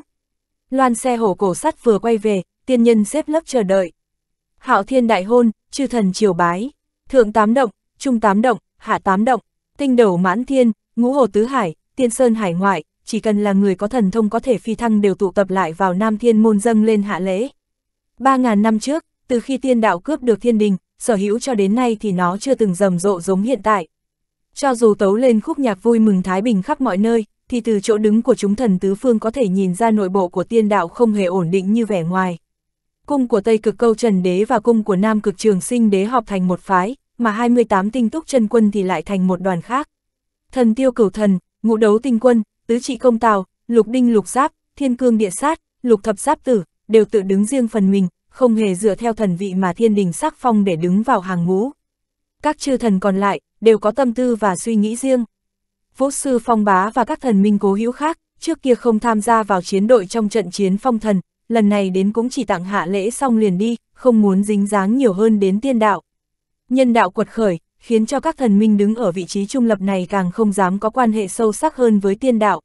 Loan xe hổ cổ sắt vừa quay về, tiên nhân xếp lớp chờ đợi. Hạo thiên đại hôn, chư thần triều bái, thượng tám động, trung tám động, hạ tám động, tinh đầu mãn thiên, ngũ hồ tứ hải, tiên sơn hải ngoại, chỉ cần là người có thần thông có thể phi thăng đều tụ tập lại vào Nam Thiên môn dâng lên hạ lễ. 3.000 năm trước, từ khi tiên đạo cướp được thiên đình, sở hữu cho đến nay thì nó chưa từng rầm rộ giống hiện tại. Cho dù tấu lên khúc nhạc vui mừng Thái Bình khắp mọi nơi, thì từ chỗ đứng của chúng thần tứ phương có thể nhìn ra nội bộ của tiên đạo không hề ổn định như vẻ ngoài. Cung của Tây cực câu trần đế và cung của Nam cực trường sinh đế họp thành một phái, mà 28 tinh túc chân quân thì lại thành một đoàn khác. Thần tiêu cửu thần, ngũ đấu tinh quân, tứ trị công tào, lục đinh lục giáp, thiên cương địa sát, lục thập giáp tử, đều tự đứng riêng phần mình, không hề dựa theo thần vị mà thiên đình sắc phong để đứng vào hàng ngũ. Các chư thần còn lại, đều có tâm tư và suy nghĩ riêng. Vũ sư phong bá và các thần minh cố hữu khác, trước kia không tham gia vào chiến đội trong trận chiến phong thần, lần này đến cũng chỉ tặng hạ lễ xong liền đi, không muốn dính dáng nhiều hơn đến tiên đạo. Nhân đạo quật khởi, khiến cho các thần minh đứng ở vị trí trung lập này càng không dám có quan hệ sâu sắc hơn với tiên đạo.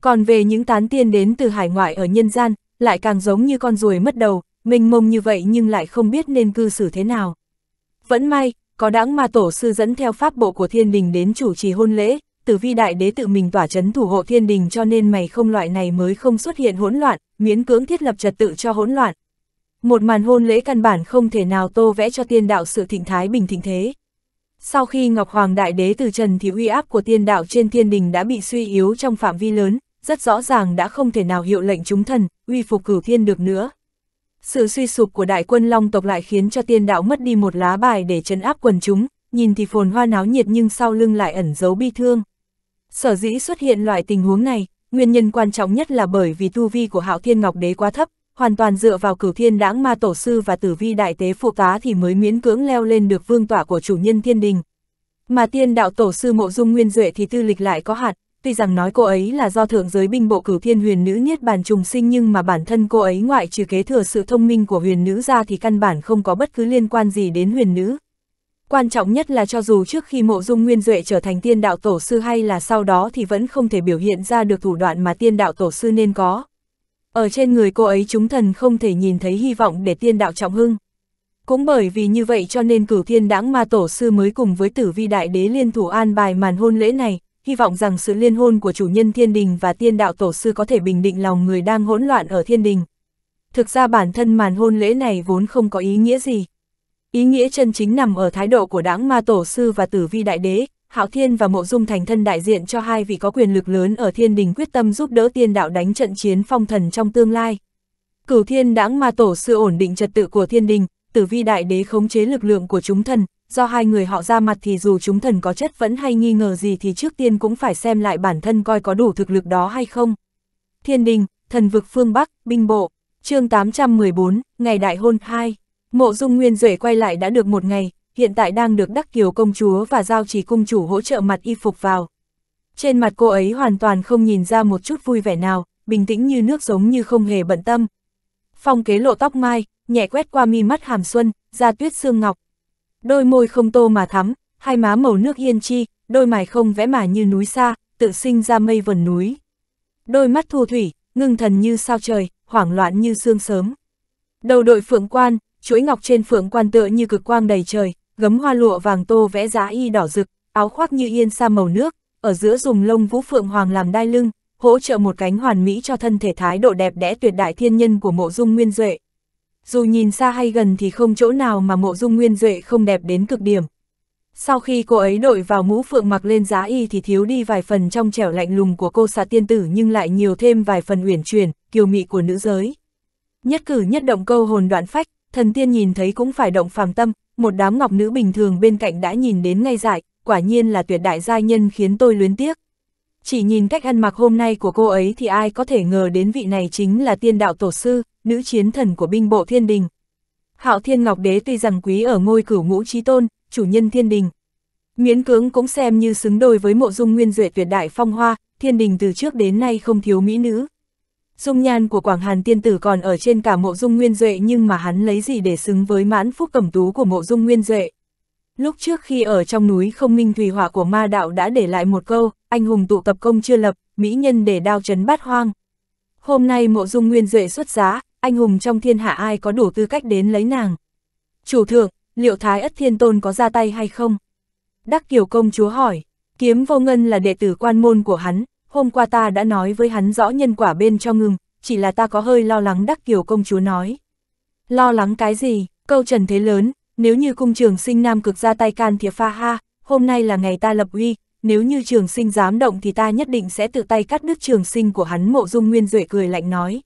Còn về những tán tiên đến từ hải ngoại ở nhân gian, lại càng giống như con ruồi mất đầu, mênh mông như vậy nhưng lại không biết nên cư xử thế nào. Vẫn may, có đáng mà tổ sư dẫn theo pháp bộ của thiên đình đến chủ trì hôn lễ, tử vi đại đế tự mình tỏa chấn thủ hộ thiên đình cho nên mày không loại này mới không xuất hiện hỗn loạn, miễn cưỡng thiết lập trật tự cho hỗn loạn. Một màn hôn lễ căn bản không thể nào tô vẽ cho tiên đạo sự thịnh thái bình thịnh thế. Sau khi Ngọc Hoàng Đại Đế từ trần thì uy áp của tiên đạo trên thiên đình đã bị suy yếu trong phạm vi lớn, rất rõ ràng đã không thể nào hiệu lệnh chúng thần, uy phục cửu thiên được nữa. Sự suy sụp của đại quân Long tộc lại khiến cho tiên đạo mất đi một lá bài để trấn áp quần chúng, nhìn thì phồn hoa náo nhiệt nhưng sau lưng lại ẩn giấu bi thương. Sở dĩ xuất hiện loại tình huống này, nguyên nhân quan trọng nhất là bởi vì tu vi của Hạo Thiên Ngọc Đế quá thấp, hoàn toàn dựa vào cửu thiên đãng ma tổ sư và tử vi đại tế phụ tá thì mới miễn cưỡng leo lên được vương tỏa của chủ nhân thiên đình. Mà tiên đạo tổ sư mộ dung nguyên duệ thì tư lịch lại có hạt. tuy rằng nói cô ấy là do thượng giới binh bộ cửu thiên huyền nữ niết bàn trùng sinh nhưng mà bản thân cô ấy ngoại trừ kế thừa sự thông minh của huyền nữ ra thì căn bản không có bất cứ liên quan gì đến huyền nữ. Quan trọng nhất là cho dù trước khi mộ dung nguyên duệ trở thành tiên đạo tổ sư hay là sau đó thì vẫn không thể biểu hiện ra được thủ đoạn mà tiên đạo tổ sư nên có. Ở trên người cô ấy chúng thần không thể nhìn thấy hy vọng để tiên đạo trọng hưng. Cũng bởi vì như vậy cho nên cửu thiên đáng ma tổ sư mới cùng với tử vi đại đế liên thủ an bài màn hôn lễ này, hy vọng rằng sự liên hôn của chủ nhân thiên đình và tiên đạo tổ sư có thể bình định lòng người đang hỗn loạn ở thiên đình. Thực ra bản thân màn hôn lễ này vốn không có ý nghĩa gì. Ý nghĩa chân chính nằm ở thái độ của đáng ma tổ sư và tử vi đại đế, Hạo Thiên và Mộ Dung thành thân đại diện cho hai vị có quyền lực lớn ở thiên đình quyết tâm giúp đỡ tiên đạo đánh trận chiến phong thần trong tương lai. Cửu thiên đãng ma tổ sư ổn định trật tự của thiên đình, tử vi đại đế khống chế lực lượng của chúng thần, do hai người họ ra mặt thì dù chúng thần có chất vẫn hay nghi ngờ gì thì trước tiên cũng phải xem lại bản thân coi có đủ thực lực đó hay không. Thiên đình, thần vực phương Bắc, binh bộ, chương 814, ngày đại hôn 2, mộ dung nguyên duệ quay lại đã được một ngày, hiện tại đang được Đắc Kiều công chúa và giao trì cung chủ hỗ trợ mặt y phục vào. Trên mặt cô ấy hoàn toàn không nhìn ra một chút vui vẻ nào, bình tĩnh như nước giống như không hề bận tâm. Phong kế lộ tóc mai, nhẹ quét qua mi mắt hàm xuân, da tuyết xương ngọc. Đôi môi không tô mà thắm, hai má màu nước yên chi, đôi mày không vẽ mà như núi xa, tự sinh ra mây vần núi. Đôi mắt thu thủy, ngưng thần như sao trời, hoảng loạn như sương sớm. Đầu đội phượng quan, chuỗi ngọc trên phượng quan tựa như cực quang đầy trời, gấm hoa lụa vàng tô vẽ giá y đỏ rực, áo khoác như yên sa màu nước, ở giữa dùng lông vũ phượng hoàng làm đai lưng, hỗ trợ một cánh hoàn mỹ cho thân thể thái độ đẹp đẽ tuyệt đại thiên nhân của mộ dung nguyên duệ. Dù nhìn xa hay gần thì không chỗ nào mà mộ dung nguyên duệ không đẹp đến cực điểm. Sau khi cô ấy đội vào mũ phượng mặc lên giá y thì thiếu đi vài phần trong trẻo lạnh lùng của cô xạ tiên tử nhưng lại nhiều thêm vài phần uyển chuyển, kiều mị của nữ giới. Nhất cử nhất động câu hồn đoạn phách, thần tiên nhìn thấy cũng phải động phàm tâm, một đám ngọc nữ bình thường bên cạnh đã nhìn đến ngay dại, quả nhiên là tuyệt đại giai nhân khiến tôi luyến tiếc. Chỉ nhìn cách ăn mặc hôm nay của cô ấy thì ai có thể ngờ đến vị này chính là tiên đạo tổ sư, nữ chiến thần của binh bộ thiên đình. Hạo Thiên Ngọc Đế tuy rằng quý ở ngôi cửu ngũ trí tôn, chủ nhân thiên đình. Miễn cưỡng cũng xem như xứng đôi với mộ dung nguyên duệ tuyệt đại phong hoa, thiên đình từ trước đến nay không thiếu mỹ nữ. Dung nhan của Quảng Hàn tiên tử còn ở trên cả mộ dung nguyên duệ nhưng mà hắn lấy gì để xứng với mãn phúc cẩm tú của mộ dung nguyên duệ. Lúc trước khi ở trong núi không minh thủy hỏa của ma đạo đã để lại một câu, anh hùng tụ tập công chưa lập, mỹ nhân để đao chấn bát hoang. Hôm nay mộ dung nguyên duệ xuất giá, anh hùng trong thiên hạ ai có đủ tư cách đến lấy nàng. Chủ thượng, liệu Thái ất thiên tôn có ra tay hay không? Đắc Kiều công chúa hỏi, kiếm vô ngân là đệ tử quan môn của hắn, hôm qua ta đã nói với hắn rõ nhân quả bên cho ngừng, chỉ là ta có hơi lo lắng Đắc Kiều công chúa nói. Lo lắng cái gì, câu trần thế lớn, nếu như cung trường sinh nam cực ra tay can thiệp pha ha, hôm nay là ngày ta lập uy, nếu như trường sinh dám động thì ta nhất định sẽ tự tay cắt đứt trường sinh của hắn mộ dung nguyên duệ cười lạnh nói.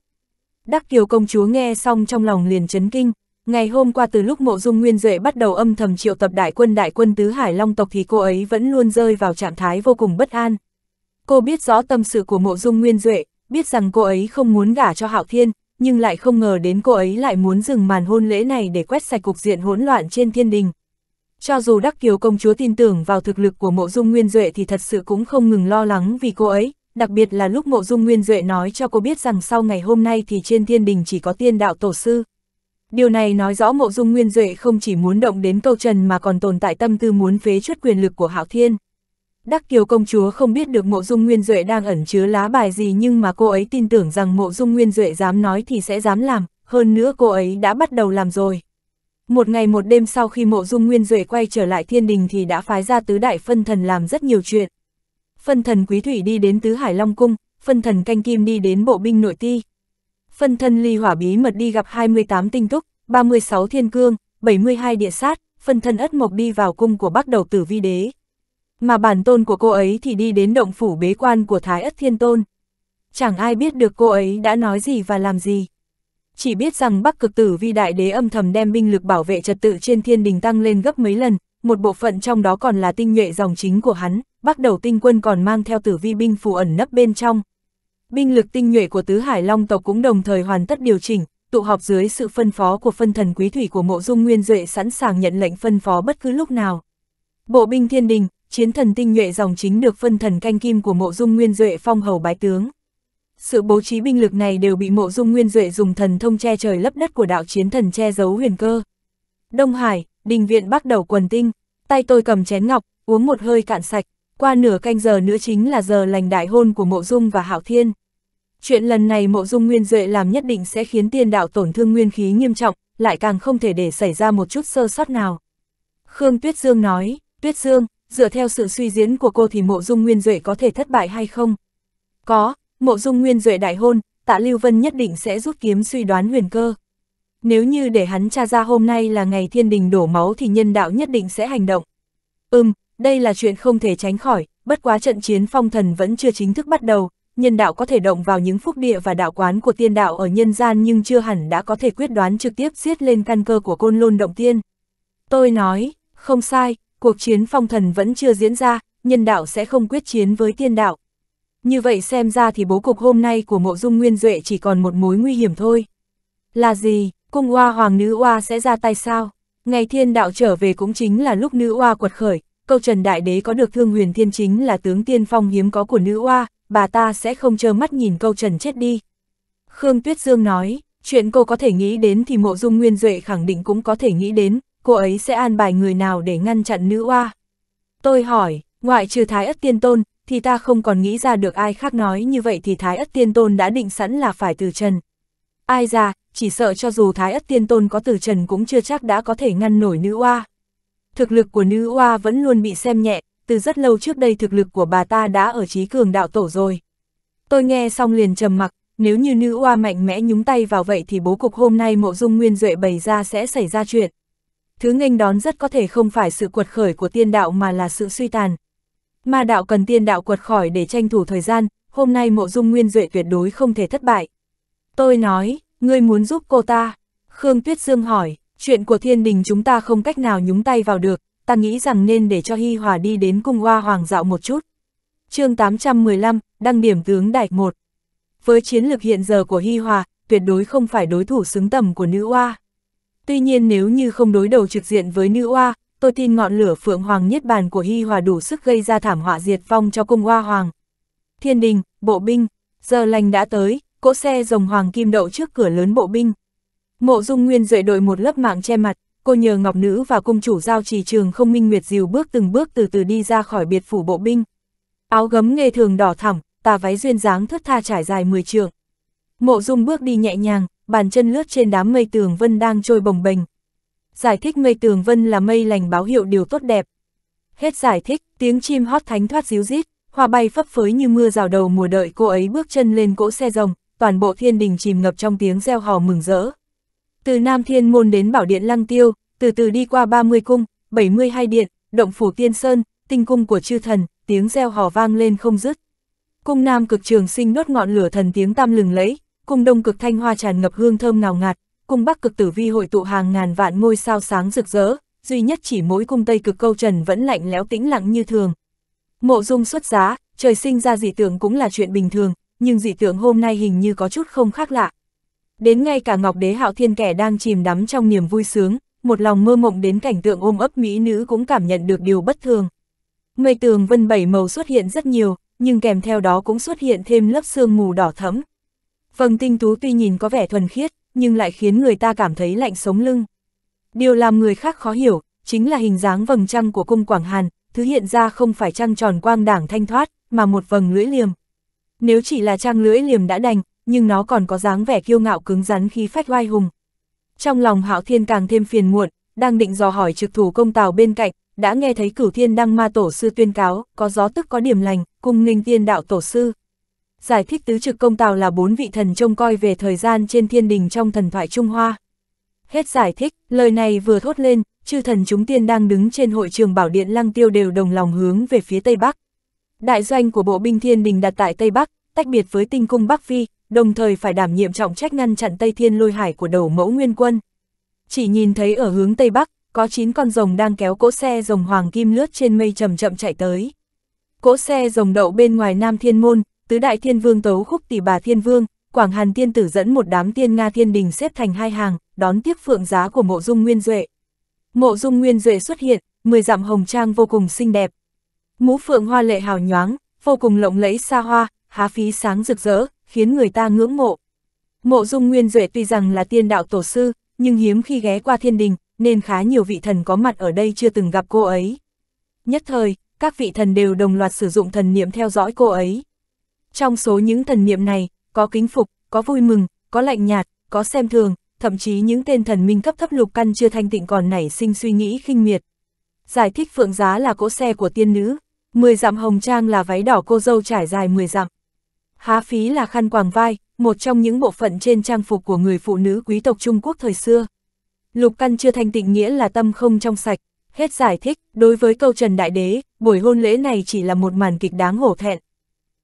Đắc Kiều công chúa nghe xong trong lòng liền chấn kinh, ngày hôm qua từ lúc mộ dung nguyên duệ bắt đầu âm thầm triệu tập đại quân đại quân tứ hải long tộc thì cô ấy vẫn luôn rơi vào trạng thái vô cùng bất an. Cô biết rõ tâm sự của mộ dung nguyên duệ, biết rằng cô ấy không muốn gả cho hạo thiên, nhưng lại không ngờ đến cô ấy lại muốn dừng màn hôn lễ này để quét sạch cục diện hỗn loạn trên thiên đình. Cho dù Đắc Kiều công chúa tin tưởng vào thực lực của mộ dung nguyên duệ thì thật sự cũng không ngừng lo lắng vì cô ấy, đặc biệt là lúc mộ dung nguyên duệ nói cho cô biết rằng sau ngày hôm nay thì trên thiên đình chỉ có tiên đạo tổ sư. Điều này nói rõ mộ dung nguyên duệ không chỉ muốn động đến câu trần mà còn tồn tại tâm tư muốn phế chuất quyền lực của hạo thiên. Đắc Kiều công chúa không biết được mộ dung nguyên duệ đang ẩn chứa lá bài gì nhưng mà cô ấy tin tưởng rằng mộ dung nguyên duệ dám nói thì sẽ dám làm, hơn nữa cô ấy đã bắt đầu làm rồi. Một ngày một đêm sau khi mộ dung nguyên duệ quay trở lại thiên đình thì đã phái ra tứ đại phân thần làm rất nhiều chuyện. Phân thần quý thủy đi đến tứ hải long cung, phân thần canh kim đi đến bộ binh nội ti. Phân thần ly hỏa bí mật đi gặp 28 tinh túc, 36 thiên cương, 72 địa sát, phân thần ất mộc đi vào cung của bắc đầu tử vi đế. Mà bản tôn của cô ấy thì đi đến động phủ bế quan của Thái ất thiên tôn. Chẳng ai biết được cô ấy đã nói gì và làm gì chỉ biết rằng Bắc cực tử vi đại đế âm thầm đem binh lực bảo vệ trật tự trên thiên đình tăng lên gấp mấy lần, một bộ phận trong đó còn là tinh nhuệ dòng chính của hắn, bắt đầu tinh quân còn mang theo tử vi binh phù ẩn nấp bên trong. Binh lực tinh nhuệ của tứ hải long tộc cũng đồng thời hoàn tất điều chỉnh, tụ họp dưới sự phân phó của phân thần quý thủy của mộ dung nguyên duệ sẵn sàng nhận lệnh phân phó bất cứ lúc nào. Bộ binh thiên đình, chiến thần tinh nhuệ dòng chính được phân thần canh kim của mộ dung nguyên duệ phong hầu bái tướng. Sự bố trí binh lực này đều bị mộ dung nguyên duệ dùng thần thông che trời lấp đất của đạo chiến thần che giấu huyền cơ. Đông Hải, đình viện bắt đầu quần tinh, tay tôi cầm chén ngọc, uống một hơi cạn sạch, qua nửa canh giờ nữa chính là giờ lành đại hôn của mộ dung và hạo thiên. Chuyện lần này mộ dung nguyên duệ làm nhất định sẽ khiến tiên đạo tổn thương nguyên khí nghiêm trọng, lại càng không thể để xảy ra một chút sơ sót nào. Khương Tuyết Dương nói, Tuyết Dương, dựa theo sự suy diễn của cô thì mộ dung nguyên duệ có thể thất bại hay không? Có, mộ dung nguyên duệ đại hôn, tạ Lưu Vân nhất định sẽ rút kiếm suy đoán huyền cơ. Nếu như để hắn tra ra hôm nay là ngày thiên đình đổ máu thì nhân đạo nhất định sẽ hành động. Ừm, đây là chuyện không thể tránh khỏi, bất quá trận chiến phong thần vẫn chưa chính thức bắt đầu, nhân đạo có thể động vào những phúc địa và đạo quán của tiên đạo ở nhân gian nhưng chưa hẳn đã có thể quyết đoán trực tiếp giết lên căn cơ của côn lôn động tiên. Tôi nói, không sai, cuộc chiến phong thần vẫn chưa diễn ra, nhân đạo sẽ không quyết chiến với tiên đạo. Như vậy xem ra thì bố cục hôm nay của mộ dung nguyên duệ chỉ còn một mối nguy hiểm thôi. Là gì, cung hoa hoàng nữ hoa sẽ ra tay sao? Ngày thiên đạo trở về cũng chính là lúc nữ hoa quật khởi, câu trần đại đế có được thương huyền thiên chính là tướng tiên phong hiếm có của nữ hoa, bà ta sẽ không chờ mắt nhìn câu trần chết đi. Khương Tuyết Dương nói, chuyện cô có thể nghĩ đến thì mộ dung nguyên duệ khẳng định cũng có thể nghĩ đến, cô ấy sẽ an bài người nào để ngăn chặn nữ oa? Tôi hỏi, ngoại trừ thái ất tiên tôn, thì ta không còn nghĩ ra được ai khác nói như vậy thì Thái Ất Tiên Tôn đã định sẵn là phải từ trần. Ai ra, chỉ sợ cho dù Thái Ất Tiên Tôn có từ trần cũng chưa chắc đã có thể ngăn nổi nữ oa. Thực lực của nữ oa vẫn luôn bị xem nhẹ, từ rất lâu trước đây thực lực của bà ta đã ở trí cường đạo tổ rồi. Tôi nghe xong liền trầm mặc, nếu như nữ oa mạnh mẽ nhúng tay vào vậy thì bố cục hôm nay mộ dung nguyên duệ bày ra sẽ xảy ra chuyện. Thứ nghênh đón rất có thể không phải sự quật khởi của tiên đạo mà là sự suy tàn, Ma đạo cần tiên đạo quật khỏi để tranh thủ thời gian, hôm nay mộ dung nguyên duệ tuyệt đối không thể thất bại. Tôi nói, ngươi muốn giúp cô ta. Khương Tuyết Dương hỏi, chuyện của thiên đình chúng ta không cách nào nhúng tay vào được, ta nghĩ rằng nên để cho Hy Hòa đi đến cung hoa hoàng dạo một chút. chương 815, đăng điểm tướng đại 1. Với chiến lược hiện giờ của Hy Hòa, tuyệt đối không phải đối thủ xứng tầm của nữ hoa Tuy nhiên nếu như không đối đầu trực diện với nữ oa, tôi tin ngọn lửa phượng hoàng nhất bàn của Hy Hòa đủ sức gây ra thảm họa diệt vong cho cung oa hoàng. Thiên đình, bộ binh, giờ lành đã tới, cỗ xe rồng hoàng kim đậu trước cửa lớn bộ binh. Mộ dung nguyên dậy đội một lớp mạng che mặt, cô nhờ ngọc nữ và cung chủ giao trì trường không minh nguyệt diều bước từng bước từ từ đi ra khỏi biệt phủ bộ binh. Áo gấm nghề thường đỏ thẳm, tà váy duyên dáng thướt tha trải dài 10 trượng. Mộ dung bước đi nhẹ nhàng, bàn chân lướt trên đám mây tường vân đang trôi bồng bềnh, giải thích mây tường vân là mây lành báo hiệu điều tốt đẹp. Hết giải thích, tiếng chim hót thánh thoát díu rít, hoa bay phấp phới như mưa rào đầu mùa đợi cô ấy bước chân lên cỗ xe rồng, toàn bộ thiên đình chìm ngập trong tiếng reo hò mừng rỡ. Từ Nam Thiên Môn đến Bảo Điện Lăng Tiêu, từ từ đi qua 30 cung, 72 điện, động phủ Tiên Sơn, tinh cung của chư thần, tiếng reo hò vang lên không dứt. Cung Nam cực trường sinh đốt ngọn lửa thần tiếng tam lừng lẫy, cung Đông cực thanh hoa tràn ngập hương thơm ngào ngạt, cung Bắc cực tử vi hội tụ hàng ngàn vạn ngôi sao sáng rực rỡ, duy nhất chỉ mỗi cung Tây cực câu trần vẫn lạnh lẽo tĩnh lặng như thường. Mộ dung xuất giá, trời sinh ra dị tượng cũng là chuyện bình thường, nhưng dị tượng hôm nay hình như có chút không khác lạ. Đến ngay cả Ngọc Đế Hạo Thiên kẻ đang chìm đắm trong niềm vui sướng, một lòng mơ mộng đến cảnh tượng ôm ấp mỹ nữ cũng cảm nhận được điều bất thường. Mây tường vân bảy màu xuất hiện rất nhiều, nhưng kèm theo đó cũng xuất hiện thêm lớp sương mù đỏ thẫm. Vầng tinh tú tuy nhìn có vẻ thuần khiết, nhưng lại khiến người ta cảm thấy lạnh sống lưng. Điều làm người khác khó hiểu, chính là hình dáng vầng trăng của cung Quảng Hàn, thứ hiện ra không phải trăng tròn quang đảng thanh thoát, mà một vầng lưỡi liềm. Nếu chỉ là trăng lưỡi liềm đã đành, nhưng nó còn có dáng vẻ kiêu ngạo cứng rắn khi phách oai hùng. Trong lòng Hạo Thiên càng thêm phiền muộn, đang định dò hỏi trực thủ công tào bên cạnh, đã nghe thấy cửu thiên đăng ma tổ sư tuyên cáo, có gió tức có điểm lành, cung ninh tiên đạo tổ sư. Giải thích tứ trực công tào là bốn vị thần trông coi về thời gian trên thiên đình trong thần thoại Trung Hoa. Hết giải thích, lời này vừa thốt lên, chư thần chúng tiên đang đứng trên hội trường bảo điện lăng tiêu đều đồng lòng hướng về phía Tây Bắc. Đại doanh của bộ binh thiên đình đặt tại Tây Bắc, tách biệt với tinh cung Bắc Phi, đồng thời phải đảm nhiệm trọng trách ngăn chặn Tây Thiên lôi hải của đầu mẫu nguyên quân. Chỉ nhìn thấy ở hướng Tây Bắc, có 9 con rồng đang kéo cỗ xe rồng hoàng kim lướt trên mây chậm chậm chạy tới. Cỗ xe rồng đậu bên ngoài Nam Thiên Môn, tứ đại thiên vương tấu khúc tỷ bà thiên vương, Quảng Hàn tiên tử dẫn một đám tiên Nga thiên đình xếp thành hai hàng, đón tiếp phượng giá của mộ dung nguyên duệ. Mộ dung nguyên duệ xuất hiện, 10 dặm hồng trang vô cùng xinh đẹp. Mũ phượng hoa lệ hào nhoáng, vô cùng lộng lẫy xa hoa, há phí sáng rực rỡ, khiến người ta ngưỡng mộ. Mộ dung nguyên duệ tuy rằng là tiên đạo tổ sư, nhưng hiếm khi ghé qua thiên đình, nên khá nhiều vị thần có mặt ở đây chưa từng gặp cô ấy. Nhất thời, các vị thần đều đồng loạt sử dụng thần niệm theo dõi cô ấy. Trong số những thần niệm này, có kính phục, có vui mừng, có lạnh nhạt, có xem thường, thậm chí những tên thần minh cấp thấp lục căn chưa thanh tịnh còn nảy sinh suy nghĩ khinh miệt. Giải thích phượng giá là cỗ xe của tiên nữ, 10 dặm hồng trang là váy đỏ cô dâu trải dài 10 dặm. Há phí là khăn quàng vai, một trong những bộ phận trên trang phục của người phụ nữ quý tộc Trung Quốc thời xưa. Lục căn chưa thanh tịnh nghĩa là tâm không trong sạch, hết giải thích, đối với câu Trần Đại Đế, buổi hôn lễ này chỉ là một màn kịch đáng hổ thẹn.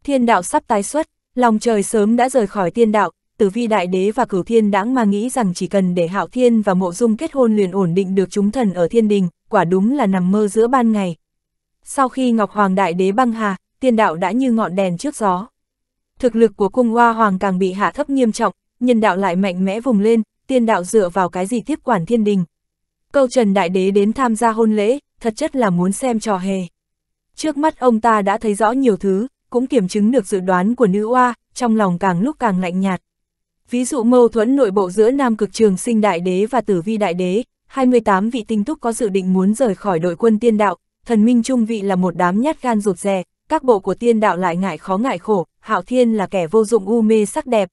Thiên đạo sắp tái xuất, lòng trời sớm đã rời khỏi tiên đạo, tử vi đại đế và cửu thiên đãng mà nghĩ rằng chỉ cần để hạo thiên và mộ dung kết hôn liền ổn định được chúng thần ở thiên đình, quả đúng là nằm mơ giữa ban ngày. Sau khi Ngọc Hoàng đại đế băng hà, tiên đạo đã như ngọn đèn trước gió. Thực lực của cung hoa hoàng càng bị hạ thấp nghiêm trọng, nhân đạo lại mạnh mẽ vùng lên, tiên đạo dựa vào cái gì tiếp quản thiên đình. Câu Trần Đại Đế đến tham gia hôn lễ, thật chất là muốn xem trò hề. Trước mắt ông ta đã thấy rõ nhiều thứ, cũng kiểm chứng được dự đoán của nữ oa, trong lòng càng lúc càng lạnh nhạt. Ví dụ mâu thuẫn nội bộ giữa Nam Cực Trường Sinh Đại Đế và Tử Vi Đại Đế, 28 vị tinh túc có dự định muốn rời khỏi đội quân tiên đạo, thần minh trung vị là một đám nhát gan rụt rè, các bộ của tiên đạo lại ngại khó ngại khổ, Hạo Thiên là kẻ vô dụng u mê sắc đẹp.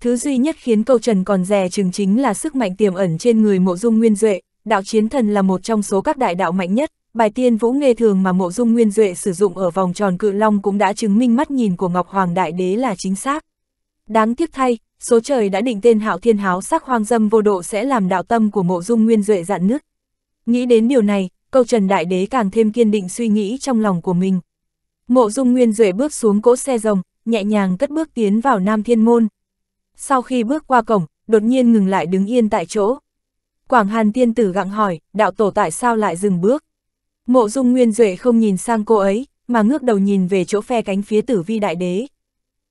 Thứ duy nhất khiến câu trần còn rè chừng chính là sức mạnh tiềm ẩn trên người mộ dung nguyên duệ, đạo chiến thần là một trong số các đại đạo mạnh nhất, bài tiên vũ nghề thường mà mộ dung nguyên duệ sử dụng ở vòng tròn cự long cũng đã chứng minh mắt nhìn của Ngọc Hoàng Đại Đế là chính xác. Đáng tiếc thay, số trời đã định tên hạo thiên háo sắc hoang dâm vô độ sẽ làm đạo tâm của mộ dung nguyên duệ dạn nứt. Nghĩ đến điều này, câu trần đại đế càng thêm kiên định suy nghĩ trong lòng của mình. Mộ dung nguyên duệ bước xuống cỗ xe rồng, nhẹ nhàng cất bước tiến vào Nam Thiên Môn. Sau khi bước qua cổng, đột nhiên ngừng lại đứng yên tại chỗ. Quảng Hàn tiên tử gặng hỏi, đạo tổ tại sao lại dừng bước? Mộ dung nguyên duệ không nhìn sang cô ấy, mà ngước đầu nhìn về chỗ phe cánh phía tử vi đại đế.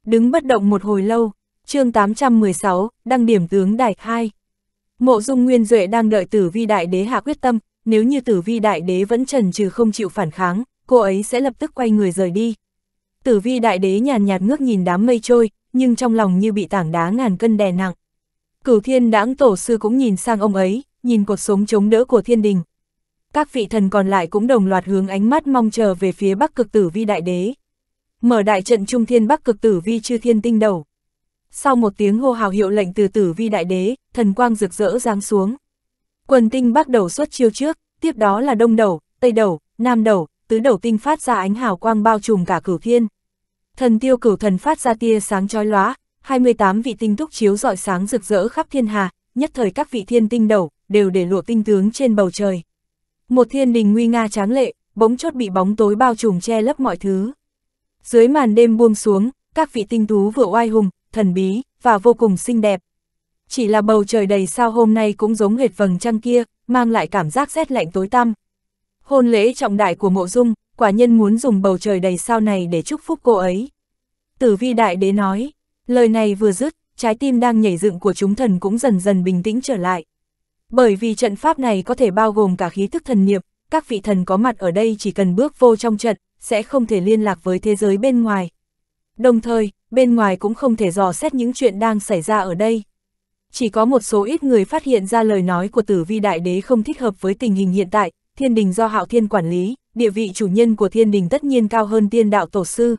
Đứng bất động một hồi lâu, chương 816, đăng điểm tướng đại 2. Mộ dung nguyên duệ đang đợi tử vi đại đế hạ quyết tâm, nếu như tử vi đại đế vẫn trần trừ không chịu phản kháng, cô ấy sẽ lập tức quay người rời đi. Tử vi đại đế nhàn nhạt ngước nhìn đám mây trôi, nhưng trong lòng như bị tảng đá ngàn cân đè nặng. Cửu thiên đãng tổ sư cũng nhìn sang ông ấy, nhìn cột sống chống đỡ của thiên đình. Các vị thần còn lại cũng đồng loạt hướng ánh mắt mong chờ về phía bắc cực tử vi đại đế. Mở đại trận trung thiên bắc cực tử vi chư thiên tinh đầu. Sau một tiếng hô hào hiệu lệnh từ tử vi đại đế, thần quang rực rỡ giáng xuống. Quần tinh bắt đầu xuất chiêu trước, tiếp đó là đông đầu, tây đầu, nam đầu, tứ đầu tinh phát ra ánh hào quang bao trùm cả cửu thiên. Thần tiêu cửu thần phát ra tia sáng chói lóa, 28 vị tinh túc chiếu rọi sáng rực rỡ khắp thiên hà, nhất thời các vị thiên tinh đầu, đều để lộ tinh tướng trên bầu trời. Một thiên đình nguy nga tráng lệ, bỗng chốt bị bóng tối bao trùm che lấp mọi thứ. Dưới màn đêm buông xuống, các vị tinh tú vừa oai hùng, thần bí, và vô cùng xinh đẹp. Chỉ là bầu trời đầy sao hôm nay cũng giống hệt vầng trăng kia, mang lại cảm giác rét lạnh tối tăm. Hôn lễ trọng đại của mộ dung, quả nhân muốn dùng bầu trời đầy sao này để chúc phúc cô ấy. Tử vi đại đế nói, lời này vừa dứt, trái tim đang nhảy dựng của chúng thần cũng dần dần bình tĩnh trở lại. Bởi vì trận pháp này có thể bao gồm cả khí thức thần niệm, các vị thần có mặt ở đây chỉ cần bước vô trong trận, sẽ không thể liên lạc với thế giới bên ngoài. Đồng thời, bên ngoài cũng không thể dò xét những chuyện đang xảy ra ở đây. Chỉ có một số ít người phát hiện ra lời nói của tử vi đại đế không thích hợp với tình hình hiện tại, thiên đình do hạo thiên quản lý, địa vị chủ nhân của thiên đình tất nhiên cao hơn tiên đạo tổ sư.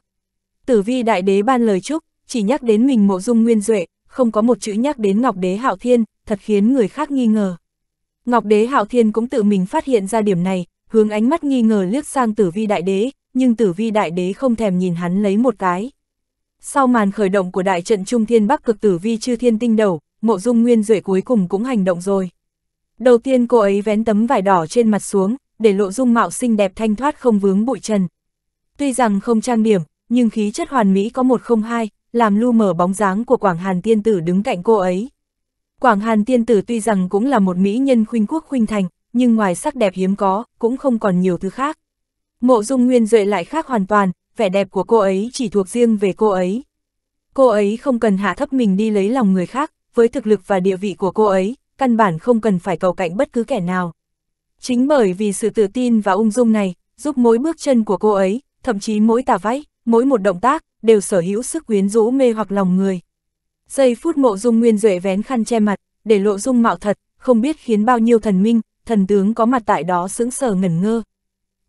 Tử vi đại đế ban lời chúc, chỉ nhắc đến mình mộ dung nguyên duệ, không có một chữ nhắc đến ngọc đế hạo thiên, thật khiến người khác nghi ngờ. Ngọc đế hạo thiên cũng tự mình phát hiện ra điểm này, hướng ánh mắt nghi ngờ liếc sang tử vi đại đế, nhưng tử vi đại đế không thèm nhìn hắn lấy một cái. Sau màn khởi động của đại trận Trung Thiên Bắc cực tử vi chư thiên tinh đầu, mộ dung nguyên duệ cuối cùng cũng hành động rồi. Đầu tiên cô ấy vén tấm vải đỏ trên mặt xuống, để lộ dung mạo xinh đẹp thanh thoát không vướng bụi trần. Tuy rằng không trang điểm, nhưng khí chất hoàn mỹ có một không hai, làm lu mở bóng dáng của Quảng Hàn Tiên Tử đứng cạnh cô ấy. Quảng Hàn Tiên Tử tuy rằng cũng là một mỹ nhân khuynh quốc khuynh thành, nhưng ngoài sắc đẹp hiếm có, cũng không còn nhiều thứ khác. Mộ dung nguyên duệ lại khác hoàn toàn, vẻ đẹp của cô ấy chỉ thuộc riêng về cô ấy. Cô ấy không cần hạ thấp mình đi lấy lòng người khác, với thực lực và địa vị của cô ấy, căn bản không cần phải cầu cạnh bất cứ kẻ nào. Chính bởi vì sự tự tin và ung dung này, giúp mỗi bước chân của cô ấy, thậm chí mỗi tà váy, mỗi một động tác, đều sở hữu sức quyến rũ mê hoặc lòng người. Giây phút mộ dung nguyên duệ vén khăn che mặt, để lộ dung mạo thật, không biết khiến bao nhiêu thần minh, thần tướng có mặt tại đó sững sờ ngẩn ngơ.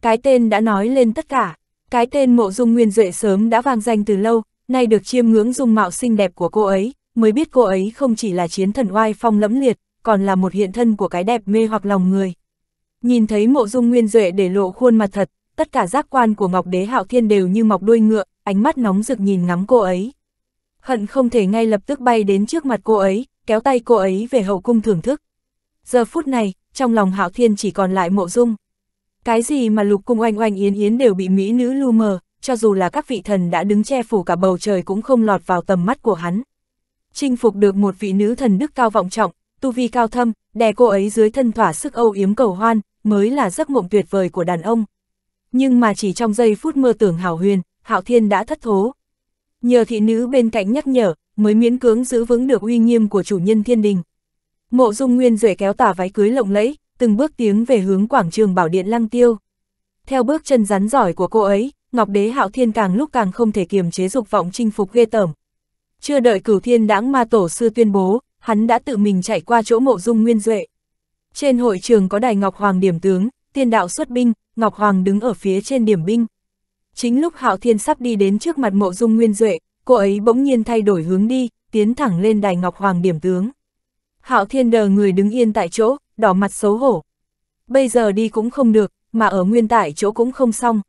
Cái tên đã nói lên tất cả, cái tên mộ dung nguyên duệ sớm đã vang danh từ lâu, nay được chiêm ngưỡng dung mạo xinh đẹp của cô ấy, mới biết cô ấy không chỉ là chiến thần oai phong lẫm liệt, còn là một hiện thân của cái đẹp mê hoặc lòng người. Nhìn thấy mộ dung nguyên duệ để lộ khuôn mặt thật, tất cả giác quan của Ngọc Đế Hạo Thiên đều như mọc đuôi ngựa, ánh mắt nóng rực nhìn ngắm cô ấy. Hận không thể ngay lập tức bay đến trước mặt cô ấy, kéo tay cô ấy về hậu cung thưởng thức. Giờ phút này, trong lòng Hạo Thiên chỉ còn lại mộ dung. Cái gì mà lục cung oanh oanh yến yến đều bị mỹ nữ lu mờ, cho dù là các vị thần đã đứng che phủ cả bầu trời cũng không lọt vào tầm mắt của hắn. Chinh phục được một vị nữ thần đức cao vọng trọng, tu vi cao thâm, đè cô ấy dưới thân thỏa sức âu yếm cầu hoan, mới là giấc mộng tuyệt vời của đàn ông. Nhưng mà chỉ trong giây phút mơ tưởng hảo huyền, Hạo Thiên đã thất thố. Nhờ thị nữ bên cạnh nhắc nhở, mới miễn cưỡng giữ vững được uy nghiêm của chủ nhân thiên đình. Mộ dung nguyên duệ kéo tả váy cưới lộng lẫy, từng bước tiếng về hướng quảng trường bảo điện lăng tiêu. Theo bước chân rắn giỏi của cô ấy, Ngọc Đế Hạo Thiên càng lúc càng không thể kiềm chế dục vọng chinh phục ghê tởm. Chưa đợi cửu thiên đãng ma tổ sư tuyên bố, hắn đã tự mình chạy qua chỗ mộ dung nguyên duệ. Trên hội trường có đài Ngọc Hoàng điểm tướng, tiên đạo xuất binh, Ngọc Hoàng đứng ở phía trên điểm binh. Chính lúc Hạo Thiên sắp đi đến trước mặt mộ dung nguyên duệ, cô ấy bỗng nhiên thay đổi hướng đi, tiến thẳng lên đài Ngọc Hoàng điểm tướng. Hạo Thiên đờ người đứng yên tại chỗ, đỏ mặt xấu hổ. Bây giờ đi cũng không được, mà ở nguyên tại chỗ cũng không xong.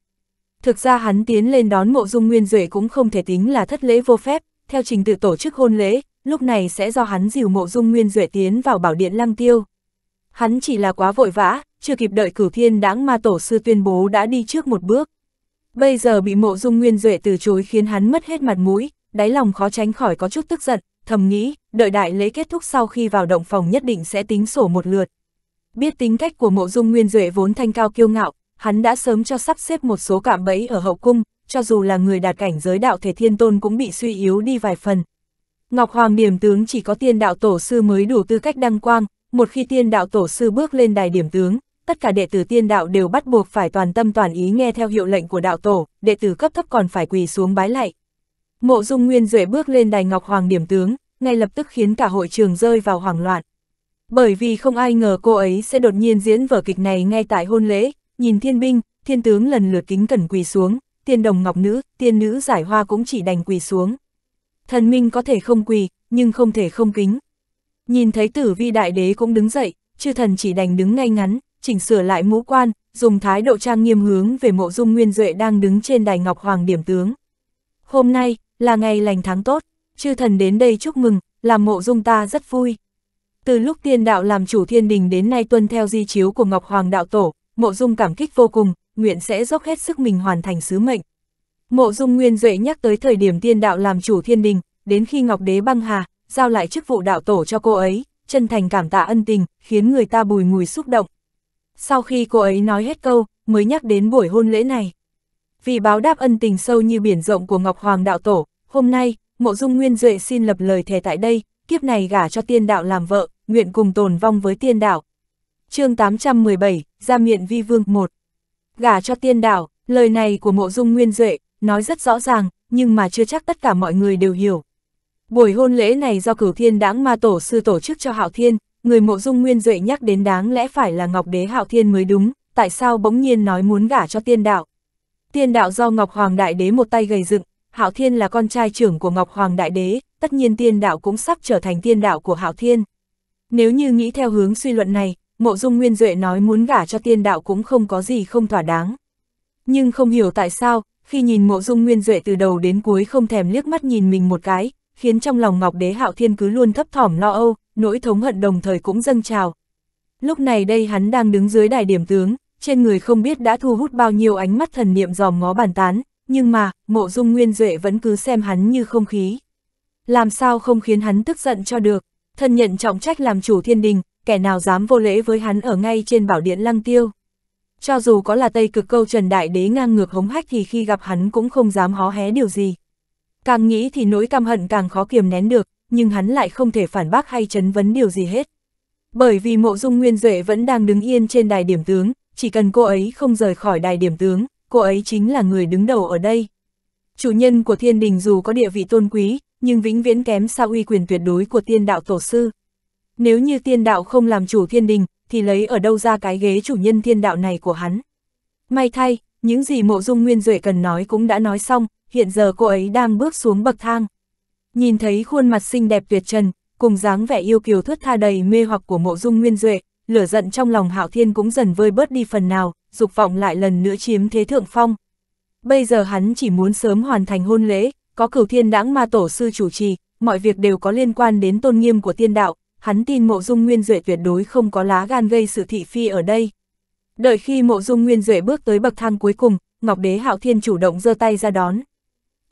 Thực ra hắn tiến lên đón mộ dung nguyên duệ cũng không thể tính là thất lễ vô phép, theo trình tự tổ chức hôn lễ, lúc này sẽ do hắn dìu mộ dung nguyên duệ tiến vào bảo điện lăng tiêu. Hắn chỉ là quá vội vã, chưa kịp đợi cửu thiên đáng ma tổ sư tuyên bố đã đi trước một bước. Bây giờ bị mộ dung nguyên duệ từ chối khiến hắn mất hết mặt mũi, đáy lòng khó tránh khỏi có chút tức giận, thầm nghĩ, đợi đại lễ kết thúc sau khi vào động phòng nhất định sẽ tính sổ một lượt. Biết tính cách của mộ dung nguyên duệ vốn thanh cao kiêu ngạo, hắn đã sớm cho sắp xếp một số cạm bẫy ở hậu cung, cho dù là người đạt cảnh giới đạo thể thiên tôn cũng bị suy yếu đi vài phần. Ngọc Hoàng điểm tướng chỉ có tiên đạo tổ sư mới đủ tư cách đăng quang, một khi tiên đạo tổ sư bước lên đài điểm tướng, tất cả đệ tử tiên đạo đều bắt buộc phải toàn tâm toàn ý nghe theo hiệu lệnh của đạo tổ, đệ tử cấp thấp còn phải quỳ xuống bái lạy. Mộ Dung Nguyên Duệ bước lên đài Ngọc Hoàng điểm tướng, ngay lập tức khiến cả hội trường rơi vào hoảng loạn. Bởi vì không ai ngờ cô ấy sẽ đột nhiên diễn vở kịch này ngay tại hôn lễ, nhìn thiên binh, thiên tướng lần lượt kính cẩn quỳ xuống, tiên đồng ngọc nữ, tiên nữ giải hoa cũng chỉ đành quỳ xuống. Thần minh có thể không quỳ, nhưng không thể không kính. Nhìn thấy tử vi đại đế cũng đứng dậy, chư thần chỉ đành đứng ngay ngắn, chỉnh sửa lại mũ quan, dùng thái độ trang nghiêm hướng về mộ dung nguyên duệ đang đứng trên đài ngọc hoàng điểm tướng. Hôm nay, là ngày lành tháng tốt, chư thần đến đây chúc mừng, làm mộ dung ta rất vui. Từ lúc tiên đạo làm chủ thiên đình đến nay tuân theo di chiếu của Ngọc Hoàng đạo tổ, mộ dung cảm kích vô cùng, nguyện sẽ dốc hết sức mình hoàn thành sứ mệnh. Mộ dung nguyên duệ nhắc tới thời điểm tiên đạo làm chủ thiên đình, đến khi Ngọc Đế băng hà, giao lại chức vụ đạo tổ cho cô ấy, chân thành cảm tạ ân tình, khiến người ta bùi ngùi xúc động. Sau khi cô ấy nói hết câu, mới nhắc đến buổi hôn lễ này. Vì báo đáp ân tình sâu như biển rộng của Ngọc Hoàng đạo tổ, hôm nay, mộ dung nguyên duệ xin lập lời thề tại đây, kiếp này gả cho tiên đạo làm vợ, nguyện cùng tồn vong với tiên đạo. chương 817, Gia miện vi vương 1 Gả cho tiên đạo, lời này của mộ dung nguyên duệ, nói rất rõ ràng, nhưng mà chưa chắc tất cả mọi người đều hiểu. Buổi hôn lễ này do cửu thiên đáng ma tổ sư tổ chức cho Hạo Thiên, người mộ dung nguyên duệ nhắc đến đáng lẽ phải là Ngọc Đế Hạo Thiên mới đúng, tại sao bỗng nhiên nói muốn gả cho tiên đạo. Tiên đạo do Ngọc Hoàng Đại Đế một tay gầy dựng, Hạo Thiên là con trai trưởng của Ngọc Hoàng Đại Đế, tất nhiên tiên đạo cũng sắp trở thành tiên đạo của Hạo Thiên. Nếu như nghĩ theo hướng suy luận này, mộ dung nguyên duệ nói muốn gả cho tiên đạo cũng không có gì không thỏa đáng. Nhưng không hiểu tại sao, khi nhìn mộ dung nguyên duệ từ đầu đến cuối không thèm liếc mắt nhìn mình một cái, khiến trong lòng Ngọc Đế Hạo Thiên cứ luôn thấp thỏm lo âu, nỗi thống hận đồng thời cũng dâng trào. Lúc này đây hắn đang đứng dưới đài điểm tướng, trên người không biết đã thu hút bao nhiêu ánh mắt thần niệm dòm ngó bàn tán, nhưng mà, mộ dung nguyên duệ vẫn cứ xem hắn như không khí. Làm sao không khiến hắn tức giận cho được, thân nhận trọng trách làm chủ thiên đình, kẻ nào dám vô lễ với hắn ở ngay trên bảo điện lăng tiêu. Cho dù có là Tây cực câu Trần Đại Đế ngang ngược hống hách thì khi gặp hắn cũng không dám hó hé điều gì. Càng nghĩ thì nỗi căm hận càng khó kiềm nén được, nhưng hắn lại không thể phản bác hay chấn vấn điều gì hết. Bởi vì mộ dung nguyên duệ vẫn đang đứng yên trên đài điểm tướng, chỉ cần cô ấy không rời khỏi đài điểm tướng, cô ấy chính là người đứng đầu ở đây. Chủ nhân của thiên đình dù có địa vị tôn quý, nhưng vĩnh viễn kém xa uy quyền tuyệt đối của tiên đạo tổ sư. Nếu như tiên đạo không làm chủ thiên đình, thì lấy ở đâu ra cái ghế chủ nhân thiên đạo này của hắn. May thay, những gì mộ dung nguyên duệ cần nói cũng đã nói xong, hiện giờ cô ấy đang bước xuống bậc thang. Nhìn thấy khuôn mặt xinh đẹp tuyệt trần, cùng dáng vẻ yêu kiều thướt tha đầy mê hoặc của mộ dung nguyên duệ, lửa giận trong lòng hạo thiên cũng dần vơi bớt đi phần nào, dục vọng lại lần nữa chiếm thế thượng phong. Bây giờ hắn chỉ muốn sớm hoàn thành hôn lễ, có cửu thiên đãng ma tổ sư chủ trì, mọi việc đều có liên quan đến tôn nghiêm của tiên đạo, hắn tin mộ dung nguyên duệ tuyệt đối không có lá gan gây sự thị phi ở đây. Đợi khi mộ dung nguyên duệ bước tới bậc thang cuối cùng, Ngọc Đế Hạo Thiên chủ động giơ tay ra đón.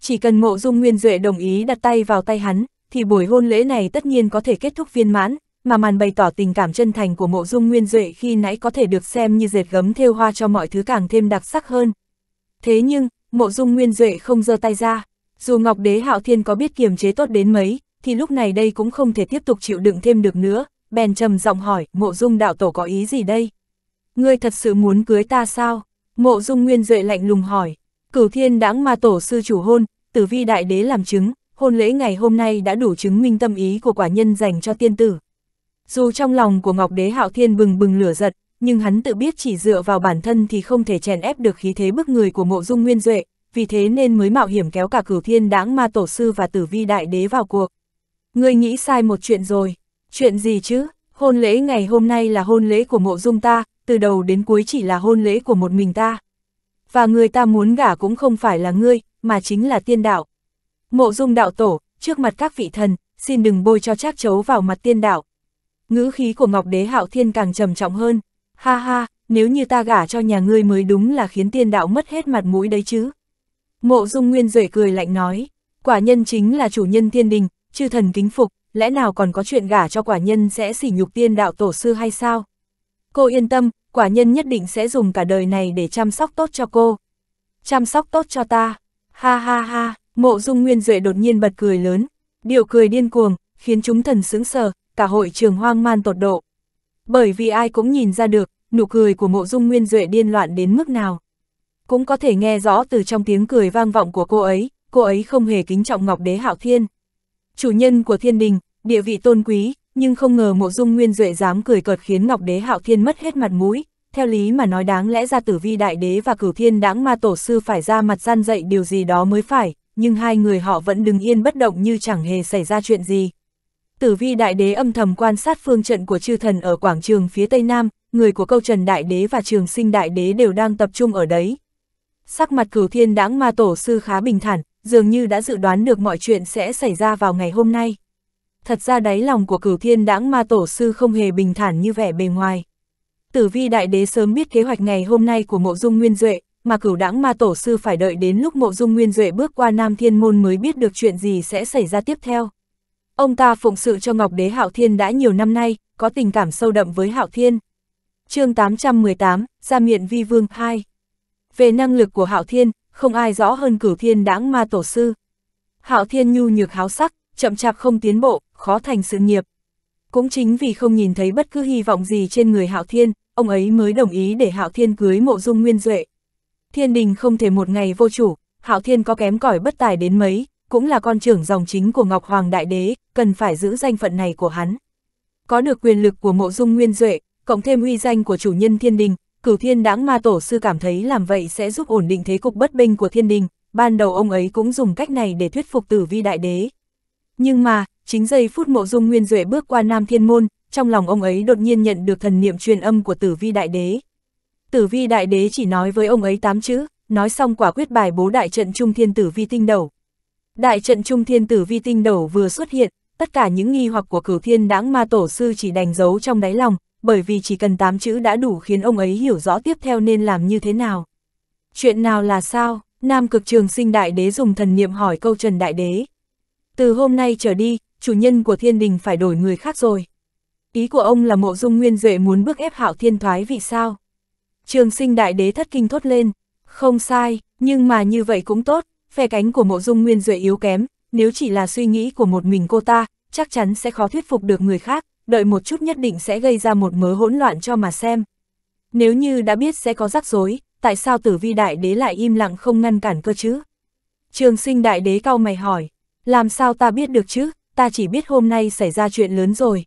Chỉ cần mộ dung nguyên duệ đồng ý đặt tay vào tay hắn, thì buổi hôn lễ này tất nhiên có thể kết thúc viên mãn, mà màn bày tỏ tình cảm chân thành của mộ dung nguyên duệ khi nãy có thể được xem như dệt gấm thêu hoa cho mọi thứ càng thêm đặc sắc hơn. Thế nhưng, mộ dung nguyên duệ không giơ tay ra, dù Ngọc Đế Hạo Thiên có biết kiềm chế tốt đến mấy, thì lúc này đây cũng không thể tiếp tục chịu đựng thêm được nữa, bèn trầm giọng hỏi, mộ dung đạo tổ có ý gì đây? Ngươi thật sự muốn cưới ta sao? Mộ dung nguyên duệ lạnh lùng hỏi, cửu thiên đãng ma tổ sư chủ hôn, tử vi đại đế làm chứng, hôn lễ ngày hôm nay đã đủ chứng minh tâm ý của quả nhân dành cho tiên tử. Dù trong lòng của Ngọc Đế Hạo Thiên bừng bừng lửa giật, nhưng hắn tự biết chỉ dựa vào bản thân thì không thể chèn ép được khí thế bức người của mộ dung nguyên duệ, vì thế nên mới mạo hiểm kéo cả cửu thiên Đãng ma tổ sư và tử vi đại đế vào cuộc. Ngươi nghĩ sai một chuyện rồi. Chuyện gì chứ? Hôn lễ ngày hôm nay là hôn lễ của mộ dung ta, từ đầu đến cuối chỉ là hôn lễ của một mình ta. Và người ta muốn gả cũng không phải là ngươi, mà chính là tiên đạo. Mộ dung đạo tổ, trước mặt các vị thần, xin đừng bôi cho trác chấu vào mặt tiên đạo. Ngữ khí của Ngọc Đế Hạo Thiên càng trầm trọng hơn. Ha ha, nếu như ta gả cho nhà ngươi mới đúng là khiến tiên đạo mất hết mặt mũi đấy chứ. Mộ dung nguyên rể cười lạnh nói, quả nhân chính là chủ nhân thiên đình, chư thần kính phục, lẽ nào còn có chuyện gả cho quả nhân sẽ sỉ nhục tiên đạo tổ sư hay sao? Cô yên tâm, quả nhân nhất định sẽ dùng cả đời này để chăm sóc tốt cho cô. Chăm sóc tốt cho ta. Ha ha ha, mộ dung nguyên duệ đột nhiên bật cười lớn, điều cười điên cuồng, khiến chúng thần sững sờ, cả hội trường hoang man tột độ. Bởi vì ai cũng nhìn ra được, nụ cười của mộ dung nguyên duệ điên loạn đến mức nào. Cũng có thể nghe rõ từ trong tiếng cười vang vọng của cô ấy, cô ấy không hề kính trọng Ngọc Đế Hạo Thiên chủ nhân của thiên đình, địa vị tôn quý, nhưng không ngờ mộ dung nguyên duệ dám cười cợt khiến Ngọc Đế Hạo Thiên mất hết mặt mũi. Theo lý mà nói đáng lẽ ra tử vi đại đế và cửu thiên đáng ma tổ sư phải ra mặt gian dạy điều gì đó mới phải, nhưng hai người họ vẫn đứng yên bất động như chẳng hề xảy ra chuyện gì. Tử vi đại đế âm thầm quan sát phương trận của chư thần ở quảng trường phía tây nam, người của câu trần đại đế và trường sinh đại đế đều đang tập trung ở đấy. Sắc mặt cửu thiên đáng ma tổ sư khá bình thản, dường như đã dự đoán được mọi chuyện sẽ xảy ra vào ngày hôm nay thật ra đáy lòng của cửu thiên đãng ma tổ sư không hề bình thản như vẻ bề ngoài. Tử vi đại đế sớm biết kế hoạch ngày hôm nay của mộ dung nguyên duệ, mà cửu đãng ma tổ sư phải đợi đến lúc mộ dung nguyên duệ bước qua Nam Thiên Môn mới biết được chuyện gì sẽ xảy ra tiếp theo. Ông ta phụng sự cho Ngọc Đế Hạo Thiên đã nhiều năm nay, có tình cảm sâu đậm với Hạo Thiên. chương 818, Gia miện vi vương 2 Về năng lực của Hạo Thiên, không ai rõ hơn cửu thiên đãng ma tổ sư. Hạo Thiên nhu nhược háo sắc, chậm chạp không tiến bộ, khó thành sự nghiệp. Cũng chính vì không nhìn thấy bất cứ hy vọng gì trên người Hạo Thiên, ông ấy mới đồng ý để Hạo Thiên cưới mộ dung nguyên duệ. Thiên đình không thể một ngày vô chủ, Hạo Thiên có kém cỏi bất tài đến mấy, cũng là con trưởng dòng chính của Ngọc Hoàng Đại Đế, cần phải giữ danh phận này của hắn. Có được quyền lực của mộ dung nguyên duệ, cộng thêm uy danh của chủ nhân thiên đình, cửu thiên đáng ma tổ sư cảm thấy làm vậy sẽ giúp ổn định thế cục bất bình của thiên đình, ban đầu ông ấy cũng dùng cách này để thuyết phục tử vi đại đế. Nhưng mà, chính giây phút mộ dung nguyên duệ bước qua Nam Thiên Môn, trong lòng ông ấy đột nhiên nhận được thần niệm truyền âm của tử vi đại đế. Tử vi đại đế chỉ nói với ông ấy tám chữ, nói xong quả quyết bài bố đại trận trung thiên tử vi tinh đầu. Đại trận trung thiên tử vi tinh đầu vừa xuất hiện, tất cả những nghi hoặc của cửu thiên đãng ma tổ sư chỉ đành giấu trong đáy lòng, bởi vì chỉ cần tám chữ đã đủ khiến ông ấy hiểu rõ tiếp theo nên làm như thế nào. Chuyện nào là sao? Nam cực trường sinh đại đế dùng thần niệm hỏi câu Trần Đại Đế. Từ hôm nay trở đi, chủ nhân của thiên đình phải đổi người khác rồi. Ý của ông là mộ dung nguyên duệ muốn bước ép hạo thiên thoái vì sao? Trường sinh đại đế thất kinh thốt lên. Không sai, nhưng mà như vậy cũng tốt, phe cánh của mộ dung nguyên duệ yếu kém, nếu chỉ là suy nghĩ của một mình cô ta, chắc chắn sẽ khó thuyết phục được người khác, đợi một chút nhất định sẽ gây ra một mớ hỗn loạn cho mà xem. Nếu như đã biết sẽ có rắc rối, tại sao tử vi đại đế lại im lặng không ngăn cản cơ chứ? Trường sinh đại đế cau mày hỏi, làm sao ta biết được chứ, ta chỉ biết hôm nay xảy ra chuyện lớn rồi.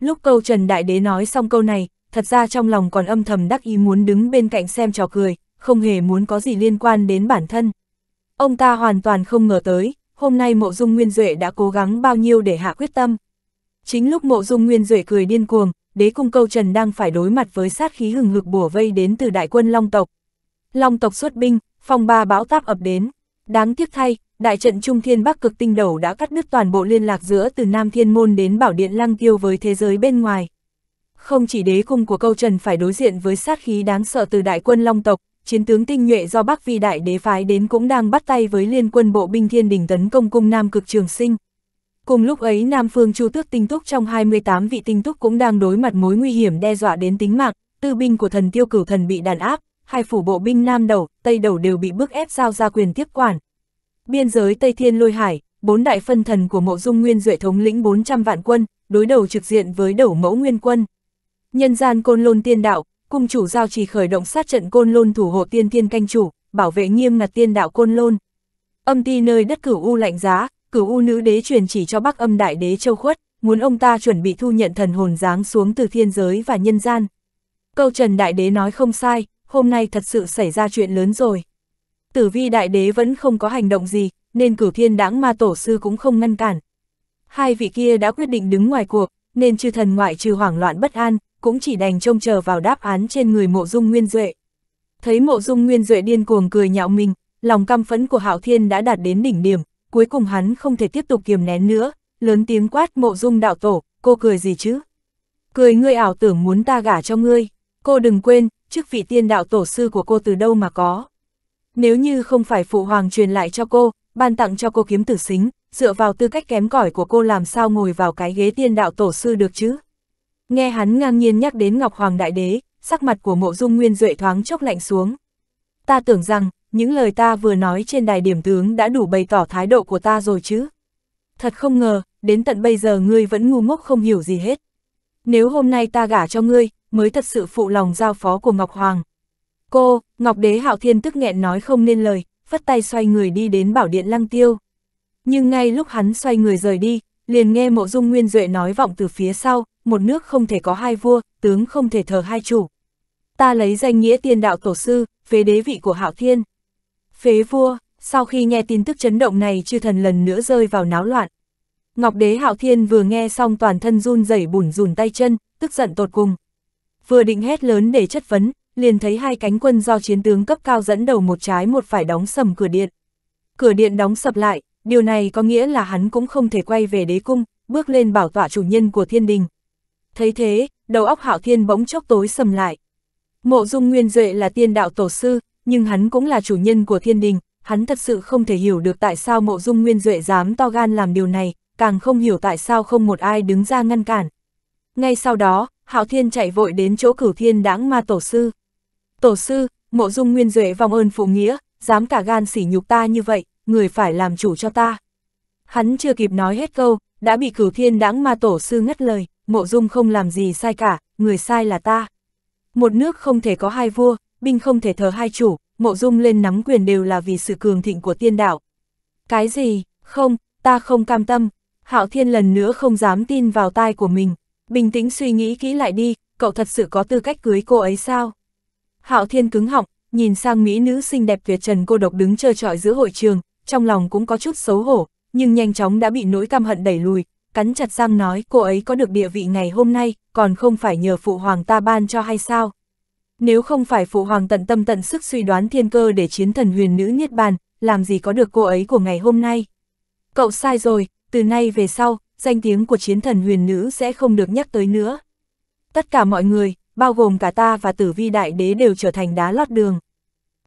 Lúc câu Trần Đại Đế nói xong câu này, thật ra trong lòng còn âm thầm đắc ý muốn đứng bên cạnh xem trò cười, không hề muốn có gì liên quan đến bản thân. Ông ta hoàn toàn không ngờ tới, hôm nay mộ dung nguyên duệ đã cố gắng bao nhiêu để hạ quyết tâm. Chính lúc mộ dung nguyên duệ cười điên cuồng, đế cung câu trần đang phải đối mặt với sát khí hừng hực bùa vây đến từ đại quân Long tộc. Long tộc xuất binh, phong ba bão táp ập đến. Đáng tiếc thay, đại trận Trung Thiên Bắc cực tinh đầu đã cắt đứt toàn bộ liên lạc giữa từ Nam Thiên Môn đến Bảo Điện Lăng Tiêu với thế giới bên ngoài. Không chỉ đế cung của câu trần phải đối diện với sát khí đáng sợ từ đại quân Long tộc, chiến tướng tinh nhuệ do Bắc Vi Đại Đế phái đến cũng đang bắt tay với liên quân bộ binh thiên đình tấn công cung Nam cực trường sinh. Cùng lúc ấy Nam Phương Chu Tước tinh túc trong 28 vị tinh túc cũng đang đối mặt mối nguy hiểm đe dọa đến tính mạng, tư binh của thần tiêu cửu thần bị đàn áp, hai phủ bộ binh Nam đầu, Tây đầu đều bị bức ép giao ra quyền tiếp quản. Biên giới Tây Thiên Lôi Hải, bốn đại phân thần của mộ dung nguyên duệ thống lĩnh 400 vạn quân, đối đầu trực diện với đầu mẫu nguyên quân. Nhân gian côn lôn tiên đạo, cung chủ giao trì khởi động sát trận côn lôn thủ hộ tiên thiên canh chủ, bảo vệ nghiêm ngặt tiên đạo côn lôn. Âm ti nơi đất cửu u lạnh giá, cửu u nữ đế truyền chỉ cho bắc âm đại đế châu khuất, muốn ông ta chuẩn bị thu nhận thần hồn giáng xuống từ thiên giới và nhân gian. Câu trần đại đế nói không sai, hôm nay thật sự xảy ra chuyện lớn rồi. Tử vi đại đế vẫn không có hành động gì, nên cửu thiên đáng ma tổ sư cũng không ngăn cản. Hai vị kia đã quyết định đứng ngoài cuộc, nên chư thần ngoại trừ hoảng loạn bất an, cũng chỉ đành trông chờ vào đáp án trên người mộ dung nguyên duệ. Thấy mộ dung nguyên duệ điên cuồng cười nhạo mình, lòng căm phẫn của hạo thiên đã đạt đến đỉnh điểm, cuối cùng hắn không thể tiếp tục kiềm nén nữa, lớn tiếng quát mộ dung đạo tổ, cô cười gì chứ? Cười ngươi ảo tưởng muốn ta gả cho ngươi, cô đừng quên, chức vị tiên đạo tổ sư của cô từ đâu mà có. Nếu như không phải phụ hoàng truyền lại cho cô, ban tặng cho cô kiếm tử xính, dựa vào tư cách kém cỏi của cô làm sao ngồi vào cái ghế tiên đạo tổ sư được chứ? Nghe hắn ngang nhiên nhắc đến Ngọc Hoàng Đại Đế, sắc mặt của mộ dung nguyên duệ thoáng chốc lạnh xuống. Ta tưởng rằng, những lời ta vừa nói trên đài điểm tướng đã đủ bày tỏ thái độ của ta rồi chứ. Thật không ngờ, đến tận bây giờ ngươi vẫn ngu ngốc không hiểu gì hết. Nếu hôm nay ta gả cho ngươi, mới thật sự phụ lòng giao phó của Ngọc Hoàng. Cô, Ngọc Đế Hạo Thiên tức nghẹn nói không nên lời, phất tay xoay người đi đến bảo điện lăng tiêu. Nhưng ngay lúc hắn xoay người rời đi, liền nghe mộ dung nguyên duệ nói vọng từ phía sau, một nước không thể có hai vua, tướng không thể thờ hai chủ. Ta lấy danh nghĩa tiên đạo tổ sư, phế đế vị của Hạo Thiên. Phế vua, sau khi nghe tin tức chấn động này chư thần lần nữa rơi vào náo loạn. Ngọc đế Hạo Thiên vừa nghe xong toàn thân run rẩy bùn rùn tay chân, tức giận tột cùng. Vừa định hét lớn để chất vấn, liền thấy hai cánh quân do chiến tướng cấp cao dẫn đầu một trái một phải đóng sầm cửa điện. Cửa điện đóng sập lại, điều này có nghĩa là hắn cũng không thể quay về đế cung, bước lên bảo tọa chủ nhân của thiên đình. Thấy thế, đầu óc Hạo Thiên bỗng chốc tối sầm lại. Mộ Dung Nguyên Duệ là tiên đạo tổ sư, nhưng hắn cũng là chủ nhân của thiên đình, hắn thật sự không thể hiểu được tại sao Mộ Dung Nguyên Duệ dám to gan làm điều này, càng không hiểu tại sao không một ai đứng ra ngăn cản. Ngay sau đó, Hạo Thiên chạy vội đến chỗ cửu thiên đãng ma tổ sư. Tổ sư, Mộ Dung Nguyên Duệ vòng ơn phụ nghĩa, dám cả gan sỉ nhục ta như vậy, người phải làm chủ cho ta. Hắn chưa kịp nói hết câu, đã bị cửu thiên đáng ma tổ sư ngắt lời, mộ dung không làm gì sai cả, người sai là ta. Một nước không thể có hai vua, binh không thể thờ hai chủ, mộ dung lên nắm quyền đều là vì sự cường thịnh của tiên đạo. Cái gì, không, ta không cam tâm, hạo thiên lần nữa không dám tin vào tai của mình, bình tĩnh suy nghĩ kỹ lại đi, cậu thật sự có tư cách cưới cô ấy sao? Hạo thiên cứng họng, nhìn sang mỹ nữ xinh đẹp tuyệt trần cô độc đứng chơi trọi giữa hội trường, trong lòng cũng có chút xấu hổ, nhưng nhanh chóng đã bị nỗi căm hận đẩy lùi, cắn chặt răng nói cô ấy có được địa vị ngày hôm nay, còn không phải nhờ phụ hoàng ta ban cho hay sao? Nếu không phải phụ hoàng tận tâm tận sức suy đoán thiên cơ để chiến thần huyền nữ niết bàn, làm gì có được cô ấy của ngày hôm nay? Cậu sai rồi, từ nay về sau, danh tiếng của chiến thần huyền nữ sẽ không được nhắc tới nữa. Tất cả mọi người, bao gồm cả ta và tử vi đại đế đều trở thành đá lót đường.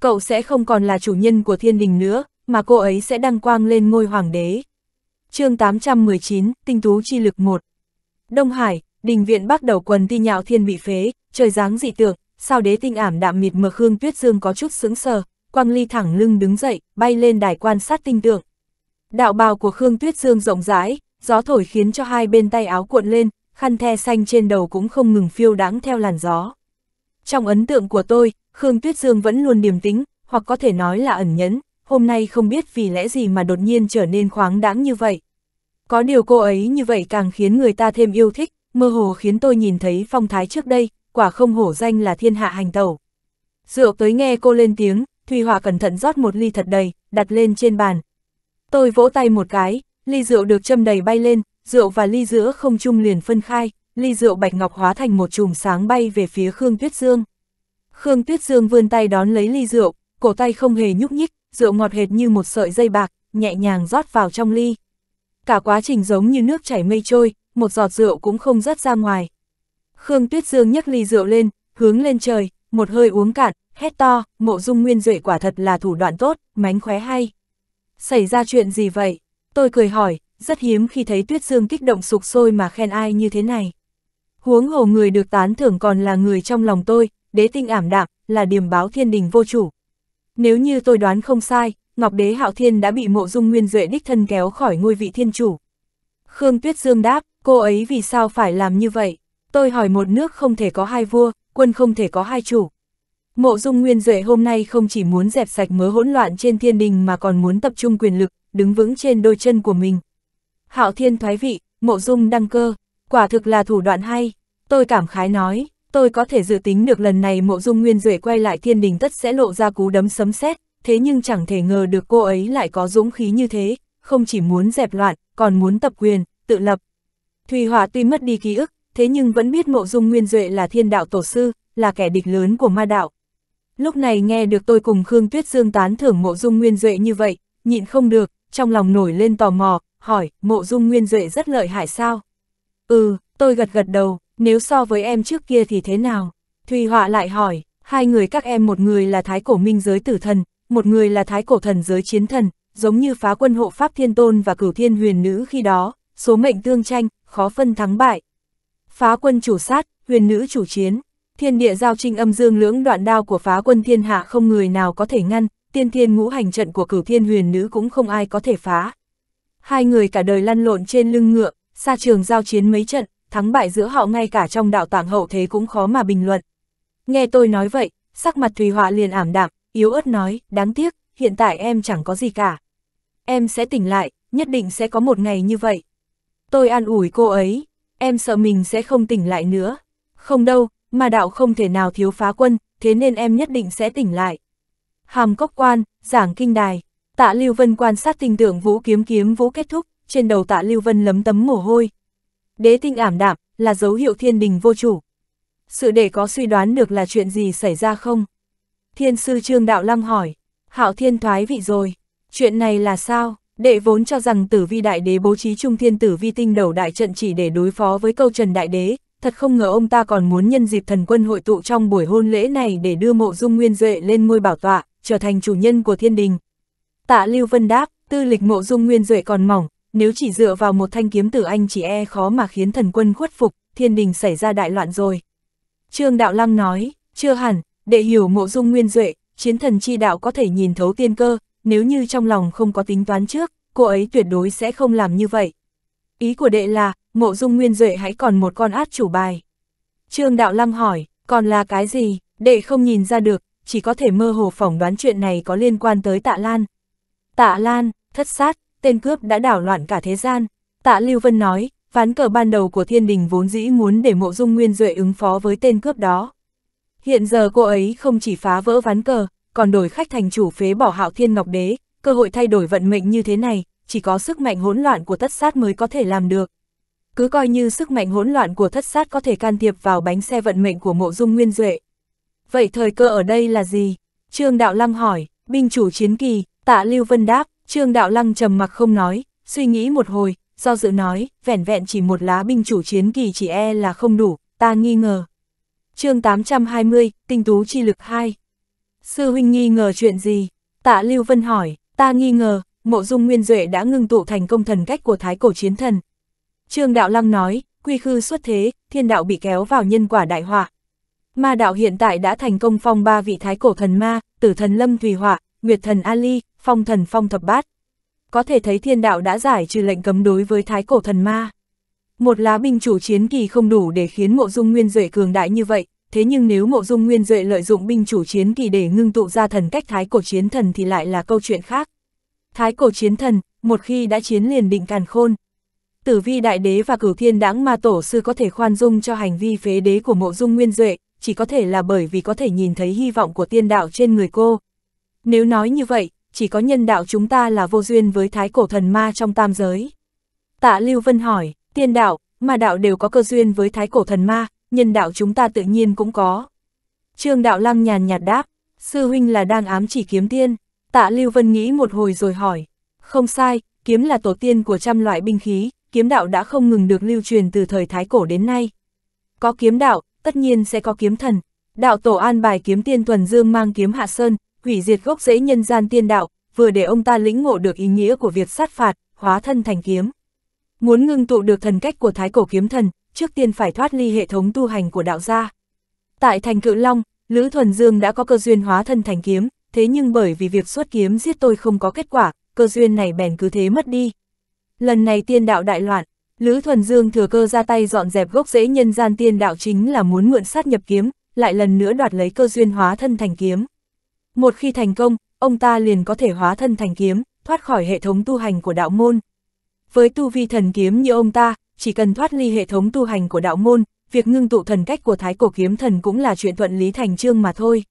Cậu sẽ không còn là chủ nhân của thiên đình nữa, mà cô ấy sẽ đăng quang lên ngôi hoàng đế. chương 819, Tinh tú chi lực 1 Đông Hải, đình viện bắt đầu quần ti nhạo thiên bị phế, trời dáng dị tượng, sao đế tinh ảm đạm mịt mờ Khương Tuyết Dương có chút sững sờ, Quang Ly thẳng lưng đứng dậy, bay lên đài quan sát tinh tượng. Đạo bào của Khương Tuyết Dương rộng rãi, gió thổi khiến cho hai bên tay áo cuộn lên, khăn the xanh trên đầu cũng không ngừng phiêu đáng theo làn gió. Trong ấn tượng của tôi, Khương Tuyết Dương vẫn luôn điềm tĩnh, hoặc có thể nói là ẩn nhẫn, hôm nay không biết vì lẽ gì mà đột nhiên trở nên khoáng đáng như vậy. Có điều cô ấy như vậy càng khiến người ta thêm yêu thích, mơ hồ khiến tôi nhìn thấy phong thái trước đây, quả không hổ danh là thiên hạ hành tẩu. Rượu tới nghe cô lên tiếng, Thùy hòa cẩn thận rót một ly thật đầy, đặt lên trên bàn. Tôi vỗ tay một cái, ly rượu được châm đầy bay lên, rượu và ly giữa không chung liền phân khai, ly rượu bạch ngọc hóa thành một chùm sáng bay về phía Khương Tuyết Dương. Khương Tuyết Dương vươn tay đón lấy ly rượu, cổ tay không hề nhúc nhích, rượu ngọt hệt như một sợi dây bạc, nhẹ nhàng rót vào trong ly. Cả quá trình giống như nước chảy mây trôi, một giọt rượu cũng không rớt ra ngoài. Khương Tuyết Dương nhấc ly rượu lên, hướng lên trời, một hơi uống cạn, hét to, mộ dung nguyên duệ quả thật là thủ đoạn tốt, mánh khóe hay. Xảy ra chuyện gì vậy? Tôi cười hỏi, rất hiếm khi thấy Tuyết Dương kích động sục sôi mà khen ai như thế này. Huống hồ người được tán thưởng còn là người trong lòng tôi, đế tinh ảm đạm, là điểm báo thiên đình vô chủ. Nếu như tôi đoán không sai, Ngọc Đế Hạo Thiên đã bị mộ dung nguyên duệ đích thân kéo khỏi ngôi vị thiên chủ. Khương Tuyết Dương đáp, cô ấy vì sao phải làm như vậy? Tôi hỏi một nước không thể có hai vua, quân không thể có hai chủ. Mộ dung nguyên duệ hôm nay không chỉ muốn dẹp sạch mớ hỗn loạn trên thiên đình mà còn muốn tập trung quyền lực, đứng vững trên đôi chân của mình. Hạo Thiên thoái vị, mộ dung đăng cơ, quả thực là thủ đoạn hay. Tôi cảm khái nói, tôi có thể dự tính được lần này mộ dung nguyên duệ quay lại thiên đình tất sẽ lộ ra cú đấm sấm sét, thế nhưng chẳng thể ngờ được cô ấy lại có dũng khí như thế, không chỉ muốn dẹp loạn, còn muốn tập quyền, tự lập. Thùy Hòa tuy mất đi ký ức, thế nhưng vẫn biết mộ dung nguyên duệ là thiên đạo tổ sư, là kẻ địch lớn của ma đạo. Lúc này nghe được tôi cùng Khương Tuyết Dương tán thưởng mộ dung nguyên duệ như vậy, nhịn không được, trong lòng nổi lên tò mò, hỏi, mộ dung nguyên duệ rất lợi hại sao? Ừ, tôi gật gật đầu, nếu so với em trước kia thì thế nào? Thùy Họa lại hỏi, hai người các em một người là thái cổ minh giới tử thần, một người là thái cổ thần giới chiến thần, giống như phá quân hộ Pháp Thiên Tôn và cửu thiên huyền nữ khi đó, số mệnh tương tranh, khó phân thắng bại. Phá quân chủ sát, huyền nữ chủ chiến, thiên địa giao trinh âm dương lưỡng đoạn đao của phá quân thiên hạ không người nào có thể ngăn, tiên thiên ngũ hành trận của cửu thiên huyền nữ cũng không ai có thể phá. Hai người cả đời lăn lộn trên lưng ngựa, xa trường giao chiến mấy trận, thắng bại giữa họ ngay cả trong đạo tạng hậu thế cũng khó mà bình luận. Nghe tôi nói vậy, sắc mặt Thùy Họa liền ảm đạm, yếu ớt nói, đáng tiếc, hiện tại em chẳng có gì cả. Em sẽ tỉnh lại, nhất định sẽ có một ngày như vậy. Tôi an ủi cô ấy, em sợ mình sẽ không tỉnh lại nữa. Không đâu, mà đạo không thể nào thiếu phá quân, thế nên em nhất định sẽ tỉnh lại. Hàm cốc quan, giảng kinh đài, tạ Lưu Vân quan sát tình tưởng vũ kiếm kiếm vũ kết thúc, trên đầu tạ Lưu Vân lấm tấm mồ hôi. Đế tinh ảm đạm, là dấu hiệu thiên đình vô chủ. Sự để có suy đoán được là chuyện gì xảy ra không? Thiên sư Trương Đạo Lăng hỏi, Hạo Thiên thoái vị rồi, chuyện này là sao? Đệ vốn cho rằng tử vi đại đế bố trí trung thiên tử vi tinh đầu đại trận chỉ để đối phó với câu trần đại đế, thật không ngờ ông ta còn muốn nhân dịp thần quân hội tụ trong buổi hôn lễ này để đưa mộ dung nguyên duệ lên ngôi bảo tọa, trở thành chủ nhân của thiên đình. Tạ Lưu Vân đáp, tư lịch mộ dung nguyên duệ còn mỏng, nếu chỉ dựa vào một thanh kiếm tử anh chỉ e khó mà khiến thần quân khuất phục, thiên đình xảy ra đại loạn rồi. Trương Đạo Lăng nói, chưa hẳn, để hiểu mộ dung nguyên duệ, chiến thần chi đạo có thể nhìn thấu tiên cơ, nếu như trong lòng không có tính toán trước, cô ấy tuyệt đối sẽ không làm như vậy. Ý của đệ là, mộ dung nguyên duệ hãy còn một con át chủ bài. Trương Đạo Lăng hỏi, còn là cái gì, đệ không nhìn ra được, chỉ có thể mơ hồ phỏng đoán chuyện này có liên quan tới tạ Lan. Tạ Lan, thất sát, tên cướp đã đảo loạn cả thế gian. Tạ Lưu Vân nói, ván cờ ban đầu của thiên đình vốn dĩ muốn để mộ dung nguyên duệ ứng phó với tên cướp đó. Hiện giờ cô ấy không chỉ phá vỡ ván cờ, còn đổi khách thành chủ phế bỏ hạo thiên ngọc đế, cơ hội thay đổi vận mệnh như thế này, chỉ có sức mạnh hỗn loạn của thất sát mới có thể làm được. Cứ coi như sức mạnh hỗn loạn của thất sát có thể can thiệp vào bánh xe vận mệnh của mộ dung nguyên duệ. Vậy thời cơ ở đây là gì? Trương Đạo Lăng hỏi, binh chủ chiến kỳ, tạ Lưu Vân đáp, Trương Đạo Lăng trầm mặc không nói, suy nghĩ một hồi, do dự nói, vẻn vẹn chỉ một lá binh chủ chiến kỳ chỉ e là không đủ, ta nghi ngờ. chương 820, tinh tú chi lực 2. Sư huynh nghi ngờ chuyện gì? Tạ Lưu Vân hỏi, ta nghi ngờ, mộ dung nguyên duệ đã ngưng tụ thành công thần cách của thái cổ chiến thần. Trương Đạo Lăng nói, quy khư xuất thế, thiên đạo bị kéo vào nhân quả đại họa. Ma đạo hiện tại đã thành công phong ba vị thái cổ thần ma, tử thần lâm thùy họa, nguyệt thần Ali, phong thần phong thập bát. Có thể thấy thiên đạo đã giải trừ lệnh cấm đối với thái cổ thần ma. Một lá binh chủ chiến kỳ không đủ để khiến mộ dung nguyên duệ cường đại như vậy, thế nhưng nếu mộ dung nguyên duệ lợi dụng binh chủ chiến kỳ để ngưng tụ ra thần cách thái cổ chiến thần thì lại là câu chuyện khác. Thái cổ chiến thần, một khi đã chiến liền định càn khôn. Tử vi đại đế và cửu thiên đãng ma tổ sư có thể khoan dung cho hành vi phế đế của mộ dung nguyên duệ, chỉ có thể là bởi vì có thể nhìn thấy hy vọng của tiên đạo trên người cô. Nếu nói như vậy, chỉ có nhân đạo chúng ta là vô duyên với thái cổ thần ma trong tam giới. Tạ Lưu Vân hỏi, tiên đạo, ma đạo đều có cơ duyên với thái cổ thần ma, nhân đạo chúng ta tự nhiên cũng có. Trương Đạo Lăng nhàn nhạt đáp, sư huynh là đang ám chỉ kiếm tiên. Tạ Lưu Vân nghĩ một hồi rồi hỏi, không sai, kiếm là tổ tiên của trăm loại binh khí, kiếm đạo đã không ngừng được lưu truyền từ thời Thái Cổ đến nay. Có kiếm đạo, tất nhiên sẽ có kiếm thần. Đạo tổ an bài kiếm tiên thuần dương mang kiếm hạ sơn, hủy diệt gốc rễ nhân gian tiên đạo, vừa để ông ta lĩnh ngộ được ý nghĩa của việc sát phạt, hóa thân thành kiếm. Muốn ngưng tụ được thần cách của Thái Cổ kiếm thần, trước tiên phải thoát ly hệ thống tu hành của đạo gia. Tại thành cự long, Lữ Thuần Dương đã có cơ duyên hóa thân thành kiếm, thế nhưng bởi vì việc xuất kiếm giết tôi không có kết quả, cơ duyên này bèn cứ thế mất đi. Lần này tiên đạo đại loạn, Lữ Thuần Dương thừa cơ ra tay dọn dẹp gốc rễ nhân gian tiên đạo chính là muốn mượn sát nhập kiếm, lại lần nữa đoạt lấy cơ duyên hóa thân thành kiếm. Một khi thành công, ông ta liền có thể hóa thân thành kiếm, thoát khỏi hệ thống tu hành của đạo môn. Với tu vi thần kiếm như ông ta, chỉ cần thoát ly hệ thống tu hành của đạo môn, việc ngưng tụ thần cách của thái cổ kiếm thần cũng là chuyện thuận lý thành trương mà thôi.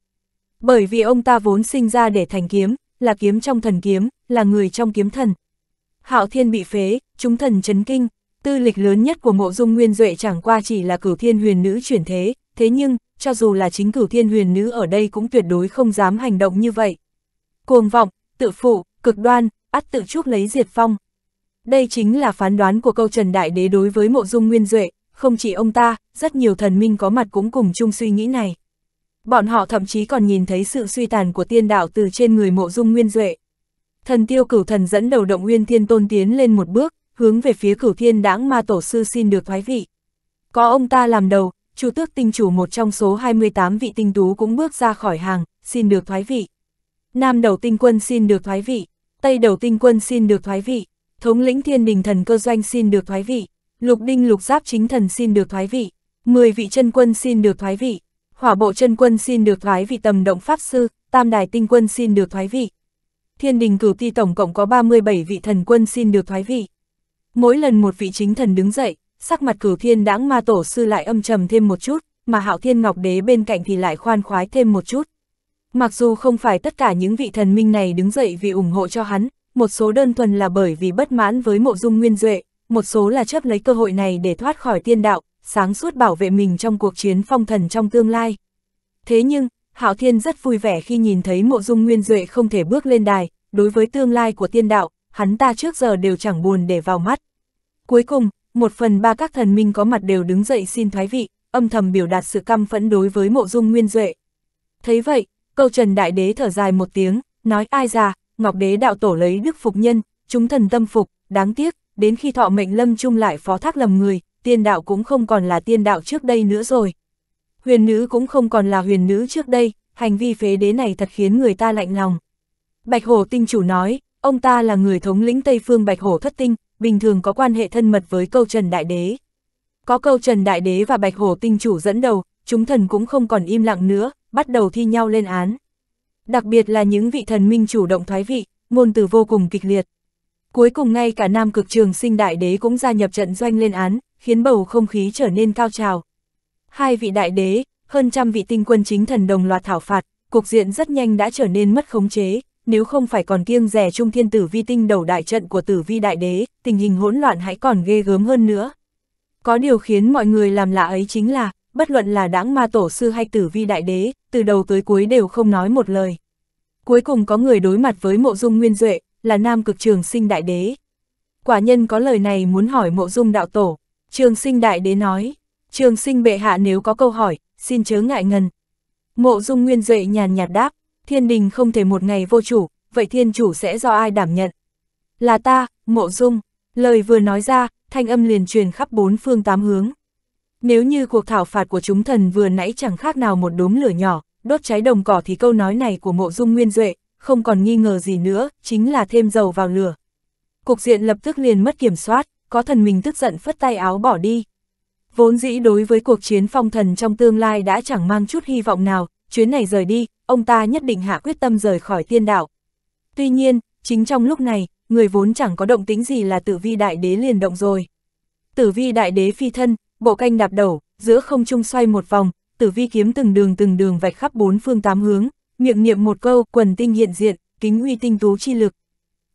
Bởi vì ông ta vốn sinh ra để thành kiếm, là kiếm trong thần kiếm, là người trong kiếm thần. Hạo thiên bị phế, chúng thần chấn kinh, tư lịch lớn nhất của mộ dung nguyên duệ chẳng qua chỉ là cửu thiên huyền nữ chuyển thế, thế nhưng, cho dù là chính cửu thiên huyền nữ ở đây cũng tuyệt đối không dám hành động như vậy. Cuồng vọng, tự phụ, cực đoan, ắt tự chuốc lấy diệt phong. Đây chính là phán đoán của câu Trần Đại Đế đối với mộ dung nguyên duệ, không chỉ ông ta, rất nhiều thần minh có mặt cũng cùng chung suy nghĩ này. Bọn họ thậm chí còn nhìn thấy sự suy tàn của tiên đạo từ trên người mộ dung nguyên duệ. Thần tiêu cửu thần dẫn đầu động nguyên thiên tôn tiến lên một bước, hướng về phía cửu thiên đãng ma tổ sư xin được thoái vị. Có ông ta làm đầu, Chu tước tinh chủ một trong số 28 vị tinh tú cũng bước ra khỏi hàng, xin được thoái vị. Nam đầu tinh quân xin được thoái vị, Tây đầu tinh quân xin được thoái vị, thống lĩnh thiên đình thần cơ doanh xin được thoái vị, lục đinh lục giáp chính thần xin được thoái vị, 10 vị chân quân xin được thoái vị, hỏa bộ chân quân xin được thoái vị tầm động pháp sư, tam đài tinh quân xin được thoái vị. Thiên đình cửu ti tổng cộng có 37 vị thần quân xin được thoái vị. Mỗi lần một vị chính thần đứng dậy, sắc mặt cửu thiên đãng ma tổ sư lại âm trầm thêm một chút, mà hạo thiên ngọc đế bên cạnh thì lại khoan khoái thêm một chút. Mặc dù không phải tất cả những vị thần minh này đứng dậy vì ủng hộ cho hắn, một số đơn thuần là bởi vì bất mãn với mộ dung nguyên duệ, một số là chấp lấy cơ hội này để thoát khỏi tiên đạo, sáng suốt bảo vệ mình trong cuộc chiến phong thần trong tương lai. Thế nhưng, Hạo Thiên rất vui vẻ khi nhìn thấy mộ dung nguyên duệ không thể bước lên đài, đối với tương lai của tiên đạo, hắn ta trước giờ đều chẳng buồn để vào mắt. Cuối cùng, một phần ba các thần minh có mặt đều đứng dậy xin thoái vị, âm thầm biểu đạt sự căm phẫn đối với mộ dung nguyên duệ. Thấy vậy, câu trần đại đế thở dài một tiếng, nói ai già, ngọc đế đạo tổ lấy đức phục nhân, chúng thần tâm phục, đáng tiếc, đến khi thọ mệnh lâm chung lại phó thác lầm người, tiên đạo cũng không còn là tiên đạo trước đây nữa rồi. Huyền nữ cũng không còn là huyền nữ trước đây, hành vi phế đế này thật khiến người ta lạnh lòng. Bạch Hổ tinh chủ nói, ông ta là người thống lĩnh Tây Phương Bạch Hổ thất tinh, bình thường có quan hệ thân mật với câu Trần Đại Đế. Có câu Trần Đại Đế và Bạch Hổ tinh chủ dẫn đầu, chúng thần cũng không còn im lặng nữa, bắt đầu thi nhau lên án. Đặc biệt là những vị thần minh chủ động thoái vị, ngôn từ vô cùng kịch liệt. Cuối cùng ngay cả Nam Cực Trường Sinh Đại Đế cũng gia nhập trận doanh lên án, khiến bầu không khí trở nên cao trào. Hai vị đại đế, hơn trăm vị tinh quân chính thần đồng loạt thảo phạt, cục diện rất nhanh đã trở nên mất khống chế, nếu không phải còn kiêng rẻ trung thiên tử vi tinh đầu đại trận của tử vi đại đế, tình hình hỗn loạn hãy còn ghê gớm hơn nữa. Có điều khiến mọi người làm lạ ấy chính là, bất luận là đãng ma tổ sư hay tử vi đại đế, từ đầu tới cuối đều không nói một lời. Cuối cùng có người đối mặt với mộ dung nguyên duệ, là nam cực trường sinh đại đế. Quả nhân có lời này muốn hỏi mộ dung đạo tổ, trường sinh đại đế nói, trường sinh bệ hạ nếu có câu hỏi, xin chớ ngại ngần. Mộ dung nguyên duệ nhàn nhạt đáp, thiên đình không thể một ngày vô chủ, vậy thiên chủ sẽ do ai đảm nhận? Là ta, mộ dung, lời vừa nói ra, thanh âm liền truyền khắp bốn phương tám hướng. Nếu như cuộc thảo phạt của chúng thần vừa nãy chẳng khác nào một đốm lửa nhỏ, đốt cháy đồng cỏ thì câu nói này của mộ dung nguyên duệ, không còn nghi ngờ gì nữa, chính là thêm dầu vào lửa. Cục diện lập tức liền mất kiểm soát, có thần mình tức giận phất tay áo bỏ đi. Vốn dĩ đối với cuộc chiến phong thần trong tương lai đã chẳng mang chút hy vọng nào, chuyến này rời đi, ông ta nhất định hạ quyết tâm rời khỏi tiên đạo. Tuy nhiên, chính trong lúc này, người vốn chẳng có động tính gì là tử vi đại đế liền động rồi. Tử vi đại đế phi thân, bộ canh đạp đầu, giữa không trung xoay một vòng, tử vi kiếm từng đường từng đường vạch khắp bốn phương tám hướng, miệng niệm một câu quần tinh hiện diện, kính uy tinh tú chi lực.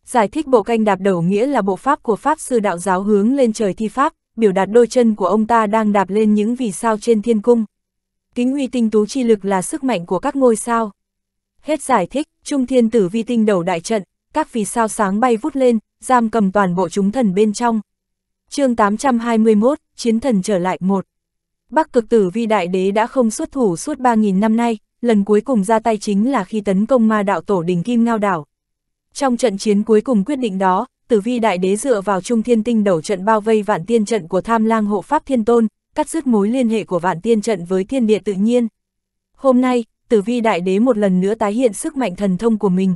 Giải thích bộ canh đạp đầu nghĩa là bộ pháp của Pháp sư đạo giáo hướng lên trời thi pháp, biểu đạt đôi chân của ông ta đang đạp lên những vì sao trên thiên cung. Kính uy tinh tú chi lực là sức mạnh của các ngôi sao. Hết giải thích, Trung Thiên Tử Vi tinh đầu đại trận, các vì sao sáng bay vút lên, giam cầm toàn bộ chúng thần bên trong. chương 821, Chiến thần trở lại một. Bắc cực tử vi đại đế đã không xuất thủ suốt 3.000 năm nay, lần cuối cùng ra tay chính là khi tấn công ma đạo tổ đình Kim Ngao Đảo. Trong trận chiến cuối cùng quyết định đó, tử vi đại đế dựa vào trung thiên tinh đầu trận bao vây vạn tiên trận của tham lang hộ pháp thiên tôn, cắt dứt mối liên hệ của vạn tiên trận với thiên địa tự nhiên. Hôm nay, tử vi đại đế một lần nữa tái hiện sức mạnh thần thông của mình.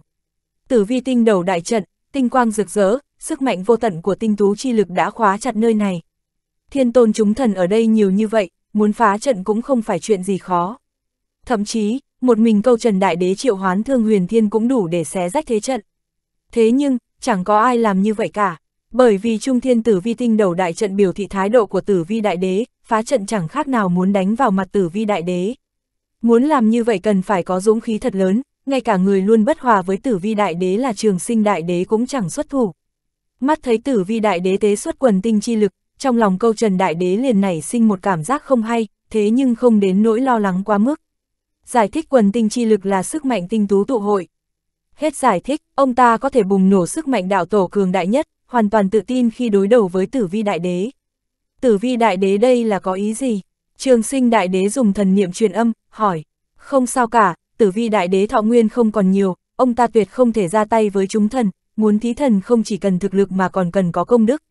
Tử vi tinh đầu đại trận, tinh quang rực rỡ, sức mạnh vô tận của tinh tú chi lực đã khóa chặt nơi này. Thiên tôn chúng thần ở đây nhiều như vậy, muốn phá trận cũng không phải chuyện gì khó. Thậm chí, một mình câu trần đại đế triệu hoán thương huyền thiên cũng đủ để xé rách thế trận. Thế nhưng, chẳng có ai làm như vậy cả. Bởi vì Trung Thiên Tử Vi Tinh đầu đại trận biểu thị thái độ của Tử Vi Đại Đế, phá trận chẳng khác nào muốn đánh vào mặt Tử Vi Đại Đế. Muốn làm như vậy cần phải có dũng khí thật lớn, ngay cả người luôn bất hòa với Tử Vi Đại Đế là Trường Sinh Đại Đế cũng chẳng xuất thủ. Mắt thấy Tử Vi Đại Đế tế xuất quần tinh chi lực, trong lòng câu Trần Đại Đế liền nảy sinh một cảm giác không hay, thế nhưng không đến nỗi lo lắng quá mức. Giải thích quần tinh chi lực là sức mạnh tinh tú tụ hội. Hết giải thích, ông ta có thể bùng nổ sức mạnh đạo tổ cường đại nhất, hoàn toàn tự tin khi đối đầu với tử vi đại đế. Tử vi đại đế đây là có ý gì? Trường sinh đại đế dùng thần niệm truyền âm, hỏi. Không sao cả, tử vi đại đế thọ nguyên không còn nhiều, ông ta tuyệt không thể ra tay với chúng thần, muốn thí thần không chỉ cần thực lực mà còn cần có công đức.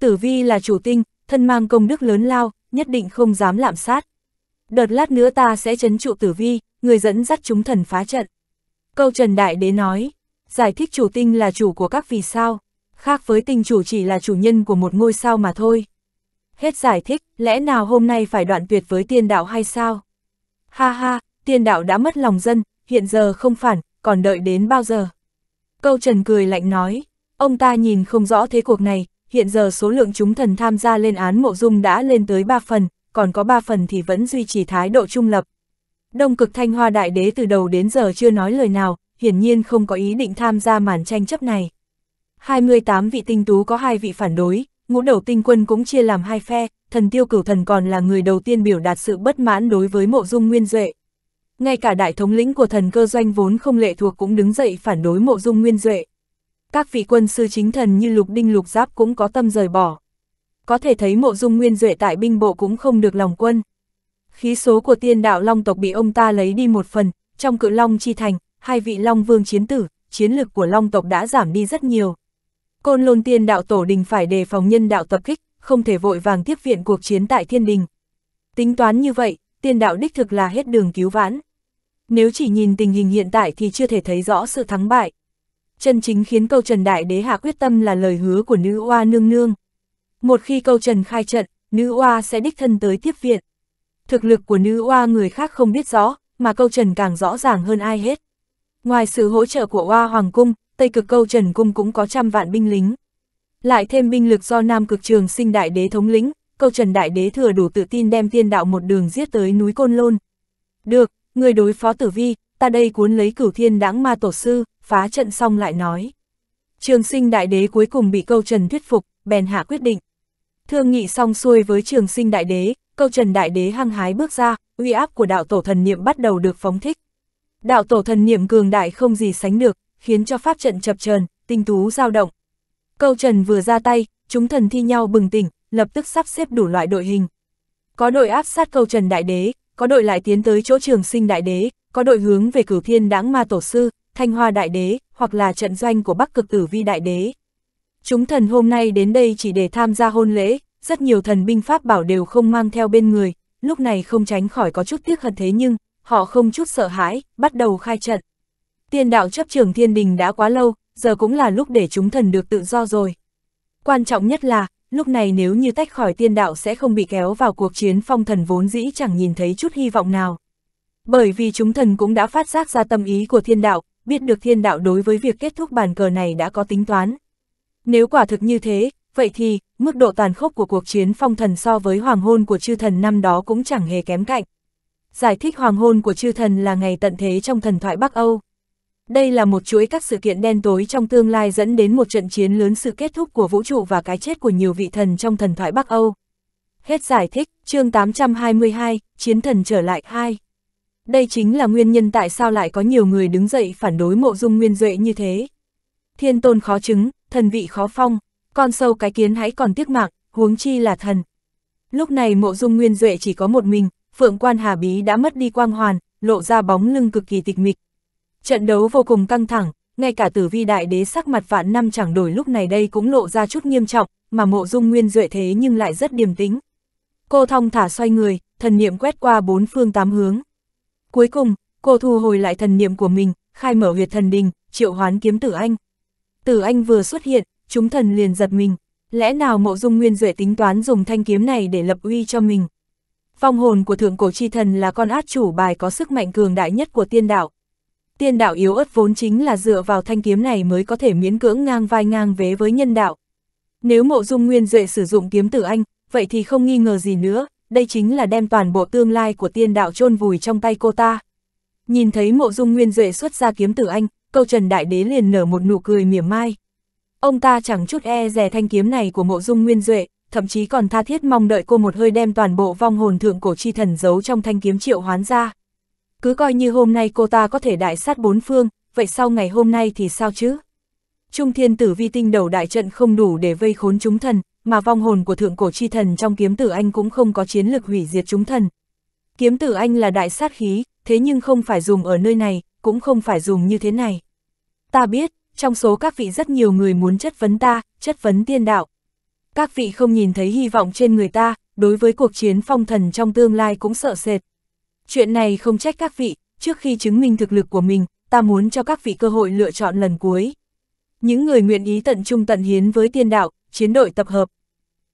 Tử vi là chủ tinh, thân mang công đức lớn lao, nhất định không dám lạm sát. Đợt lát nữa ta sẽ chấn trụ tử vi, người dẫn dắt chúng thần phá trận. Câu Trần Đại Đế nói, giải thích chủ tinh là chủ của các vì sao, khác với tinh chủ chỉ là chủ nhân của một ngôi sao mà thôi. Hết giải thích, lẽ nào hôm nay phải đoạn tuyệt với tiên đạo hay sao? Ha ha, tiên đạo đã mất lòng dân, hiện giờ không phản, còn đợi đến bao giờ? Câu Trần cười lạnh nói, ông ta nhìn không rõ thế cuộc này, hiện giờ số lượng chúng thần tham gia lên án mộ dung đã lên tới 3 phần, còn có 3 phần thì vẫn duy trì thái độ trung lập. Đông cực thanh hoa đại đế từ đầu đến giờ chưa nói lời nào, hiển nhiên không có ý định tham gia màn tranh chấp này. 28 vị tinh tú có hai vị phản đối, ngũ đầu tinh quân cũng chia làm hai phe, thần tiêu cửu thần còn là người đầu tiên biểu đạt sự bất mãn đối với mộ dung nguyên duệ. Ngay cả đại thống lĩnh của thần cơ doanh vốn không lệ thuộc cũng đứng dậy phản đối mộ dung nguyên duệ. Các vị quân sư chính thần như lục đinh lục giáp cũng có tâm rời bỏ. Có thể thấy mộ dung nguyên duệ tại binh bộ cũng không được lòng quân. Khí số của tiên đạo long tộc bị ông ta lấy đi một phần, trong cự long chi thành, hai vị long vương chiến tử, chiến lực của long tộc đã giảm đi rất nhiều. Côn lôn tiên đạo tổ đình phải đề phòng nhân đạo tập kích, không thể vội vàng tiếp viện cuộc chiến tại thiên đình. Tính toán như vậy, tiên đạo đích thực là hết đường cứu vãn. Nếu chỉ nhìn tình hình hiện tại thì chưa thể thấy rõ sự thắng bại. Chân chính khiến câu Trần Đại Đế hạ quyết tâm là lời hứa của nữ oa nương nương. Một khi câu Trần khai trận, nữ oa sẽ đích thân tới tiếp viện. Thực lực của nữ oa người khác không biết rõ, mà câu Trần càng rõ ràng hơn ai hết. Ngoài sự hỗ trợ của oa Hoàng Cung, Tây cực câu Trần Cung cũng có trăm vạn binh lính. Lại thêm binh lực do Nam cực trường sinh đại đế thống lĩnh, câu Trần Đại Đế thừa đủ tự tin đem tiên đạo một đường giết tới núi Côn Lôn. Được, người đối phó tử vi, ta đây cuốn lấy cửu thiên đáng ma tổ sư, phá trận xong lại nói. Trường sinh đại đế cuối cùng bị câu trần thuyết phục, bèn hạ quyết định. Thương nghị xong xuôi với trường sinh đại đế, câu trần đại đế hăng hái bước ra, uy áp của đạo tổ thần niệm bắt đầu được phóng thích. Đạo tổ thần niệm cường đại không gì sánh được, khiến cho pháp trận chập chờn, tinh tú dao động. Câu trần vừa ra tay, chúng thần thi nhau bừng tỉnh, lập tức sắp xếp đủ loại đội hình. Có đội áp sát câu trần đại đế, có đội lại tiến tới chỗ trường sinh đại đế, có đội hướng về cửu thiên đáng ma tổ sư, thanh hoa đại đế, hoặc là trận doanh của bắc cực tử vi đại đế. Chúng thần hôm nay đến đây chỉ để tham gia hôn lễ, rất nhiều thần binh pháp bảo đều không mang theo bên người, lúc này không tránh khỏi có chút tiếc hận thế nhưng, họ không chút sợ hãi, bắt đầu khai trận. Tiên đạo chấp trường thiên đình đã quá lâu, giờ cũng là lúc để chúng thần được tự do rồi. Quan trọng nhất là, lúc này nếu như tách khỏi tiên đạo sẽ không bị kéo vào cuộc chiến phong thần vốn dĩ chẳng nhìn thấy chút hy vọng nào. Bởi vì chúng thần cũng đã phát giác ra tâm ý của thiên đạo, biết được thiên đạo đối với việc kết thúc bàn cờ này đã có tính toán. Nếu quả thực như thế, vậy thì, mức độ tàn khốc của cuộc chiến phong thần so với hoàng hôn của chư thần năm đó cũng chẳng hề kém cạnh. Giải thích hoàng hôn của chư thần là ngày tận thế trong thần thoại Bắc Âu. Đây là một chuỗi các sự kiện đen tối trong tương lai dẫn đến một trận chiến lớn sự kết thúc của vũ trụ và cái chết của nhiều vị thần trong thần thoại Bắc Âu. Hết giải thích, chương 822, Chiến thần trở lại 2. Đây chính là nguyên nhân tại sao lại có nhiều người đứng dậy phản đối mộ dung nguyên duệ như thế. Thiên tôn khó chứng, thần vị khó phong, con sâu cái kiến hãy còn tiếc mạng, huống chi là thần. Lúc này mộ dung nguyên duệ chỉ có một mình, phượng quan hà bí đã mất đi quang hoàn, lộ ra bóng lưng cực kỳ tịch mịch. Trận đấu vô cùng căng thẳng, ngay cả tử vi đại đế sắc mặt vạn năm chẳng đổi lúc này đây cũng lộ ra chút nghiêm trọng, mà mộ dung nguyên duệ thế nhưng lại rất điềm tĩnh. Cô thong thả xoay người, thần niệm quét qua bốn phương tám hướng. Cuối cùng, cô thu hồi lại thần niệm của mình, khai mở huyệt thần đình, triệu hoán kiếm tử anh. Tử anh vừa xuất hiện, chúng thần liền giật mình. Lẽ nào mộ dung nguyên duệ tính toán dùng thanh kiếm này để lập uy cho mình? Phong hồn của thượng cổ chi thần là con át chủ bài có sức mạnh cường đại nhất của tiên đạo. Tiên đạo yếu ớt vốn chính là dựa vào thanh kiếm này mới có thể miễn cưỡng ngang vai ngang vế với nhân đạo. Nếu mộ dung nguyên duệ sử dụng kiếm tử anh, vậy thì không nghi ngờ gì nữa, đây chính là đem toàn bộ tương lai của tiên đạo chôn vùi trong tay cô ta. Nhìn thấy mộ dung nguyên duệ xuất ra kiếm tử anh, câu trần đại đế liền nở một nụ cười mỉa mai. Ông ta chẳng chút e rè thanh kiếm này của mộ dung nguyên duệ, thậm chí còn tha thiết mong đợi cô một hơi đem toàn bộ vong hồn thượng cổ chi thần giấu trong thanh kiếm triệu hoán ra. Cứ coi như hôm nay cô ta có thể đại sát bốn phương, vậy sau ngày hôm nay thì sao chứ? Trung thiên tử vi tinh đầu đại trận không đủ để vây khốn chúng thần, mà vong hồn của thượng cổ chi thần trong kiếm tử anh cũng không có chiến lực hủy diệt chúng thần. Kiếm tử anh là đại sát khí, thế nhưng không phải dùng ở nơi này, cũng không phải dùng như thế này. Ta biết, trong số các vị rất nhiều người muốn chất vấn ta, chất vấn tiên đạo. Các vị không nhìn thấy hy vọng trên người ta, đối với cuộc chiến phong thần trong tương lai cũng sợ sệt. Chuyện này không trách các vị, trước khi chứng minh thực lực của mình, ta muốn cho các vị cơ hội lựa chọn lần cuối. Những người nguyện ý tận trung tận hiến với tiên đạo, chiến đội tập hợp.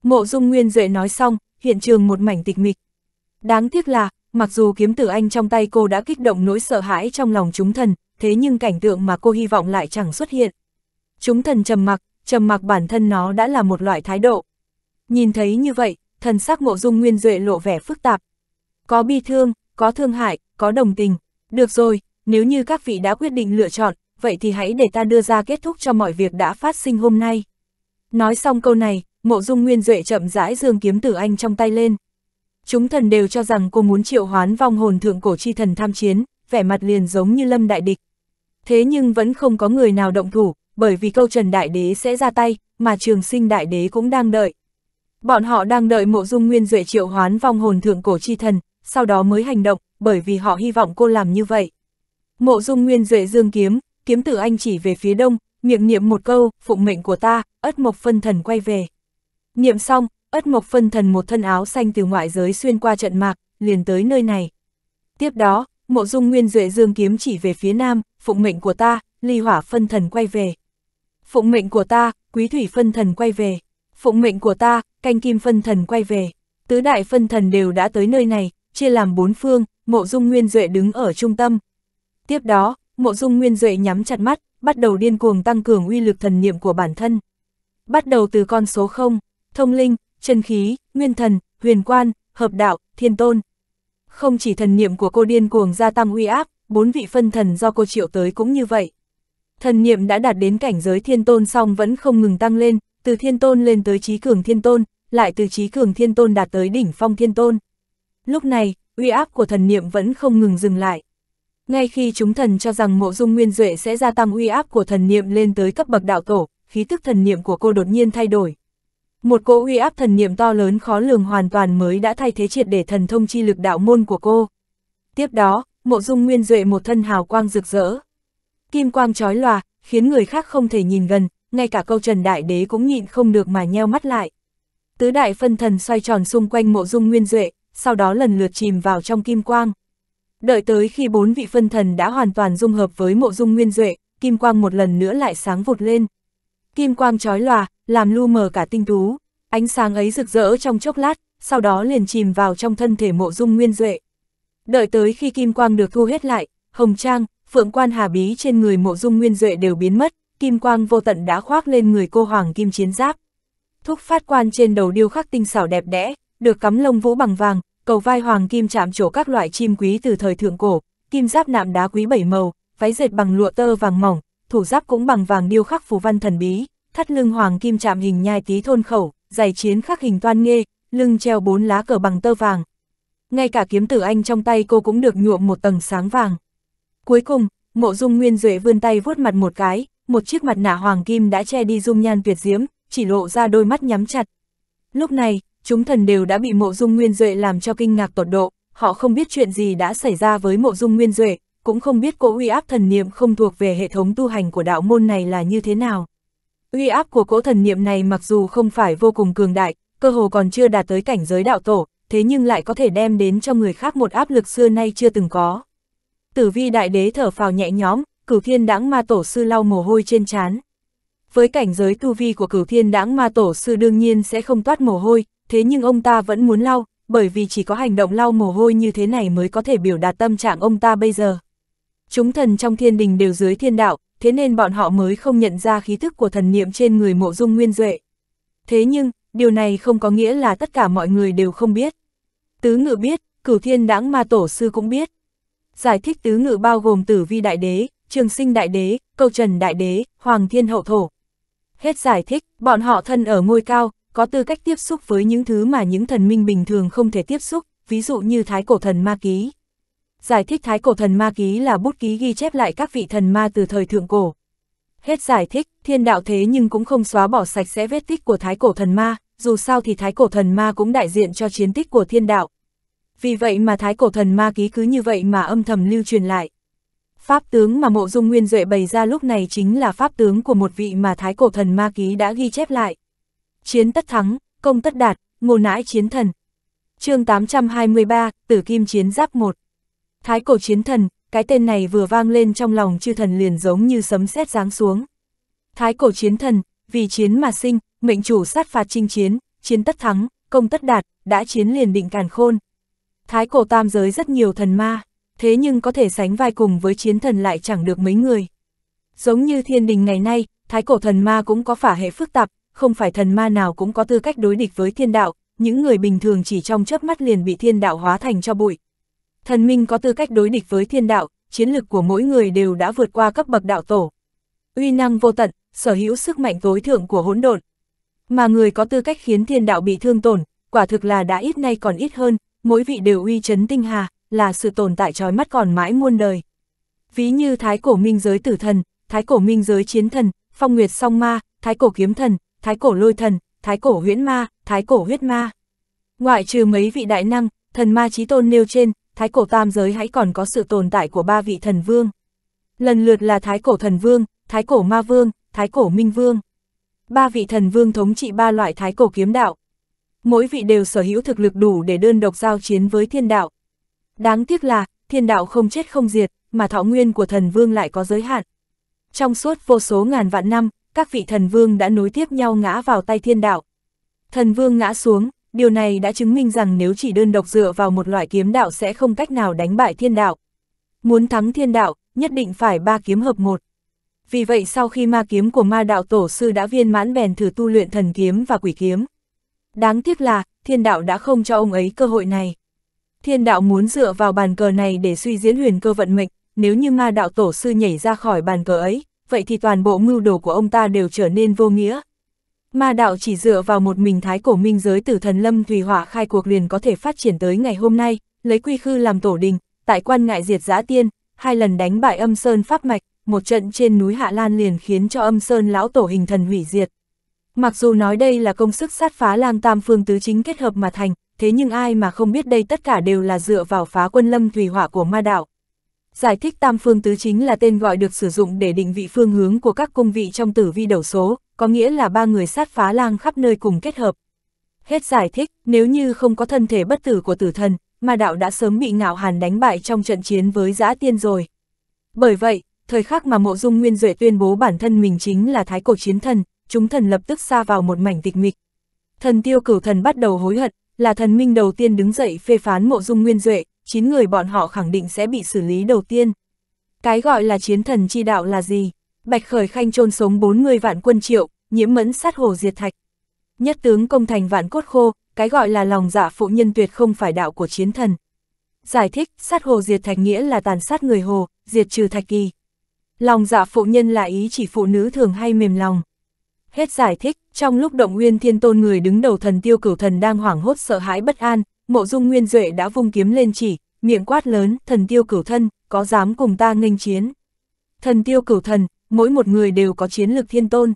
Mộ dung nguyên duệ nói xong, hiện trường một mảnh tịch mịch. Đáng tiếc là, mặc dù kiếm tử anh trong tay cô đã kích động nỗi sợ hãi trong lòng chúng thần, thế nhưng cảnh tượng mà cô hy vọng lại chẳng xuất hiện. Chúng thần trầm mặc, trầm mặc bản thân nó đã là một loại thái độ. Nhìn thấy như vậy, thần sắc mộ dung nguyên duệ lộ vẻ phức tạp. Có bi thương, có thương hại, có đồng tình. Được rồi, nếu như các vị đã quyết định lựa chọn, vậy thì hãy để ta đưa ra kết thúc cho mọi việc đã phát sinh hôm nay. Nói xong câu này, mộ dung nguyên duệ chậm rãi dương kiếm tử anh trong tay lên. Chúng thần đều cho rằng cô muốn triệu hoán vong hồn thượng cổ chi thần tham chiến, vẻ mặt liền giống như lâm đại địch. Thế nhưng vẫn không có người nào động thủ, bởi vì câu Trần Đại Đế sẽ ra tay, mà trường sinh Đại Đế cũng đang đợi. Bọn họ đang đợi mộ dung nguyên duệ triệu hoán vong hồn thượng cổ chi thần, sau đó mới hành động, bởi vì họ hy vọng cô làm như vậy. Mộ dung nguyên duệ dương kiếm, kiếm tử anh chỉ về phía đông, miệng niệm một câu, phụng mệnh của ta, ất mộc phân thần quay về. Niệm xong, ất mộc phân thần một thân áo xanh từ ngoại giới xuyên qua trận mạc, liền tới nơi này. Tiếp đó, mộ dung nguyên duệ dương kiếm chỉ về phía nam, phụng mệnh của ta, ly hỏa phân thần quay về. Phụng mệnh của ta, quý thủy phân thần quay về. Phụng mệnh của ta, canh kim phân thần quay về. Tứ đại phân thần đều đã tới nơi này, chia làm bốn phương, mộ dung nguyên duệ đứng ở trung tâm. Tiếp đó, mộ dung nguyên duệ nhắm chặt mắt, bắt đầu điên cuồng tăng cường uy lực thần niệm của bản thân. Bắt đầu từ con số 0, thông linh, chân khí, nguyên thần, huyền quan, hợp đạo, thiên tôn. Không chỉ thần niệm của cô điên cuồng gia tăng uy áp, bốn vị phân thần do cô triệu tới cũng như vậy. Thần niệm đã đạt đến cảnh giới thiên tôn song vẫn không ngừng tăng lên, từ thiên tôn lên tới trí cường thiên tôn, lại từ trí cường thiên tôn đạt tới đỉnh phong thiên tôn. Lúc này, uy áp của thần niệm vẫn không ngừng dừng lại. Ngay khi chúng thần cho rằng mộ dung nguyên duệ sẽ gia tăng uy áp của thần niệm lên tới cấp bậc đạo tổ, khí tức thần niệm của cô đột nhiên thay đổi. Một cỗ uy áp thần niệm to lớn khó lường hoàn toàn mới đã thay thế triệt để thần thông chi lực đạo môn của cô. Tiếp đó, mộ dung nguyên duệ một thân hào quang rực rỡ. Kim quang chói lòa, khiến người khác không thể nhìn gần, ngay cả câu trần đại đế cũng nhịn không được mà nheo mắt lại. Tứ đại phân thần xoay tròn xung quanh mộ dung nguyên duệ, sau đó lần lượt chìm vào trong kim quang. Đợi tới khi bốn vị phân thần đã hoàn toàn dung hợp với mộ dung nguyên duệ, kim quang một lần nữa lại sáng vụt lên. Kim quang chói lòa, làm lu mờ cả tinh tú, ánh sáng ấy rực rỡ trong chốc lát, sau đó liền chìm vào trong thân thể mộ dung nguyên duệ. Đợi tới khi kim quang được thu hết lại, hồng trang, phượng quan hà bí trên người mộ dung nguyên duệ đều biến mất, kim quang vô tận đã khoác lên người cô hoàng kim chiến giáp. Thúc phát quan trên đầu điêu khắc tinh xảo đẹp đẽ, được cắm lông vũ bằng vàng, cầu vai hoàng kim chạm trổ các loại chim quý từ thời thượng cổ, kim giáp nạm đá quý bảy màu, váy dệt bằng lụa tơ vàng mỏng, thủ giáp cũng bằng vàng điêu khắc phù văn thần bí, thắt lưng hoàng kim chạm hình nhai tí thôn khẩu, giày chiến khắc hình toan nghê, lưng treo bốn lá cờ bằng tơ vàng. Ngay cả kiếm tử anh trong tay cô cũng được nhuộm một tầng sáng vàng. Cuối cùng, mộ dung nguyên duệ vươn tay vuốt mặt một cái, một chiếc mặt nạ hoàng kim đã che đi dung nhan tuyệt diễm, chỉ lộ ra đôi mắt nhắm chặt. Lúc này, chúng thần đều đã bị mộ dung nguyên duệ làm cho kinh ngạc tột độ, họ không biết chuyện gì đã xảy ra với mộ dung nguyên duệ, cũng không biết cỗ uy áp thần niệm không thuộc về hệ thống tu hành của đạo môn này là như thế nào. Uy áp của cỗ thần niệm này mặc dù không phải vô cùng cường đại, cơ hồ còn chưa đạt tới cảnh giới đạo tổ, thế nhưng lại có thể đem đến cho người khác một áp lực xưa nay chưa từng có. Tử vi đại đế thở phào nhẹ nhõm, cửu thiên đãng ma tổ sư lau mồ hôi trên trán. Với cảnh giới tu vi của cửu thiên đãng ma tổ sư đương nhiên sẽ không toát mồ hôi, thế nhưng ông ta vẫn muốn lau, bởi vì chỉ có hành động lau mồ hôi như thế này mới có thể biểu đạt tâm trạng ông ta bây giờ. Chúng thần trong thiên đình đều dưới thiên đạo, thế nên bọn họ mới không nhận ra khí thức của thần niệm trên người mộ dung nguyên duệ. Thế nhưng, điều này không có nghĩa là tất cả mọi người đều không biết. Tứ ngự biết, cửu thiên đãng ma tổ sư cũng biết. Giải thích tứ ngự bao gồm tử vi đại đế, trường sinh đại đế, câu trần đại đế, hoàng thiên hậu thổ. Hết giải thích, bọn họ thân ở ngôi cao, có tư cách tiếp xúc với những thứ mà những thần minh bình thường không thể tiếp xúc, ví dụ như thái cổ thần ma ký. Giải thích thái cổ thần ma ký là bút ký ghi chép lại các vị thần ma từ thời thượng cổ. Hết giải thích, thiên đạo thế nhưng cũng không xóa bỏ sạch sẽ vết tích của thái cổ thần ma, dù sao thì thái cổ thần ma cũng đại diện cho chiến tích của thiên đạo. Vì vậy mà thái cổ thần ma ký cứ như vậy mà âm thầm lưu truyền lại. Pháp tướng mà mộ dung nguyên duệ bày ra lúc này chính là pháp tướng của một vị mà thái cổ thần ma ký đã ghi chép lại. Chiến tất thắng, công tất đạt, ngô nãi chiến thần. chương 823, Tử Kim Chiến Giáp 1 Thái cổ chiến thần, cái tên này vừa vang lên trong lòng chư thần liền giống như sấm sét giáng xuống. Thái cổ chiến thần, vì chiến mà sinh, mệnh chủ sát phạt chinh chiến, chiến tất thắng, công tất đạt, đã chiến liền định càn khôn. Thái cổ tam giới rất nhiều thần ma, thế nhưng có thể sánh vai cùng với chiến thần lại chẳng được mấy người. Giống như thiên đình ngày nay, thái cổ thần ma cũng có phả hệ phức tạp, không phải thần ma nào cũng có tư cách đối địch với thiên đạo, những người bình thường chỉ trong chớp mắt liền bị thiên đạo hóa thành cho bụi. Thần minh có tư cách đối địch với thiên đạo, chiến lực của mỗi người đều đã vượt qua cấp bậc đạo tổ. Uy năng vô tận, sở hữu sức mạnh tối thượng của hỗn độn. Mà người có tư cách khiến thiên đạo bị thương tổn, quả thực là đã ít nay còn ít hơn, mỗi vị đều uy chấn tinh hà, là sự tồn tại trói mắt còn mãi muôn đời. Ví như thái cổ minh giới tử thần, thái cổ minh giới chiến thần, phong nguyệt song ma, thái cổ kiếm thần, thái cổ lôi thần, thái cổ huyễn ma, thái cổ huyết ma. Ngoại trừ mấy vị đại năng, thần ma chí tôn nêu trên, thái cổ tam giới hãy còn có sự tồn tại của ba vị thần vương. Lần lượt là thái cổ thần vương, thái cổ ma vương, thái cổ minh vương. Ba vị thần vương thống trị ba loại thái cổ kiếm đạo. Mỗi vị đều sở hữu thực lực đủ để đơn độc giao chiến với thiên đạo. Đáng tiếc là, thiên đạo không chết không diệt, mà thọ nguyên của thần vương lại có giới hạn. Trong suốt vô số ngàn vạn năm, các vị thần vương đã nối tiếp nhau ngã vào tay thiên đạo. Thần vương ngã xuống, điều này đã chứng minh rằng nếu chỉ đơn độc dựa vào một loại kiếm đạo sẽ không cách nào đánh bại thiên đạo. Muốn thắng thiên đạo, nhất định phải ba kiếm hợp một. Vì vậy sau khi ma kiếm của ma đạo tổ sư đã viên mãn bèn thử tu luyện thần kiếm và quỷ kiếm. Đáng tiếc là, thiên đạo đã không cho ông ấy cơ hội này. Thiên đạo muốn dựa vào bàn cờ này để suy diễn huyền cơ vận mệnh, nếu như ma đạo tổ sư nhảy ra khỏi bàn cờ ấy, vậy thì toàn bộ mưu đồ của ông ta đều trở nên vô nghĩa. Ma đạo chỉ dựa vào một mình thái cổ minh giới tử thần lâm thủy hỏa khai cuộc liền có thể phát triển tới ngày hôm nay, lấy quy khư làm tổ đình, tại quan ngại diệt giã tiên, hai lần đánh bại âm sơn pháp mạch, một trận trên núi Hạ Lan liền khiến cho âm sơn lão tổ hình thần hủy diệt. Mặc dù nói đây là công sức sát phá lang tam phương tứ chính kết hợp mà thành, thế nhưng ai mà không biết đây tất cả đều là dựa vào phá quân lâm thủy hỏa của ma đạo. Giải thích tam phương tứ chính là tên gọi được sử dụng để định vị phương hướng của các cung vị trong tử vi đầu số, có nghĩa là ba người sát phá lang khắp nơi cùng kết hợp. Hết giải thích, nếu như không có thân thể bất tử của tử thần, ma đạo đã sớm bị ngạo hàn đánh bại trong trận chiến với giã tiên rồi. Bởi vậy, thời khắc mà mộ dung nguyên duệ tuyên bố bản thân mình chính là thái cổ chiến thần, chúng thần lập tức xa vào một mảnh tịch mịch. Thần tiêu cửu thần bắt đầu hối hận, là thần minh đầu tiên đứng dậy phê phán mộ dung nguyên duệ, chín người bọn họ khẳng định sẽ bị xử lý đầu tiên. Cái gọi là chiến thần chi đạo là gì? Bạch Khởi Khanh trôn sống 40 vạn quân triệu, nhiễm mẫn sát hồ diệt thạch. Nhất tướng công thành vạn cốt khô, cái gọi là lòng dạ phụ nhân tuyệt không phải đạo của chiến thần. Giải thích, sát hồ diệt thạch nghĩa là tàn sát người hồ, diệt trừ thạch kỳ. Lòng dạ phụ nhân là ý chỉ phụ nữ thường hay mềm lòng. Hết giải thích, trong lúc động nguyên thiên tôn người đứng đầu thần tiêu cửu thần đang hoảng hốt sợ hãi bất an, mộ dung nguyên duệ đã vung kiếm lên chỉ, miệng quát lớn, thần tiêu cửu thân, có dám cùng ta nghênh chiến. Thần tiêu cửu thần, mỗi một người đều có chiến lực thiên tôn.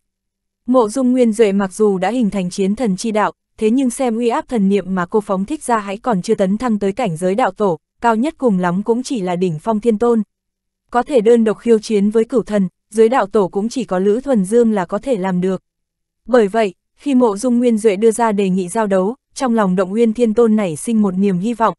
Mộ dung nguyên duệ mặc dù đã hình thành chiến thần chi đạo, thế nhưng xem uy áp thần niệm mà cô phóng thích ra hãy còn chưa tấn thăng tới cảnh giới đạo tổ, cao nhất cùng lắm cũng chỉ là đỉnh phong thiên tôn. Có thể đơn độc khiêu chiến với cửu thần, dưới đạo tổ cũng chỉ có Lữ Thuần Dương là có thể làm được. Bởi vậy, khi mộ dung nguyên duệ đưa ra đề nghị giao đấu, trong lòng động nguyên thiên tôn nảy sinh một niềm hy vọng.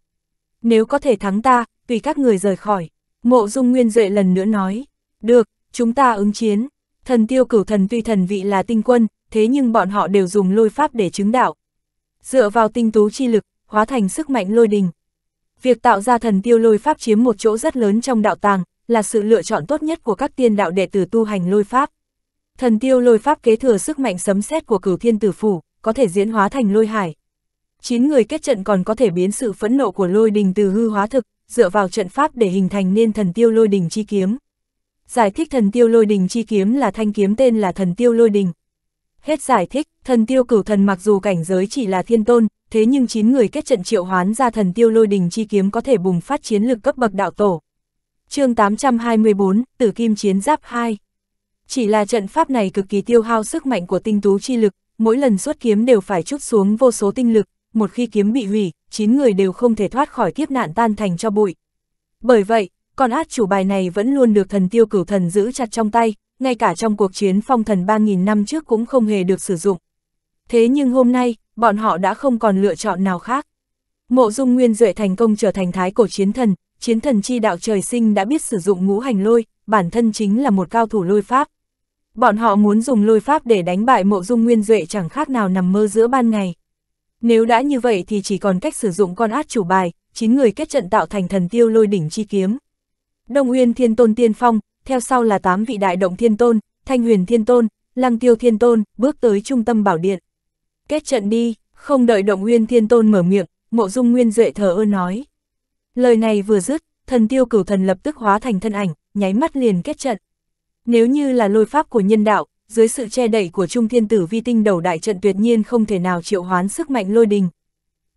Nếu có thể thắng ta, tùy các người rời khỏi. Mộ dung nguyên duệ lần nữa nói, được, chúng ta ứng chiến. Thần tiêu cửu thần tuy thần vị là tinh quân, thế nhưng bọn họ đều dùng lôi pháp để chứng đạo. Dựa vào tinh tú chi lực, hóa thành sức mạnh lôi đình. Việc tạo ra thần tiêu lôi pháp chiếm một chỗ rất lớn trong đạo tàng, là sự lựa chọn tốt nhất của các tiên đạo đệ tử tu hành lôi pháp. Thần tiêu lôi pháp kế thừa sức mạnh sấm sét của cửu thiên tử phủ, có thể diễn hóa thành lôi hải. Chín người kết trận còn có thể biến sự phẫn nộ của lôi đình từ hư hóa thực, dựa vào trận pháp để hình thành nên thần tiêu lôi đình chi kiếm. Giải thích thần tiêu lôi đình chi kiếm là thanh kiếm tên là thần tiêu lôi đình. Hết giải thích, thần tiêu cửu thần mặc dù cảnh giới chỉ là thiên tôn, thế nhưng 9 người kết trận triệu hoán ra thần tiêu lôi đình chi kiếm có thể bùng phát chiến lực cấp bậc đạo tổ chương 824, Tử Kim Chiến Giáp 2 Chỉ là trận pháp này cực kỳ tiêu hao sức mạnh của tinh tú chi lực, mỗi lần xuất kiếm đều phải chút xuống vô số tinh lực, một khi kiếm bị hủy, 9 người đều không thể thoát khỏi kiếp nạn tan thành cho bụi. Bởi vậy, con át chủ bài này vẫn luôn được thần tiêu cửu thần giữ chặt trong tay, ngay cả trong cuộc chiến phong thần 3.000 năm trước cũng không hề được sử dụng. Thế nhưng hôm nay, bọn họ đã không còn lựa chọn nào khác. Mộ dung nguyên duệ thành công trở thành thái cổ chiến thần, chiến thần chi đạo trời sinh đã biết sử dụng ngũ hành lôi, bản thân chính là một cao thủ lôi pháp. Bọn họ muốn dùng lôi pháp để đánh bại mộ dung nguyên duệ chẳng khác nào nằm mơ giữa ban ngày. Nếu đã như vậy thì chỉ còn cách sử dụng con át chủ bài, 9 người kết trận tạo thành thần tiêu lôi đỉnh chi kiếm. Đông Uyên Thiên Tôn Tiên Phong, theo sau là 8 vị đại động Thiên Tôn, Thanh Huyền Thiên Tôn, Lăng Tiêu Thiên Tôn, bước tới trung tâm bảo điện. Kết trận đi, không đợi động Uyên Thiên Tôn mở miệng, mộ dung Nguyên Duệ thờ ơ nói. Lời này vừa dứt, thần tiêu cửu thần lập tức hóa thành thân ảnh, nháy mắt liền kết trận. Nếu như là lôi pháp của nhân đạo, dưới sự che đậy của Trung Thiên Tử Vi Tinh đầu đại trận tuyệt nhiên không thể nào triệu hoán sức mạnh lôi đình.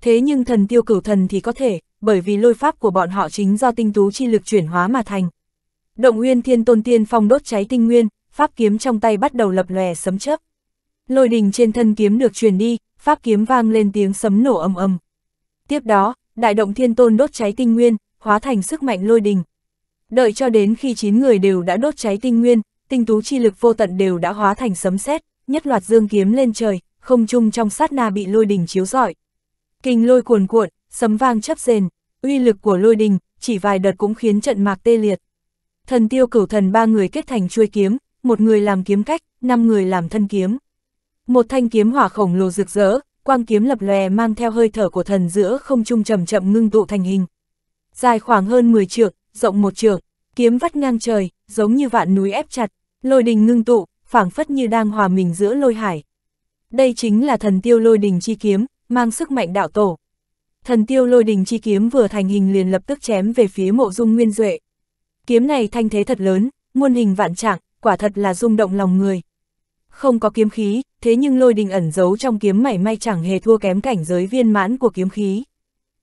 Thế nhưng thần tiêu cửu thần thì có thể, bởi vì lôi pháp của bọn họ chính do tinh tú chi lực chuyển hóa mà thành. Động Nguyên Thiên Tôn Tiên Phong đốt cháy tinh nguyên, pháp kiếm trong tay bắt đầu lập lòe sấm chớp. Lôi đình trên thân kiếm được truyền đi, pháp kiếm vang lên tiếng sấm nổ ầm ầm. Tiếp đó, đại động thiên tôn đốt cháy tinh nguyên, hóa thành sức mạnh lôi đình. Đợi cho đến khi 9 người đều đã đốt cháy tinh nguyên, tinh tú chi lực vô tận đều đã hóa thành sấm sét, nhất loạt dương kiếm lên trời, không trung trong sát na bị lôi đình chiếu rọi. Kinh lôi cuồn cuộn, sấm vang chấp rền, uy lực của lôi đình, chỉ vài đợt cũng khiến trận mạc tê liệt. Thần tiêu cửu thần ba người kết thành chuôi kiếm, một người làm kiếm cách, năm người làm thân kiếm. Một thanh kiếm hỏa khổng lồ rực rỡ, quang kiếm lập lòe mang theo hơi thở của thần giữa không trung chậm chậm ngưng tụ thành hình. Dài khoảng hơn 10 trượng, rộng một trượng, kiếm vắt ngang trời, giống như vạn núi ép chặt, lôi đình ngưng tụ, phảng phất như đang hòa mình giữa lôi hải. Đây chính là thần tiêu lôi đình chi kiếm, mang sức mạnh đạo tổ. Thần tiêu lôi đình chi kiếm vừa thành hình liền lập tức chém về phía mộ dung nguyên duệ. Kiếm này thanh thế thật lớn, muôn hình vạn trạng, quả thật là rung động lòng người. Không có kiếm khí, thế nhưng lôi đình ẩn giấu trong kiếm mảy may chẳng hề thua kém cảnh giới viên mãn của kiếm khí.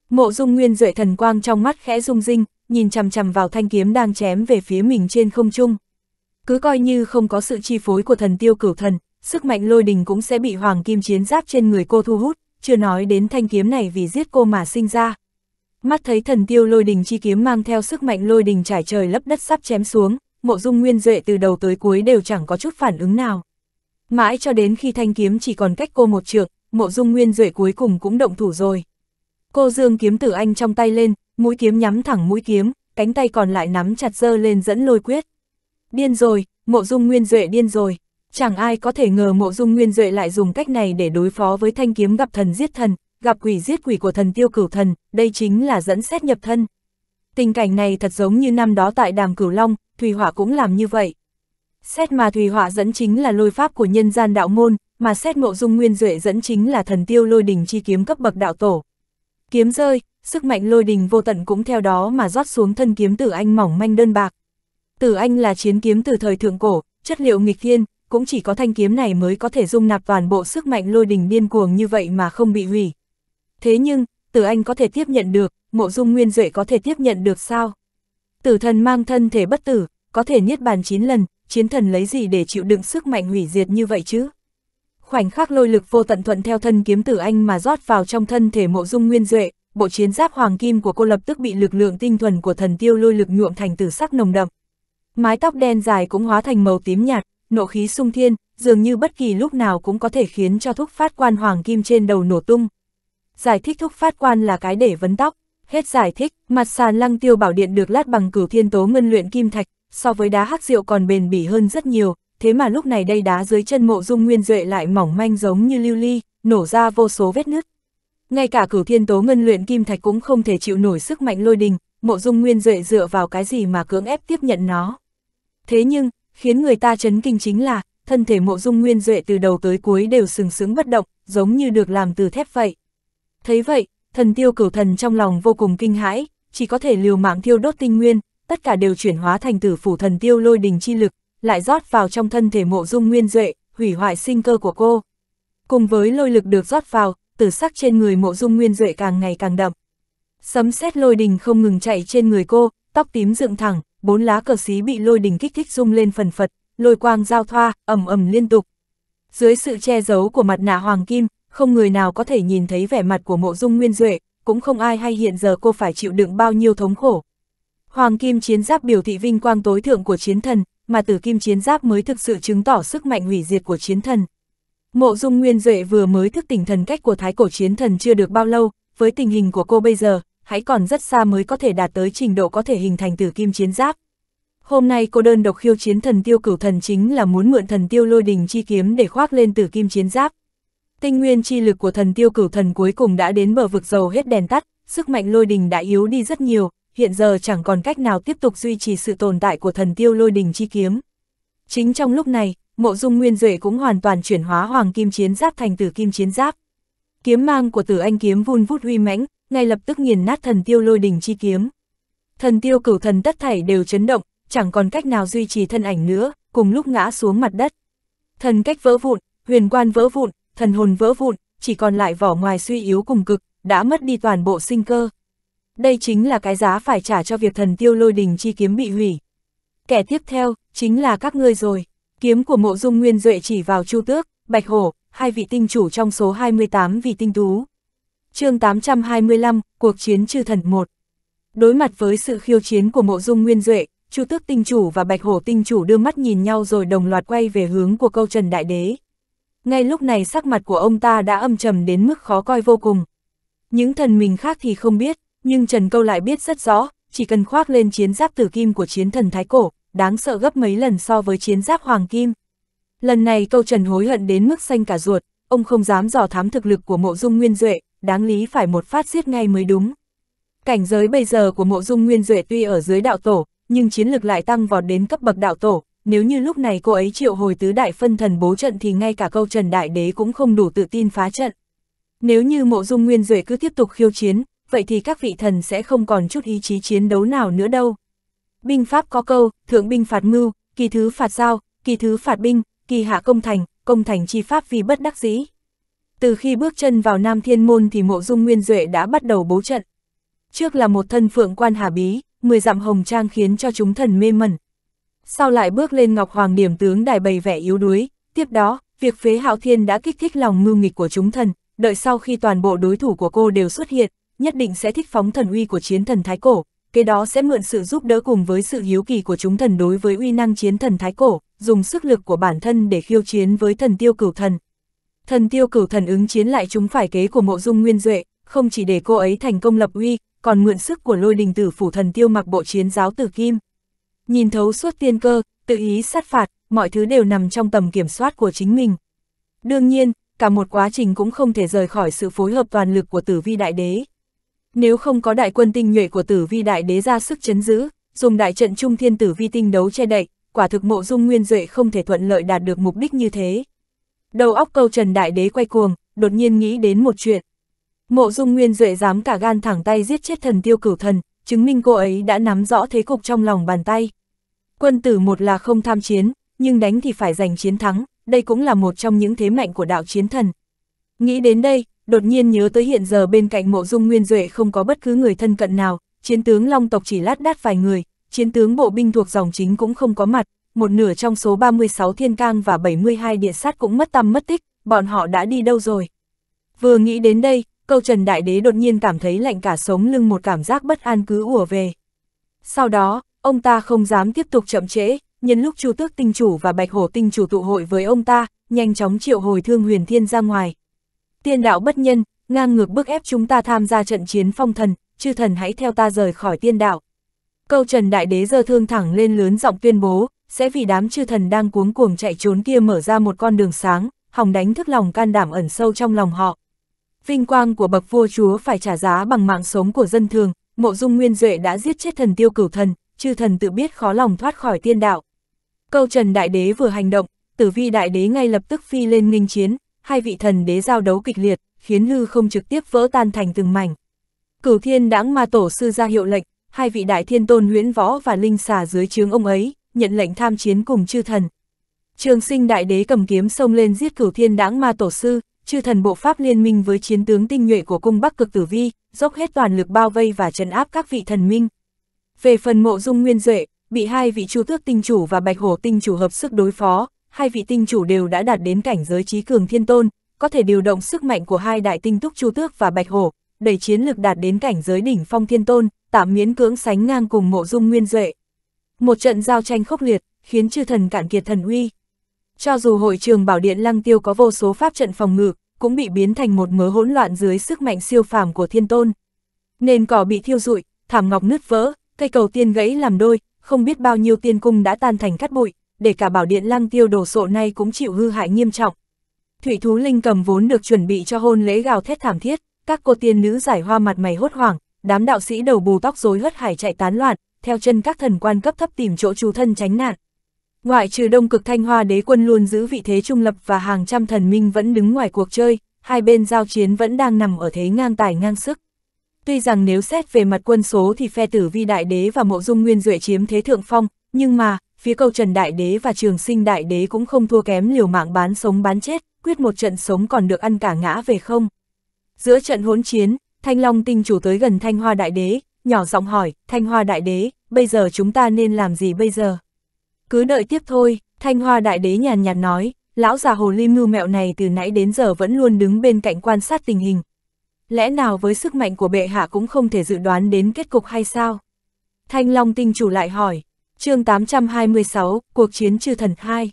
Mộ dung nguyên duệ thần quang trong mắt khẽ rung rinh, nhìn chằm chằm vào thanh kiếm đang chém về phía mình trên không trung. Cứ coi như không có sự chi phối của thần tiêu cửu thần, sức mạnh lôi đình cũng sẽ bị hoàng kim chiến giáp trên người cô thu hút, chưa nói đến thanh kiếm này vì giết cô mà sinh ra. Mắt thấy thần tiêu lôi đình chi kiếm mang theo sức mạnh lôi đình trải trời lấp đất sắp chém xuống, mộ dung nguyên duệ từ đầu tới cuối đều chẳng có chút phản ứng nào. Mãi cho đến khi thanh kiếm chỉ còn cách cô một trượng, mộ dung nguyên duệ cuối cùng cũng động thủ rồi. Cô dương kiếm tử anh trong tay lên, mũi kiếm nhắm thẳng mũi kiếm, cánh tay còn lại nắm chặt dơ lên dẫn lôi quyết. Điên rồi, mộ dung nguyên duệ điên rồi. Chẳng ai có thể ngờ mộ dung nguyên duệ lại dùng cách này để đối phó với thanh kiếm gặp thần giết thần, gặp quỷ giết quỷ của thần tiêu cửu thần, đây chính là dẫn xét nhập thân. Tình cảnh này thật giống như năm đó tại đàm cửu long, Thùy hỏa cũng làm như vậy. Xét mà thủy Họa dẫn chính là lôi pháp của nhân gian đạo môn, mà xét mộ dung nguyên duệ dẫn chính là thần tiêu lôi đình chi kiếm cấp bậc đạo tổ. Kiếm rơi, sức mạnh lôi đình vô tận cũng theo đó mà rót xuống thân kiếm tử anh mỏng manh đơn bạc. Tử anh là chiến kiếm từ thời thượng cổ, chất liệu nghịch thiên, cũng chỉ có thanh kiếm này mới có thể dung nạp toàn bộ sức mạnh lôi đình điên cuồng như vậy mà không bị hủy. Thế nhưng, tử anh có thể tiếp nhận được, mộ dung nguyên duệ có thể tiếp nhận được sao? Tử thần mang thân thể bất tử, có thể niết bàn 9 lần, chiến thần lấy gì để chịu đựng sức mạnh hủy diệt như vậy chứ? Khoảnh khắc lôi lực vô tận thuận theo thân kiếm tử anh mà rót vào trong thân thể mộ dung nguyên duệ, bộ chiến giáp hoàng kim của cô lập tức bị lực lượng tinh thuần của thần tiêu lôi lực nhuộm thành tử sắc nồng đậm. Mái tóc đen dài cũng hóa thành màu tím nhạt, nộ khí sung thiên, dường như bất kỳ lúc nào cũng có thể khiến cho thúc phát quan hoàng kim trên đầu nổ tung. Giải thích thúc phát quan là cái để vấn tóc, hết giải thích, mặt sàn lăng tiêu bảo điện được lát bằng cửu thiên tố ngân luyện kim thạch, so với đá hắc rượu còn bền bỉ hơn rất nhiều, thế mà lúc này đây đá dưới chân mộ dung nguyên duệ lại mỏng manh giống như lưu ly, nổ ra vô số vết nứt. Ngay cả cửu thiên tố ngân luyện kim thạch cũng không thể chịu nổi sức mạnh lôi đình, mộ dung nguyên duệ dựa vào cái gì mà cưỡng ép tiếp nhận nó. Thế nhưng, khiến người ta chấn kinh chính là, thân thể mộ dung nguyên duệ từ đầu tới cuối đều sừng sững bất động, giống như được làm từ thép vậy. Thấy vậy, thần tiêu cửu thần trong lòng vô cùng kinh hãi, chỉ có thể liều mạng thiêu đốt tinh nguyên, tất cả đều chuyển hóa thành tử phủ thần tiêu lôi đình chi lực, lại rót vào trong thân thể mộ dung nguyên duệ, hủy hoại sinh cơ của cô. Cùng với lôi lực được rót vào, tử sắc trên người mộ dung nguyên duệ càng ngày càng đậm. Sấm sét lôi đình không ngừng chạy trên người cô, tóc tím dựng thẳng, bốn lá cờ xí bị lôi đình kích thích rung lên phần phật, lôi quang giao thoa, ầm ầm liên tục. Dưới sự che giấu của mặt nạ hoàng kim, không người nào có thể nhìn thấy vẻ mặt của mộ dung nguyên duệ, cũng không ai hay hiện giờ cô phải chịu đựng bao nhiêu thống khổ. Hoàng kim chiến giáp biểu thị vinh quang tối thượng của chiến thần, mà tử kim chiến giáp mới thực sự chứng tỏ sức mạnh hủy diệt của chiến thần. Mộ dung nguyên duệ vừa mới thức tỉnh thần cách của thái cổ chiến thần chưa được bao lâu, với tình hình của cô bây giờ, hãy còn rất xa mới có thể đạt tới trình độ có thể hình thành tử kim chiến giáp. Hôm nay cô đơn độc khiêu chiến thần tiêu cửu thần chính là muốn mượn thần tiêu lôi đình chi kiếm để khoác lên tử kim chiến giáp. Tinh nguyên chi lực của thần tiêu cửu thần cuối cùng đã đến bờ vực dầu hết đèn tắt, sức mạnh lôi đình đã yếu đi rất nhiều, hiện giờ chẳng còn cách nào tiếp tục duy trì sự tồn tại của thần tiêu lôi đình chi kiếm. Chính trong lúc này, mộ dung nguyên duệ cũng hoàn toàn chuyển hóa hoàng kim chiến giáp thành tử kim chiến giáp. Kiếm mang của tử anh kiếm vun vút huy mãnh, ngay lập tức nghiền nát thần tiêu lôi đình chi kiếm. Thần tiêu cửu thần tất thảy đều chấn động, chẳng còn cách nào duy trì thân ảnh nữa, cùng lúc ngã xuống mặt đất. Thần cách vỡ vụn, huyền quan vỡ vụn, thần hồn vỡ vụn, chỉ còn lại vỏ ngoài suy yếu cùng cực, đã mất đi toàn bộ sinh cơ. Đây chính là cái giá phải trả cho việc thần tiêu lôi đình chi kiếm bị hủy. Kẻ tiếp theo, chính là các ngươi rồi. Kiếm của mộ dung nguyên duệ chỉ vào Chu Tước, Bạch Hổ, hai vị tinh chủ trong số 28 vị tinh tú. chương 825, Cuộc chiến chư thần 1 Đối mặt với sự khiêu chiến của mộ dung nguyên duệ, Chu Tước tinh chủ và Bạch Hổ tinh chủ đưa mắt nhìn nhau rồi đồng loạt quay về hướng của câu Trần Đại Đế. Ngay lúc này sắc mặt của ông ta đã âm trầm đến mức khó coi vô cùng. Những thần mình khác thì không biết, nhưng Trần Câu lại biết rất rõ, chỉ cần khoác lên chiến giáp tử kim của chiến thần Thái Cổ, đáng sợ gấp mấy lần so với chiến giáp Hoàng Kim. Lần này câu Trần hối hận đến mức xanh cả ruột, ông không dám dò thám thực lực của mộ dung nguyên duệ, đáng lý phải một phát giết ngay mới đúng. Cảnh giới bây giờ của mộ dung nguyên duệ tuy ở dưới đạo tổ, nhưng chiến lực lại tăng vọt đến cấp bậc đạo tổ, nếu như lúc này cô ấy triệu hồi tứ đại phân thần bố trận thì ngay cả câu Trần Đại Đế cũng không đủ tự tin phá trận. Nếu như mộ dung nguyên duệ cứ tiếp tục khiêu chiến, vậy thì các vị thần sẽ không còn chút ý chí chiến đấu nào nữa đâu. Binh pháp có câu, thượng binh phạt mưu, kỳ thứ phạt giao, kỳ thứ phạt binh, kỳ hạ công thành, công thành chi pháp vì bất đắc dĩ. Từ khi bước chân vào Nam Thiên Môn thì mộ dung nguyên duệ đã bắt đầu bố trận. Trước là một thân phượng quan hà bí, mười dặm hồng trang khiến cho chúng thần mê mẩn. Sau lại bước lên Ngọc Hoàng điểm tướng đài bày vẻ yếu đuối, tiếp đó, việc phế hạo thiên đã kích thích lòng mưu nghịch của chúng thần, đợi sau khi toàn bộ đối thủ của cô đều xuất hiện, nhất định sẽ thích phóng thần uy của chiến thần Thái Cổ, kế đó sẽ mượn sự giúp đỡ cùng với sự hiếu kỳ của chúng thần đối với uy năng chiến thần Thái Cổ, dùng sức lực của bản thân để khiêu chiến với thần tiêu cửu thần. Thần tiêu cửu thần ứng chiến lại chúng phải kế của mộ dung nguyên duệ, không chỉ để cô ấy thành công lập uy, còn mượn sức của lôi đình tử phủ thần tiêu mặc bộ chiến giáo tử kim. Nhìn thấu suốt tiên cơ, tự ý sát phạt, mọi thứ đều nằm trong tầm kiểm soát của chính mình. Đương nhiên, cả một quá trình cũng không thể rời khỏi sự phối hợp toàn lực của tử vi đại đế. Nếu không có đại quân tinh nhuệ của tử vi đại đế ra sức chấn giữ, dùng đại trận trung thiên tử vi tinh đấu che đậy, quả thực mộ dung nguyên duệ không thể thuận lợi đạt được mục đích như thế. Đầu óc câu trần đại đế quay cuồng, đột nhiên nghĩ đến một chuyện. Mộ dung nguyên duệ dám cả gan thẳng tay giết chết thần tiêu cửu thần, chứng minh cô ấy đã nắm rõ thế cục trong lòng bàn tay. Quân tử một là không tham chiến, nhưng đánh thì phải giành chiến thắng, đây cũng là một trong những thế mạnh của đạo chiến thần. Nghĩ đến đây, đột nhiên nhớ tới hiện giờ bên cạnh mộ dung nguyên duệ không có bất cứ người thân cận nào, chiến tướng long tộc chỉ lát đát vài người, chiến tướng bộ binh thuộc dòng chính cũng không có mặt, một nửa trong số 36 thiên cang và 72 địa sát cũng mất tâm mất tích, bọn họ đã đi đâu rồi. Vừa nghĩ đến đây, câu Trần Đại Đế đột nhiên cảm thấy lạnh cả sống lưng một cảm giác bất an cứ ùa về. Sau đó, ông ta không dám tiếp tục chậm trễ, nhân lúc Chu Tước Tinh Chủ và Bạch Hổ Tinh Chủ tụ hội với ông ta, nhanh chóng triệu hồi Thương Huyền Thiên ra ngoài. Tiên đạo bất nhân, ngang ngược bức ép chúng ta tham gia trận chiến phong thần, chư thần hãy theo ta rời khỏi tiên đạo. Câu Trần Đại Đế giơ thương thẳng lên lớn giọng tuyên bố, sẽ vì đám chư thần đang cuống cuồng chạy trốn kia mở ra một con đường sáng, hòng đánh thức lòng can đảm ẩn sâu trong lòng họ. Vinh quang của bậc vua chúa phải trả giá bằng mạng sống của dân thường, mộ dung nguyên duệ đã giết chết thần tiêu cửu thần, chư thần tự biết khó lòng thoát khỏi tiên đạo. Câu Trần Đại Đế vừa hành động, tử vi Đại Đế ngay lập tức phi lên nghênh chiến, hai vị thần đế giao đấu kịch liệt, khiến hư không trực tiếp vỡ tan thành từng mảnh. Cửu thiên đãng ma tổ sư ra hiệu lệnh, hai vị đại thiên tôn huyễn võ và linh xà dưới trướng ông ấy, nhận lệnh tham chiến cùng chư thần. Trường sinh đại đế cầm kiếm xông lên giết cửu thiên đãng ma tổ sư, chư thần bộ pháp liên minh với chiến tướng tinh nhuệ của cung bắc cực tử vi, dốc hết toàn lực bao vây và trấn áp các vị thần minh. Về phần mộ dung nguyên duệ, bị hai vị chu tước tinh chủ và bạch hổ tinh chủ hợp sức đối phó, hai vị tinh chủ đều đã đạt đến cảnh giới trí cường thiên tôn, có thể điều động sức mạnh của hai đại tinh túc chu tước và bạch hổ, đẩy chiến lực đạt đến cảnh giới đỉnh phong thiên tôn, tạm miễn cưỡng sánh ngang cùng mộ dung nguyên duệ. Một trận giao tranh khốc liệt, khiến chư thần cạn kiệt thần uy. Cho dù hội trường bảo điện lăng tiêu có vô số pháp trận phòng ngự, cũng bị biến thành một mớ hỗn loạn dưới sức mạnh siêu phàm của thiên tôn. Nền cỏ bị thiêu rụi, thảm ngọc nứt vỡ, cây cầu tiên gãy làm đôi, không biết bao nhiêu tiên cung đã tan thành cát bụi, để cả bảo điện lăng tiêu đồ sộ này cũng chịu hư hại nghiêm trọng. Thủy thú linh cầm vốn được chuẩn bị cho hôn lễ gào thét thảm thiết, các cô tiên nữ giải hoa mặt mày hốt hoảng, đám đạo sĩ đầu bù tóc rối hất hải chạy tán loạn, theo chân các thần quan cấp thấp tìm chỗ trú thân tránh nạn. Ngoại trừ đông cực thanh hoa đế quân luôn giữ vị thế trung lập và hàng trăm thần minh vẫn đứng ngoài cuộc chơi, hai bên giao chiến vẫn đang nằm ở thế ngang tài ngang sức. Tuy rằng nếu xét về mặt quân số thì phe tử vi đại đế và mộ dung nguyên duệ chiếm thế thượng phong, nhưng mà, phía cầu trần đại đế và trường sinh đại đế cũng không thua kém liều mạng bán sống bán chết, quyết một trận sống còn được ăn cả ngã về không. Giữa trận hỗn chiến, Thanh Long tinh chủ tới gần Thanh Hoa đại đế, nhỏ giọng hỏi, Thanh Hoa đại đế, bây giờ chúng ta nên làm gì bây giờ? Cứ đợi tiếp thôi, Thanh Hoa Đại Đế nhàn nhạt nói, lão già hồ ly mưu mẹo này từ nãy đến giờ vẫn luôn đứng bên cạnh quan sát tình hình. Lẽ nào với sức mạnh của bệ hạ cũng không thể dự đoán đến kết cục hay sao? Thanh Long tinh chủ lại hỏi, chương 826, cuộc chiến chư thần 2.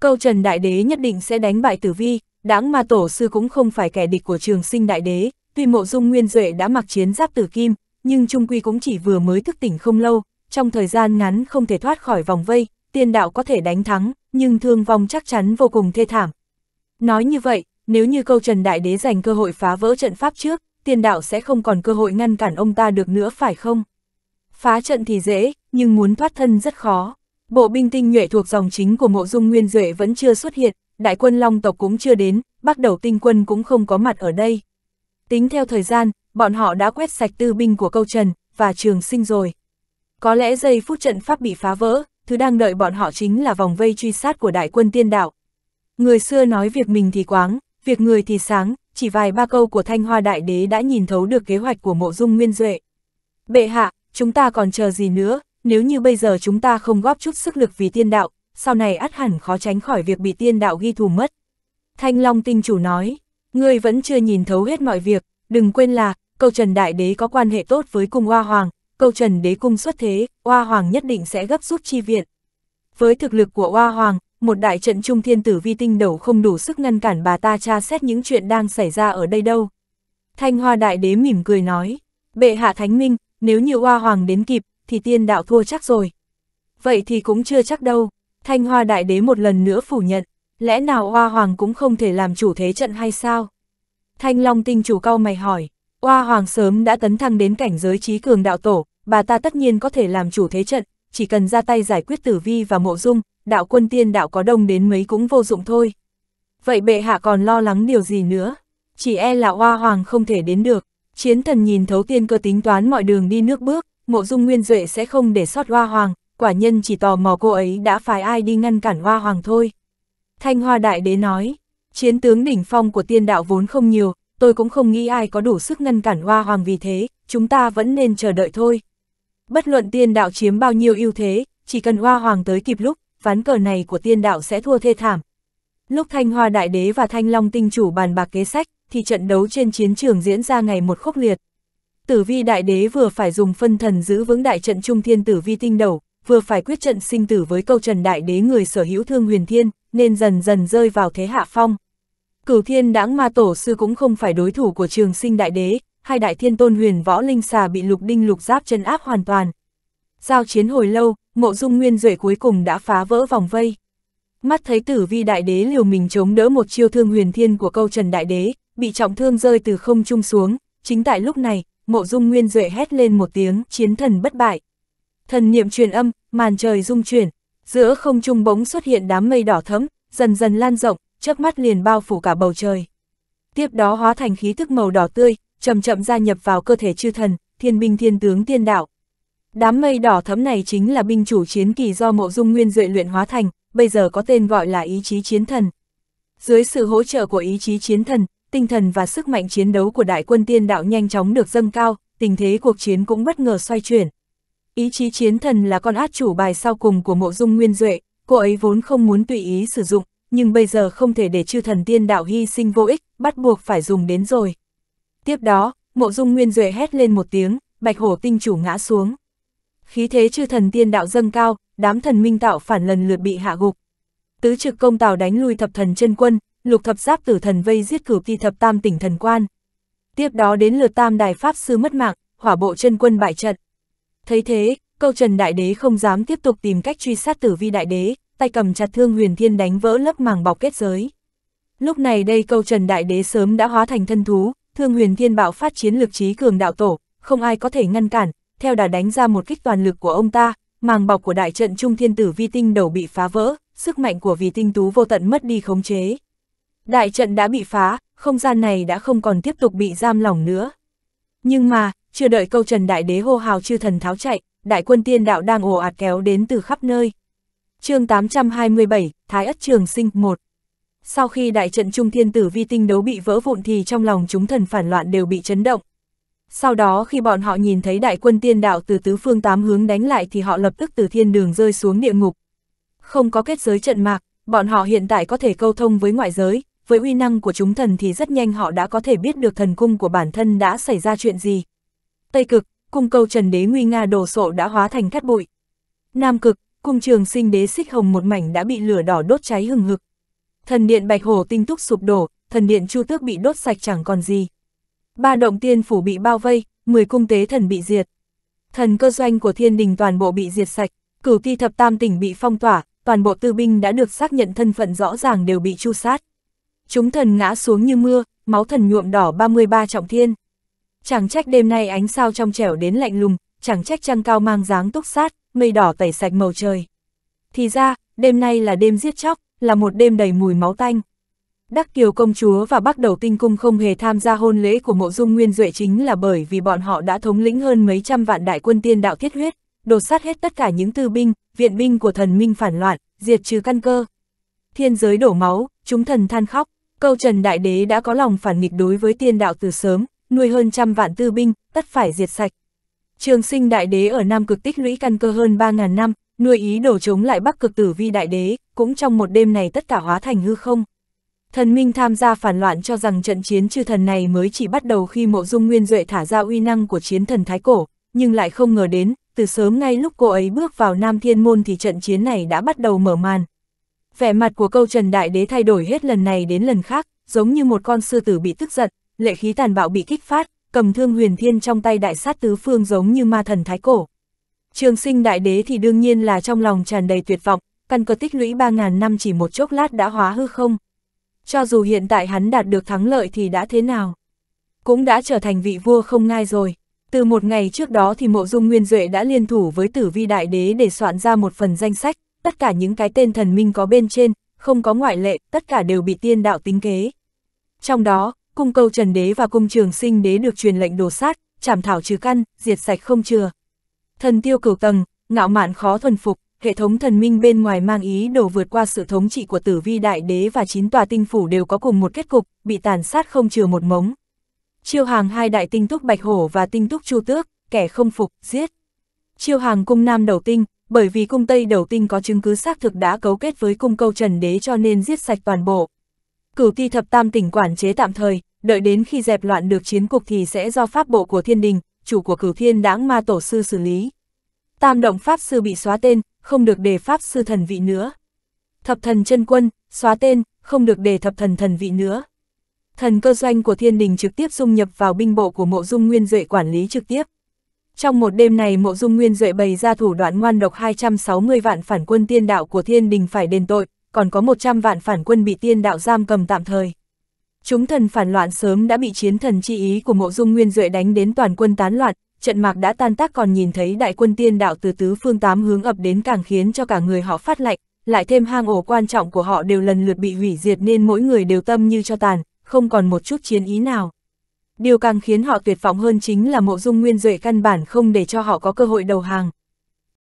Câu Trần Đại Đế nhất định sẽ đánh bại tử vi, đáng mà tổ sư cũng không phải kẻ địch của trường sinh Đại Đế, tuy mộ dung nguyên duệ đã mặc chiến giáp tử kim, nhưng trung quy cũng chỉ vừa mới thức tỉnh không lâu, trong thời gian ngắn không thể thoát khỏi vòng vây, tiên đạo có thể đánh thắng, nhưng thương vong chắc chắn vô cùng thê thảm. Nói như vậy, nếu như câu Trần Đại Đế dành cơ hội phá vỡ trận pháp trước, tiên đạo sẽ không còn cơ hội ngăn cản ông ta được nữa phải không? Phá trận thì dễ, nhưng muốn thoát thân rất khó. Bộ binh tinh nhuệ thuộc dòng chính của mộ dung nguyên duệ vẫn chưa xuất hiện, đại quân long tộc cũng chưa đến, bắt đầu tinh quân cũng không có mặt ở đây. Tính theo thời gian, bọn họ đã quét sạch tư binh của câu trần, và trường sinh rồi. Có lẽ giây phút trận pháp bị phá vỡ, thứ đang đợi bọn họ chính là vòng vây truy sát của đại quân tiên đạo. Người xưa nói việc mình thì quáng, việc người thì sáng, chỉ vài ba câu của Thanh Hoa Đại Đế đã nhìn thấu được kế hoạch của mộ dung nguyên duệ. Bệ hạ, chúng ta còn chờ gì nữa, nếu như bây giờ chúng ta không góp chút sức lực vì tiên đạo, sau này ắt hẳn khó tránh khỏi việc bị tiên đạo ghi thù mất. Thanh Long tinh chủ nói, ngươi vẫn chưa nhìn thấu hết mọi việc, đừng quên là, câu Trần Đại Đế có quan hệ tốt với cung Hoa Hoàng, câu Trần Đế cung xuất thế, Hoa Hoàng nhất định sẽ gấp rút chi viện. Với thực lực của Hoa Hoàng, một đại trận trung thiên tử vi tinh đầu không đủ sức ngăn cản bà ta tra xét những chuyện đang xảy ra ở đây đâu. Thanh Hoa Đại Đế mỉm cười nói, bệ hạ thánh minh, nếu như Hoa Hoàng đến kịp, thì tiên đạo thua chắc rồi. Vậy thì cũng chưa chắc đâu, Thanh Hoa Đại Đế một lần nữa phủ nhận, lẽ nào Hoa Hoàng cũng không thể làm chủ thế trận hay sao? Thanh Long tinh chủ cao mày hỏi, Hoa Hoàng sớm đã tấn thăng đến cảnh giới trí cường đạo tổ, bà ta tất nhiên có thể làm chủ thế trận, chỉ cần ra tay giải quyết tử vi và mộ dung, đạo quân tiên đạo có đông đến mấy cũng vô dụng thôi. Vậy bệ hạ còn lo lắng điều gì nữa? Chỉ e là Hoa Hoàng không thể đến được, chiến thần nhìn thấu tiên cơ tính toán mọi đường đi nước bước, mộ dung nguyên duệ sẽ không để sót Hoa Hoàng, quả nhân chỉ tò mò cô ấy đã phái ai đi ngăn cản Hoa Hoàng thôi. Thanh Hoa Đại Đế nói, chiến tướng đỉnh phong của tiên đạo vốn không nhiều, tôi cũng không nghĩ ai có đủ sức ngăn cản Hoa Hoàng vì thế, chúng ta vẫn nên chờ đợi thôi. Bất luận tiên đạo chiếm bao nhiêu ưu thế, chỉ cần Hoa Hoàng tới kịp lúc, ván cờ này của tiên đạo sẽ thua thê thảm. Lúc Thanh Hoa Đại Đế và Thanh Long Tinh Chủ bàn bạc kế sách, thì trận đấu trên chiến trường diễn ra ngày một khốc liệt. Tử vi Đại Đế vừa phải dùng phân thần giữ vững đại trận Trung Thiên Tử Vi Tinh Đầu, vừa phải quyết trận sinh tử với câu trần Đại Đế người sở hữu thương huyền thiên, nên dần dần rơi vào thế hạ phong. Cửu thiên đãng ma tổ sư cũng không phải đối thủ của trường sinh đại đế, hai đại thiên tôn huyền võ linh xà bị lục đinh lục giáp chân áp hoàn toàn. Giao chiến hồi lâu, mộ dung nguyên duệ cuối cùng đã phá vỡ vòng vây. Mắt thấy tử vi đại đế liều mình chống đỡ một chiêu thương huyền thiên của câu trần đại đế, bị trọng thương rơi từ không trung xuống, chính tại lúc này, mộ dung nguyên duệ hét lên một tiếng, chiến thần bất bại. Thần niệm truyền âm, màn trời rung chuyển, giữa không trung bỗng xuất hiện đám mây đỏ thấm, dần dần lan rộng, chớp mắt liền bao phủ cả bầu trời. Tiếp đó hóa thành khí thức màu đỏ tươi, chậm chậm gia nhập vào cơ thể chư thần, thiên binh thiên tướng tiên đạo. Đám mây đỏ thấm này chính là binh chủ chiến kỳ do mộ dung nguyên duệ luyện hóa thành, bây giờ có tên gọi là ý chí chiến thần. Dưới sự hỗ trợ của ý chí chiến thần, tinh thần và sức mạnh chiến đấu của đại quân tiên đạo nhanh chóng được dâng cao, tình thế cuộc chiến cũng bất ngờ xoay chuyển. Ý chí chiến thần là con át chủ bài sau cùng của mộ dung nguyên duệ, cô ấy vốn không muốn tùy ý sử dụng, nhưng bây giờ không thể để chư thần tiên đạo hy sinh vô ích, bắt buộc phải dùng đến rồi. Tiếp đó, mộ dung nguyên duệ hét lên một tiếng, bạch hổ tinh chủ ngã xuống. Khí thế chư thần tiên đạo dâng cao, đám thần minh tạo phản lần lượt bị hạ gục. Tứ trực công tào đánh lui thập thần chân quân, lục thập giáp tử thần vây giết cửu ti thập tam tỉnh thần quan. Tiếp đó đến lượt tam đại pháp sư mất mạng, hỏa bộ chân quân bại trận. Thấy thế, câu trần đại đế không dám tiếp tục tìm cách truy sát tử vi đại đế, tay cầm chặt thương huyền thiên đánh vỡ lớp màng bọc kết giới. Lúc này đây câu trần đại đế sớm đã hóa thành thân thú, thương huyền thiên bạo phát chiến lực trí cường đạo tổ, không ai có thể ngăn cản, theo đà đánh ra một kích toàn lực của ông ta, màng bọc của đại trận trung thiên tử vi tinh đầu bị phá vỡ, sức mạnh của vì tinh tú vô tận mất đi khống chế. Đại trận đã bị phá, không gian này đã không còn tiếp tục bị giam lỏng nữa. Nhưng mà, chưa đợi câu trần đại đế hô hào chư thần tháo chạy, đại quân tiên đạo đang ồ ạt kéo đến từ khắp nơi. chương 827, Thái Ất Trường Sinh 1 Sau khi đại trận trung thiên tử vi tinh đấu bị vỡ vụn thì trong lòng chúng thần phản loạn đều bị chấn động. Sau đó khi bọn họ nhìn thấy đại quân tiên đạo từ tứ phương tám hướng đánh lại thì họ lập tức từ thiên đường rơi xuống địa ngục. Không có kết giới trận mạc, bọn họ hiện tại có thể câu thông với ngoại giới, với uy năng của chúng thần thì rất nhanh họ đã có thể biết được thần cung của bản thân đã xảy ra chuyện gì. Tây cực, cung câu trần đế nguy nga đồ sộ đã hóa thành cát bụi. Nam cực, cung trường sinh đế xích hồng một mảnh đã bị lửa đỏ đốt cháy hừng hực. Thần điện bạch hổ tinh túc sụp đổ, thần điện chu tước bị đốt sạch chẳng còn gì. Ba động tiên phủ bị bao vây, 10 cung tế thần bị diệt. Thần cơ doanh của thiên đình toàn bộ bị diệt sạch, cửu ti thập tam tỉnh bị phong tỏa, toàn bộ tư binh đã được xác nhận thân phận rõ ràng đều bị chu sát. Chúng thần ngã xuống như mưa, máu thần nhuộm đỏ 33 trọng thiên. Chẳng trách đêm nay ánh sao trong trẻo đến lạnh lùng, chẳng trách trăng cao mang dáng túc sát, mây đỏ tẩy sạch màu trời. Thì ra, đêm nay là đêm giết chóc, là một đêm đầy mùi máu tanh. Đắc Kiều công chúa và Bắc Đầu Tinh Cung không hề tham gia hôn lễ của mộ dung nguyên duệ chính là bởi vì bọn họ đã thống lĩnh hơn mấy trăm vạn đại quân tiên đạo thiết huyết, đột sát hết tất cả những tư binh, viện binh của thần minh phản loạn, diệt trừ căn cơ. Thiên giới đổ máu, chúng thần than khóc, câu trần đại đế đã có lòng phản nghịch đối với tiên đạo từ sớm, nuôi hơn trăm vạn tư binh, tất phải diệt sạch. Trường sinh đại đế ở Nam cực tích lũy căn cơ hơn 3.000 năm, nuôi ý đổ chống lại bắc cực tử vi đại đế, cũng trong một đêm này tất cả hóa thành hư không. Thần Minh tham gia phản loạn cho rằng trận chiến chư thần này mới chỉ bắt đầu khi mộ dung nguyên duệ thả ra uy năng của chiến thần Thái Cổ, nhưng lại không ngờ đến, từ sớm ngay lúc cô ấy bước vào Nam Thiên Môn thì trận chiến này đã bắt đầu mở màn. Vẻ mặt của câu Trần Đại Đế thay đổi hết lần này đến lần khác, giống như một con sư tử bị tức giận, lệ khí tàn bạo bị kích phát, cầm thương huyền thiên trong tay đại sát tứ phương giống như ma thần Thái Cổ. Trường sinh đại đế thì đương nhiên là trong lòng tràn đầy tuyệt vọng, căn cơ tích lũy 3.000 năm chỉ một chốc lát đã hóa hư không. Cho dù hiện tại hắn đạt được thắng lợi thì đã thế nào? Cũng đã trở thành vị vua không ngai rồi. Từ một ngày trước đó thì mộ dung nguyên duệ đã liên thủ với tử vi đại đế để soạn ra một phần danh sách, tất cả những cái tên thần minh có bên trên, không có ngoại lệ, tất cả đều bị tiên đạo tính kế. Trong đó, cung câu trần đế và cung trường sinh đế được truyền lệnh đổ sát, chảm thảo trừ căn, diệt sạch không chừa. Thần tiêu cửu tầng, ngạo mạn khó thuần phục, hệ thống thần minh bên ngoài mang ý đồ vượt qua sự thống trị của tử vi đại đế và chín tòa tinh phủ đều có cùng một kết cục, bị tàn sát không chừa một mống. Chiêu hàng hai đại tinh túc bạch hổ và tinh túc chu tước, kẻ không phục, giết. Chiêu hàng cung nam đầu tinh, bởi vì cung tây đầu tinh có chứng cứ xác thực đã cấu kết với cung câu trần đế cho nên giết sạch toàn bộ. Cửu ti thập tam tỉnh quản chế tạm thời, đợi đến khi dẹp loạn được chiến cục thì sẽ do pháp bộ của thiên đình, chủ của cửu thiên đáng ma tổ sư xử lý. Tam động pháp sư bị xóa tên, không được đề pháp sư thần vị nữa. Thập thần chân quân, xóa tên, không được đề thập thần thần vị nữa. Thần cơ doanh của thiên đình trực tiếp dung nhập vào binh bộ của mộ dung nguyên duệ quản lý trực tiếp. Trong một đêm này mộ dung nguyên duệ bày ra thủ đoạn ngoan độc 260 vạn phản quân tiên đạo của thiên đình phải đền tội, còn có 100 vạn phản quân bị tiên đạo giam cầm tạm thời. Chúng thần phản loạn sớm đã bị chiến thần chi ý của mộ dung nguyên duệ đánh đến toàn quân tán loạn, trận mạc đã tan tác còn nhìn thấy đại quân tiên đạo từ tứ phương tám hướng ập đến càng khiến cho cả người họ phát lạnh, lại thêm hang ổ quan trọng của họ đều lần lượt bị hủy diệt nên mỗi người đều tâm như cho tàn, không còn một chút chiến ý nào. Điều càng khiến họ tuyệt vọng hơn chính là mộ dung nguyên duệ căn bản không để cho họ có cơ hội đầu hàng.